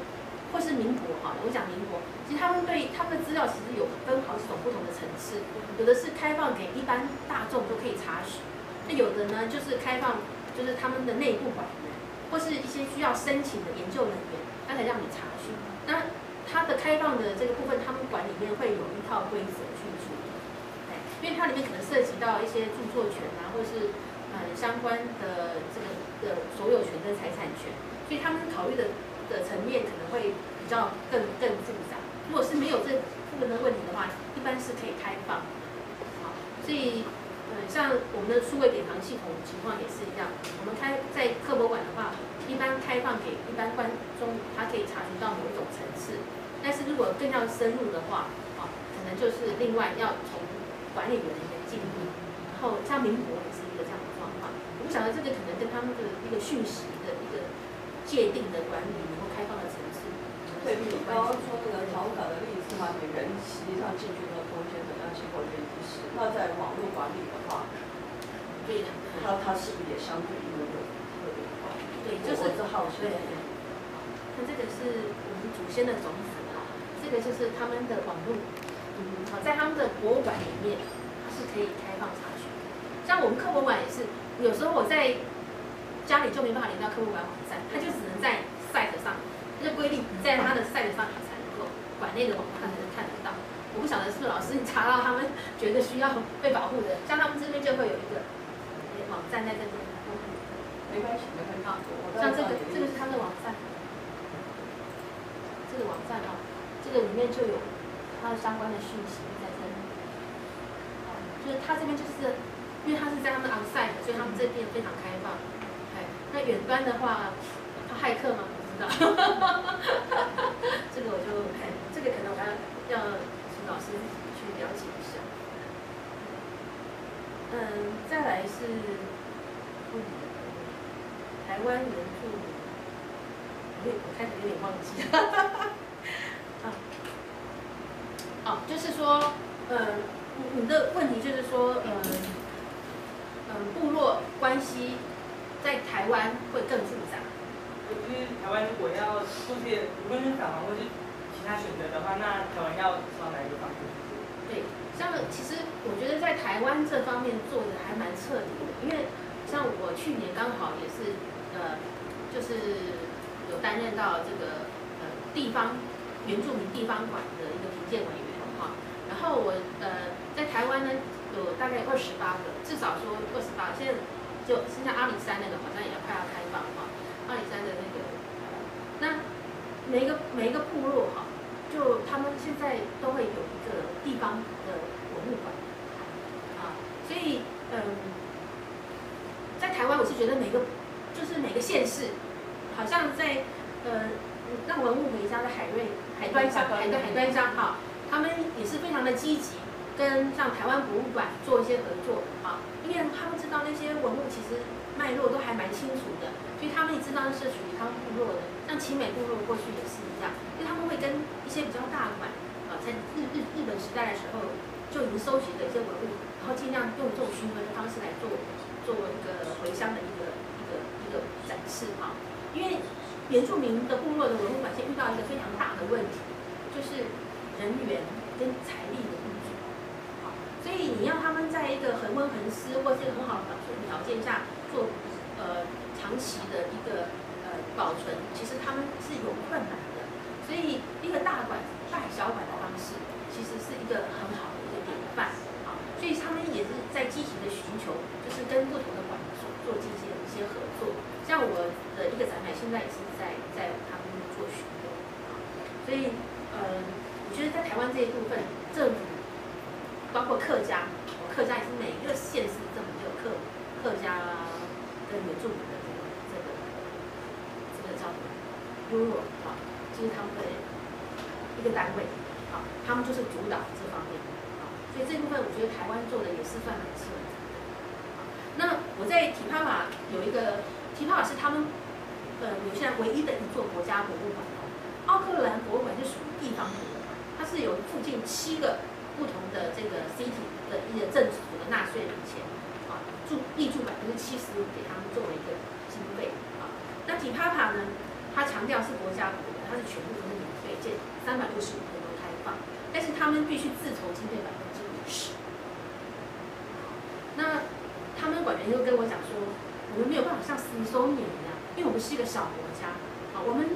或是民国哈，我讲民国，其实他们对他们的资料其实有分好几种不同的层次，有的是开放给一般大众都可以查询，那有的呢就是开放，就是他们的内部管员或是一些需要申请的研究人员，他才让你查询。那它的开放的这个部分，他们管里面会有一套规则去处理，哎，因为它里面可能涉及到一些著作权啊，或是呃相关的这个的所有权跟财产权，所以他们考虑的。的层面可能会比较更更复杂。如果是没有这部分的问题的话，一般是可以开放。好，所以呃，像我们的数位典藏系统情况也是一样。我们开在科博馆的话，一般开放给一般观众，他可以查询到某一种层次。但是如果更要深入的话，啊，可能就是另外要从管理员那边进入。然后像民国也是一个这样的状况。我不晓得这个可能跟他们的一个讯息的一个界定的管理。对比你刚刚说那个调卡的例子嘛，每人实际上进去那个空间可能要经过一个仪式。那在网络管理的话，对的，它它是不是也相对应的特别高？对，就是这好对。那这个是我们祖先的种子哈，这个就是他们的网络，嗯，好，在他们的博物馆里面，它是可以开放查询。像我们科博馆也是，有时候我在家里就没办法连到科博馆网站，它就只能在。site 上，它就规定你在他的 site 上才能够馆内的网站才能看得到。我不晓得是不是老师你查到他们觉得需要被保护的，像他们这边就会有一个网站在这边。没关系，没关系。好，像这个，这个是他们的网站，这个网站啊，这个里面就有它的相关的讯息在这里。就是他这边就是，因为他是在他们 on site，所以他们这边非常开放。哎，那远端的话，他骇客吗？这个我就看，这个可能我要要请老师去了解一下。嗯，再来是，台湾原著，我我开始有点忘记了。啊，哦，就是说，嗯，你的问题就是说，嗯，嗯，部落关系在台湾会更复杂。因为台湾如果要做些无论是返还或是其他选择的话，那台湾要朝哪一个方向去做？对，像其实我觉得在台湾这方面做的还蛮彻底的，因为像我去年刚好也是呃，就是有担任到这个呃地方原住民地方馆的一个评鉴委员哈，然后我呃在台湾呢有大概二十八个，至少说二十八，现在就现在阿里山那个好像也要快要开放哈。阿里山的那个，那每一个每一个部落哈，就他们现在都会有一个地方的文物馆，啊，所以嗯，在台湾我是觉得每个就是每个县市，好像在呃让文物回家的海瑞海端商海端海端商哈，他们也是非常的积极，跟像台湾博物馆做一些合作啊，因为他们知道那些文物其实脉。络都还蛮清楚的，所以他们也知道是属于他们部落的。像奇美部落过去也是一样，因为他们会跟一些比较大馆啊，在日日日本时代的时候就已经收集了一些文物，然后尽量用这种巡回的方式来做做一个回乡的一个一个一个展示啊。因为原住民的部落的文物馆现遇到一个非常大的问题，就是人员跟财力的不足。好，所以你要他们在一个恒温恒湿或是很好的保存条件下做呃长期的一个呃。保存其实他们是有困难的，所以一个大馆带小馆的方式，其实是一个很好的一个典范啊。所以他们也是在积极的寻求，就是跟不同的馆做做进行一些合作。像我的一个展览，现在也是在在他们做巡游啊。所以呃，我觉得在台湾这一部分，政府包括客家，客家也是每一个县市政府都有客客家跟原住民的。Euro 啊，就是他们的一个单位，啊，他们就是主导这方面，啊，所以这部分我觉得台湾做的也是算蛮适合的。那我在提帕瓦有一个提帕瓦是他们呃纽西兰唯一的一座国家博物馆，奥克兰博物馆是属于地方博物馆，它是有附近七个不同的这个 city 的一个政府的纳税人钱，啊，注挹注百分之七十五给他们作为一个经费，啊，那提帕帕呢？他强调是国家博物馆，它是全部都是免费，建三百六十五天都开放，但是他们必须自筹经费百分之五十。那他们馆员又跟我讲说，我们没有办法像斯密松尼一样，因为我们是一个小国家，啊，我们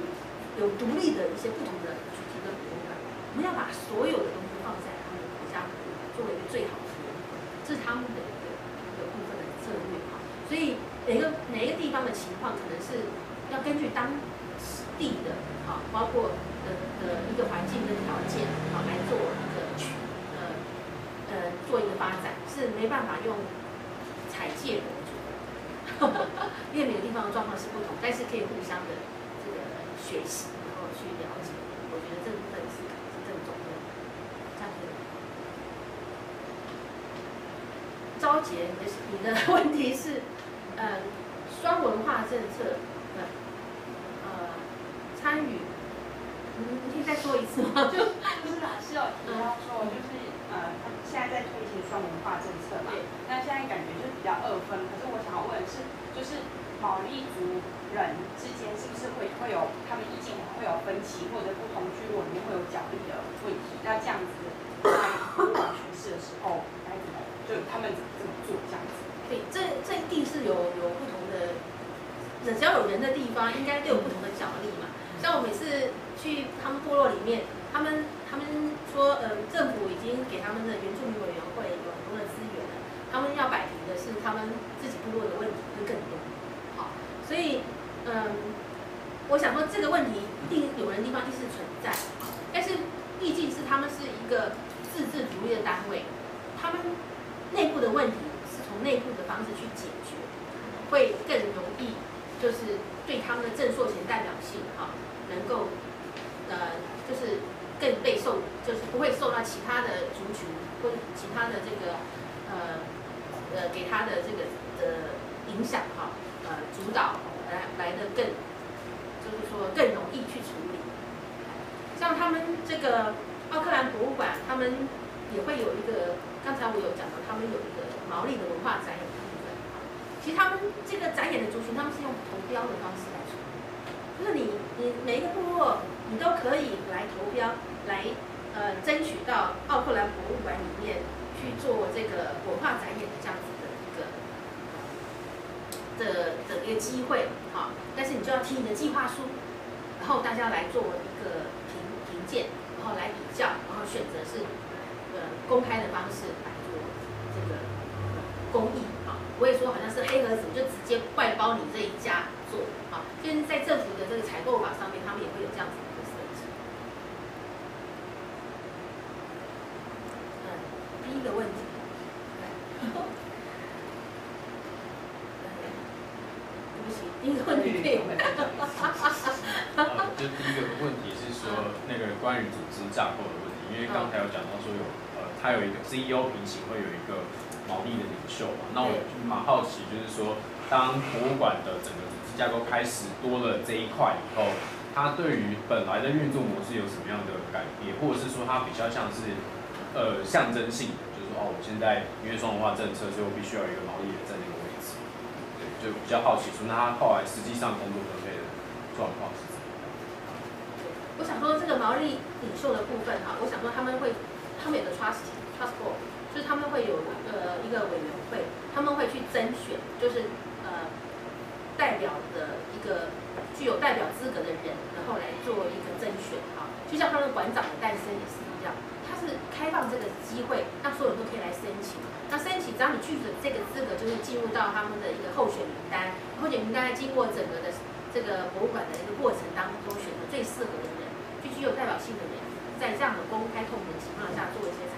有独立的一些不同的主题的博物馆，我们要把所有的东西放在他们国家博物馆作为一个最好的博物馆，这是他们的一个一个部分的策略啊。所以每个每一个地方的情况，可能是要根据当。地的，好，包括的的一个环境跟条件，好来做一个去，呃，呃，做一个发展，是没办法用采借的，因为每个地方的状况是不同，但是可以互相的这个学习，然后去了解，我觉得这部分是是正宗的。这样子，招杰，你的 问题是，呃，双文化政策。参与，你你可以再说一次吗？就 就是老师有提到说，就是呃，他现在在推行双文化政策嘛。对。那现在感觉就是比较二分，可是我想要问的是，就是毛利族人之间是不是会会有他们意见会有分歧，或者不同居落里面会有角力的问题？那这样子在博物馆诠释的时候该怎么？就他们怎么这么做这样子？对，这这一定是有有不同的，只要有人的地方，应该都有不同的角力嘛。像我每次去他们部落里面，他们他们说，呃，政府已经给他们的原住民委员会有很多的资源了，他们要摆平的是他们自己部落的问题会更多，好，所以，嗯，我想说这个问题一定有人地方一是存在，但是毕竟是他们是一个自治独立的单位，他们内部的问题是从内部的方式去解决，会更容易，就是对他们的正朔前代表性，哈。能够，呃，就是更被受，就是不会受到其他的族群或其他的这个，呃，呃，给他的这个呃影响哈，呃，主导来来的更，就是说更容易去处理。像他们这个奥克兰博物馆，他们也会有一个，刚才我有讲到，他们有一个毛利的文化展演的部分。其实他们这个展演的族群，他们是用投标的方式来处理。就是你，你每一个部落，你都可以来投标，来呃争取到奥克兰博物馆里面去做这个文化展演的这样子的一个的的一个机会，好，但是你就要提你的计划书，然后大家来做一个评评鉴，然后来比较，然后选择是呃公开的方式来做这个公益，不会说好像是黑盒子就直接外包你这一家做。啊，就是在政府的这个采购法上面，他们也会有这样子的一个设计。嗯，第一个问题，对不起，第一个问题可以回答。呃，就第一个问题是说那个关于组织架构的问题，因为刚才有讲到说有呃，他有一个 CEO 平行会有一个毛利的领袖嘛，那我蛮好奇，就是说。当博物馆的整个组织架构开始多了这一块以后，它对于本来的运作模式有什么样的改变，或者是说它比较像是呃象征性的，就是说哦，我现在因为双文化政策，所以我必须要有一个毛利人在那个位置，对，就比较好奇说，那他后来实际上工作分配的状况是怎么样？我想说这个毛利领袖的部分哈，我想说他们会，他们有个 trust trust board，就他们会有呃一个委员会，他们会去甄选，就是呃代表的一个具有代表资格的人，然后来做一个甄选哈，就像他们馆长的诞生也是一样，他是开放这个机会，让所有人都可以来申请。那申请只要你具备这个资格，就会进入到他们的一个候选名单，候选名单经过整个的这个博物馆的一个过程当中，选择最适合的人，最具有代表性的人，在这样的公开透明的情况下做一些。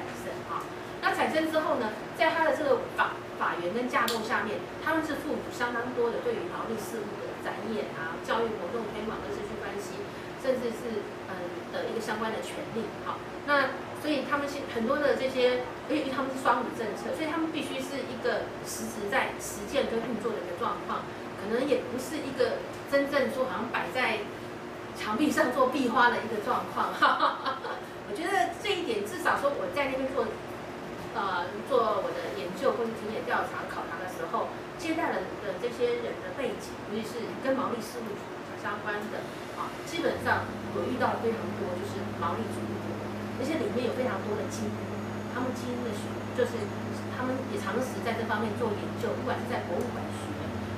那产生之后呢，在他的这个法法源跟架构下面，他们是赋予相当多的对于毛利事务的展演啊、教育活动推广跟社区关系，甚至是嗯的一个相关的权利。好，那所以他们现很多的这些，因为他们是双语政策，所以他们必须是一个实质在实践跟运作的一个状况，可能也不是一个真正说好像摆在墙壁上做壁花的一个状况。我觉得这一点至少说我在那边做。呃，做我的研究或者田野调查考察的时候，接待了的这些人的背景，尤其是跟毛利事务所相关的啊，基本上我遇到非常多就是毛利主义的，而且里面有非常多的精英，他们精英的学就是他们也长时在这方面做研究，不管是在博物馆学，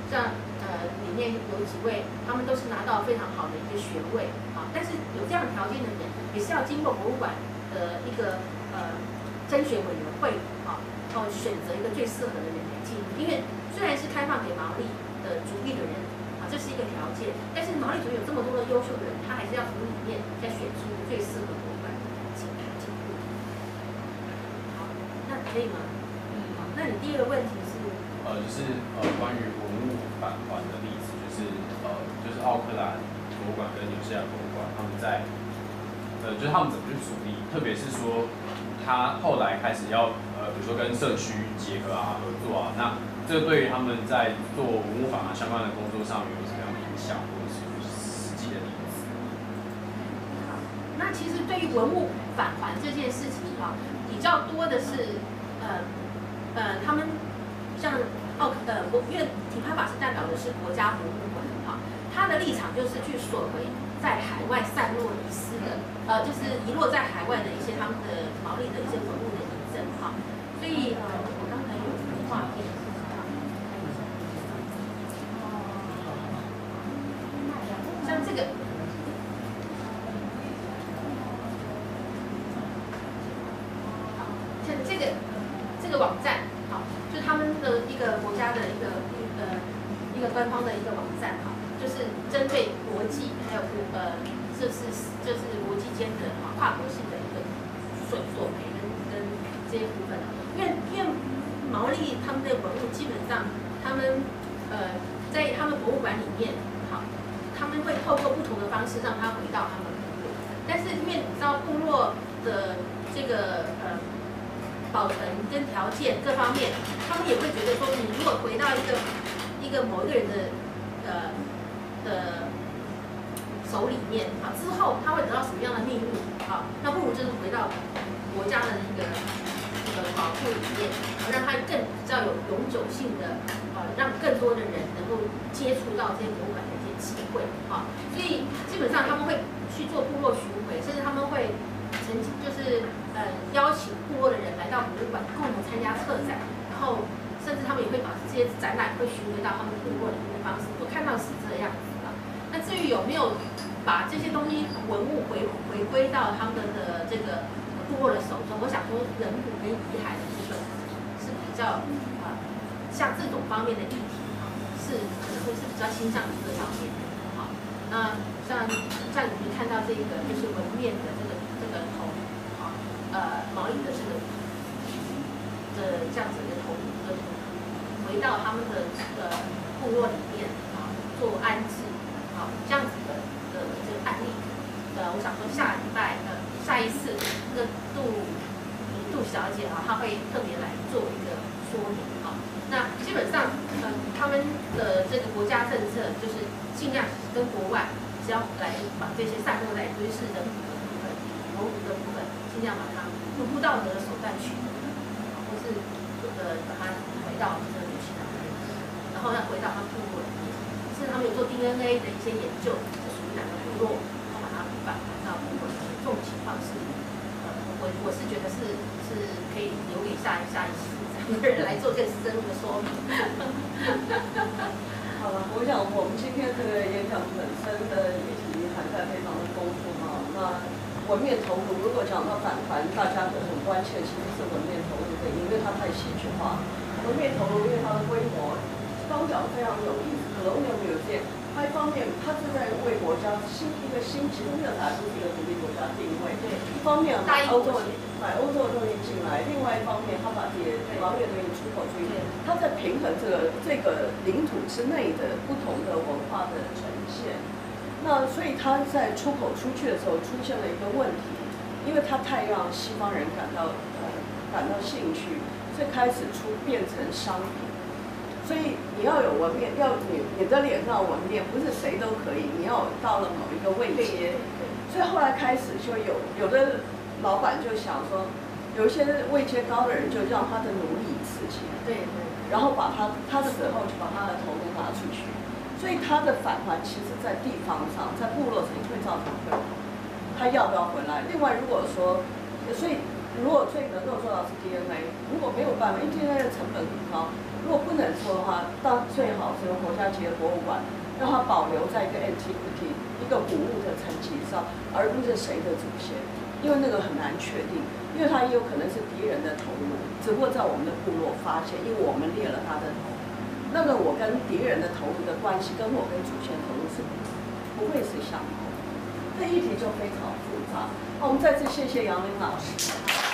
像呃里面有几位，他们都是拿到非常好的一个学位啊，但是有这样条件的人，也是要经过博物馆的一个呃。甄选委员会啊，然后选择一个最适合的人来进入。因为虽然是开放给毛利的主义的人啊，这是一个条件，但是毛利族有这么多的优秀的人，他还是要从里面再选出最适合博物馆进进入。好，那可以吗？嗯。好，那你第二个问题是？呃，就是呃关于文物返还的例子，就是呃就是奥克兰博物馆跟纽西兰博物馆，他们在呃就是他们怎么去处理，特别是说。他后来开始要呃，比如说跟社区结合啊、合作啊，那这对于他们在做文物返还相关的工作上有什么样的影响，或者是实际的例子？那其实对于文物返还这件事情哈，比较多的是呃呃，他们像奥呃，因为体帕法是代表的是国家博物馆哈，他的立场就是去索回。在海外散落遗失的，呃，就是遗落在海外的一些他们的毛利的一些文物的遗赠哈，所以呃，我刚才有画片，像这个，像这个这个网站，好，就他们的一个国家的一个呃一个官方的一个网站哈。就是针对国际，还有呃，这是这是国际间的啊跨国性的一个索索赔跟跟这些部分的，因为因为毛利他们的文物基本上，他们呃在他们博物馆里面，好，他们会透过不同的方式让他回到他们部落，但是因为你知道部落的这个呃保存跟条件各方面，他们也会觉得说，你如果回到一个一个某一个人的呃。的手里面啊，之后他会得到什么样的命运啊？那不如就是回到国家的一个这个保护里面，让他更比较有永久性的啊，让更多的人能够接触到这些博物馆的一些机会啊。所以基本上他们会去做部落巡回，甚至他们会曾经就是呃邀请部落的人来到博物馆共同参加策展，然后甚至他们也会把这些展览会巡回到他们部落里面的方式，我看到是这样子的。那至于有没有把这些东西文物回回归到他们的这个部落的手中，我想说人骨跟遗骸的部分是比较啊，像这种方面的议题啊，是可能会是比较倾向于这方面的。那像像你们看到这个就是纹面的这个这个，呃，毛衣的这个的这样子的头的回到他们的呃部落里面啊做安置。好，这样子的的这个案例，呃，我想说下礼拜呃下一次那个杜杜小姐啊，她会特别来做一个说明啊。那基本上，呃，他们的这个国家政策就是尽量跟国外，只要来把这些散落在堆市的部分、蒙古的部分，尽量把它用不道德的手段取得，或是呃把它回到这个其他地方，然后再回到他部落里面。甚至他们有做 DNA 的一些研究，是属于哪个部落，然后把它返还到部落里面。这种情况是，呃，我我是觉得是是可以留给下一下一次。人来做更深入的说明。好了，我想我们今天这个演讲本身的议题涵盖非常的丰富哈。那文面投入，如果讲到反弹，大家都很关切，其实是文面投入的，因为它太戏剧化。文面投入因为它的规模，刚讲非常有意思，可能有没有见？它一方面，它是在为国家新一个新新的打出一个独立国家定位。对。一方面，欧洲。买欧洲的东西进来，另外一方面，他把这些毛利东西出口出去，他在平衡这个这个领土之内的不同的文化的呈现。那所以他在出口出去的时候出现了一个问题，因为他太让西方人感到呃感到兴趣，所以开始出变成商品。所以你要有纹面，要你你的脸上纹面，不是谁都可以，你要到了某一个位阶。所以后来开始就有有的。老板就想说，有一些位阶高的人就让他的奴隶刺青，对对，然后把他他死后就把他的头颅拿出去，所以他的返还其实在地方上，在部落层会造成困扰。他要不要回来？另外如果说，所以如果最能够做到是 DNA，如果没有办法，因为 DNA 的成本很高，如果不能做的话，到最好是用国家级的博物馆，让它保留在一个 NTPT 一个古物的层级上，而不是谁的祖先。因为那个很难确定，因为他也有可能是敌人的头颅，只不过在我们的部落发现，因为我们猎了他的头。那么我跟敌人的投入的关系，跟我跟祖先投入是不会是相同的，这一题就非常复杂。好我们再次谢谢杨林老师。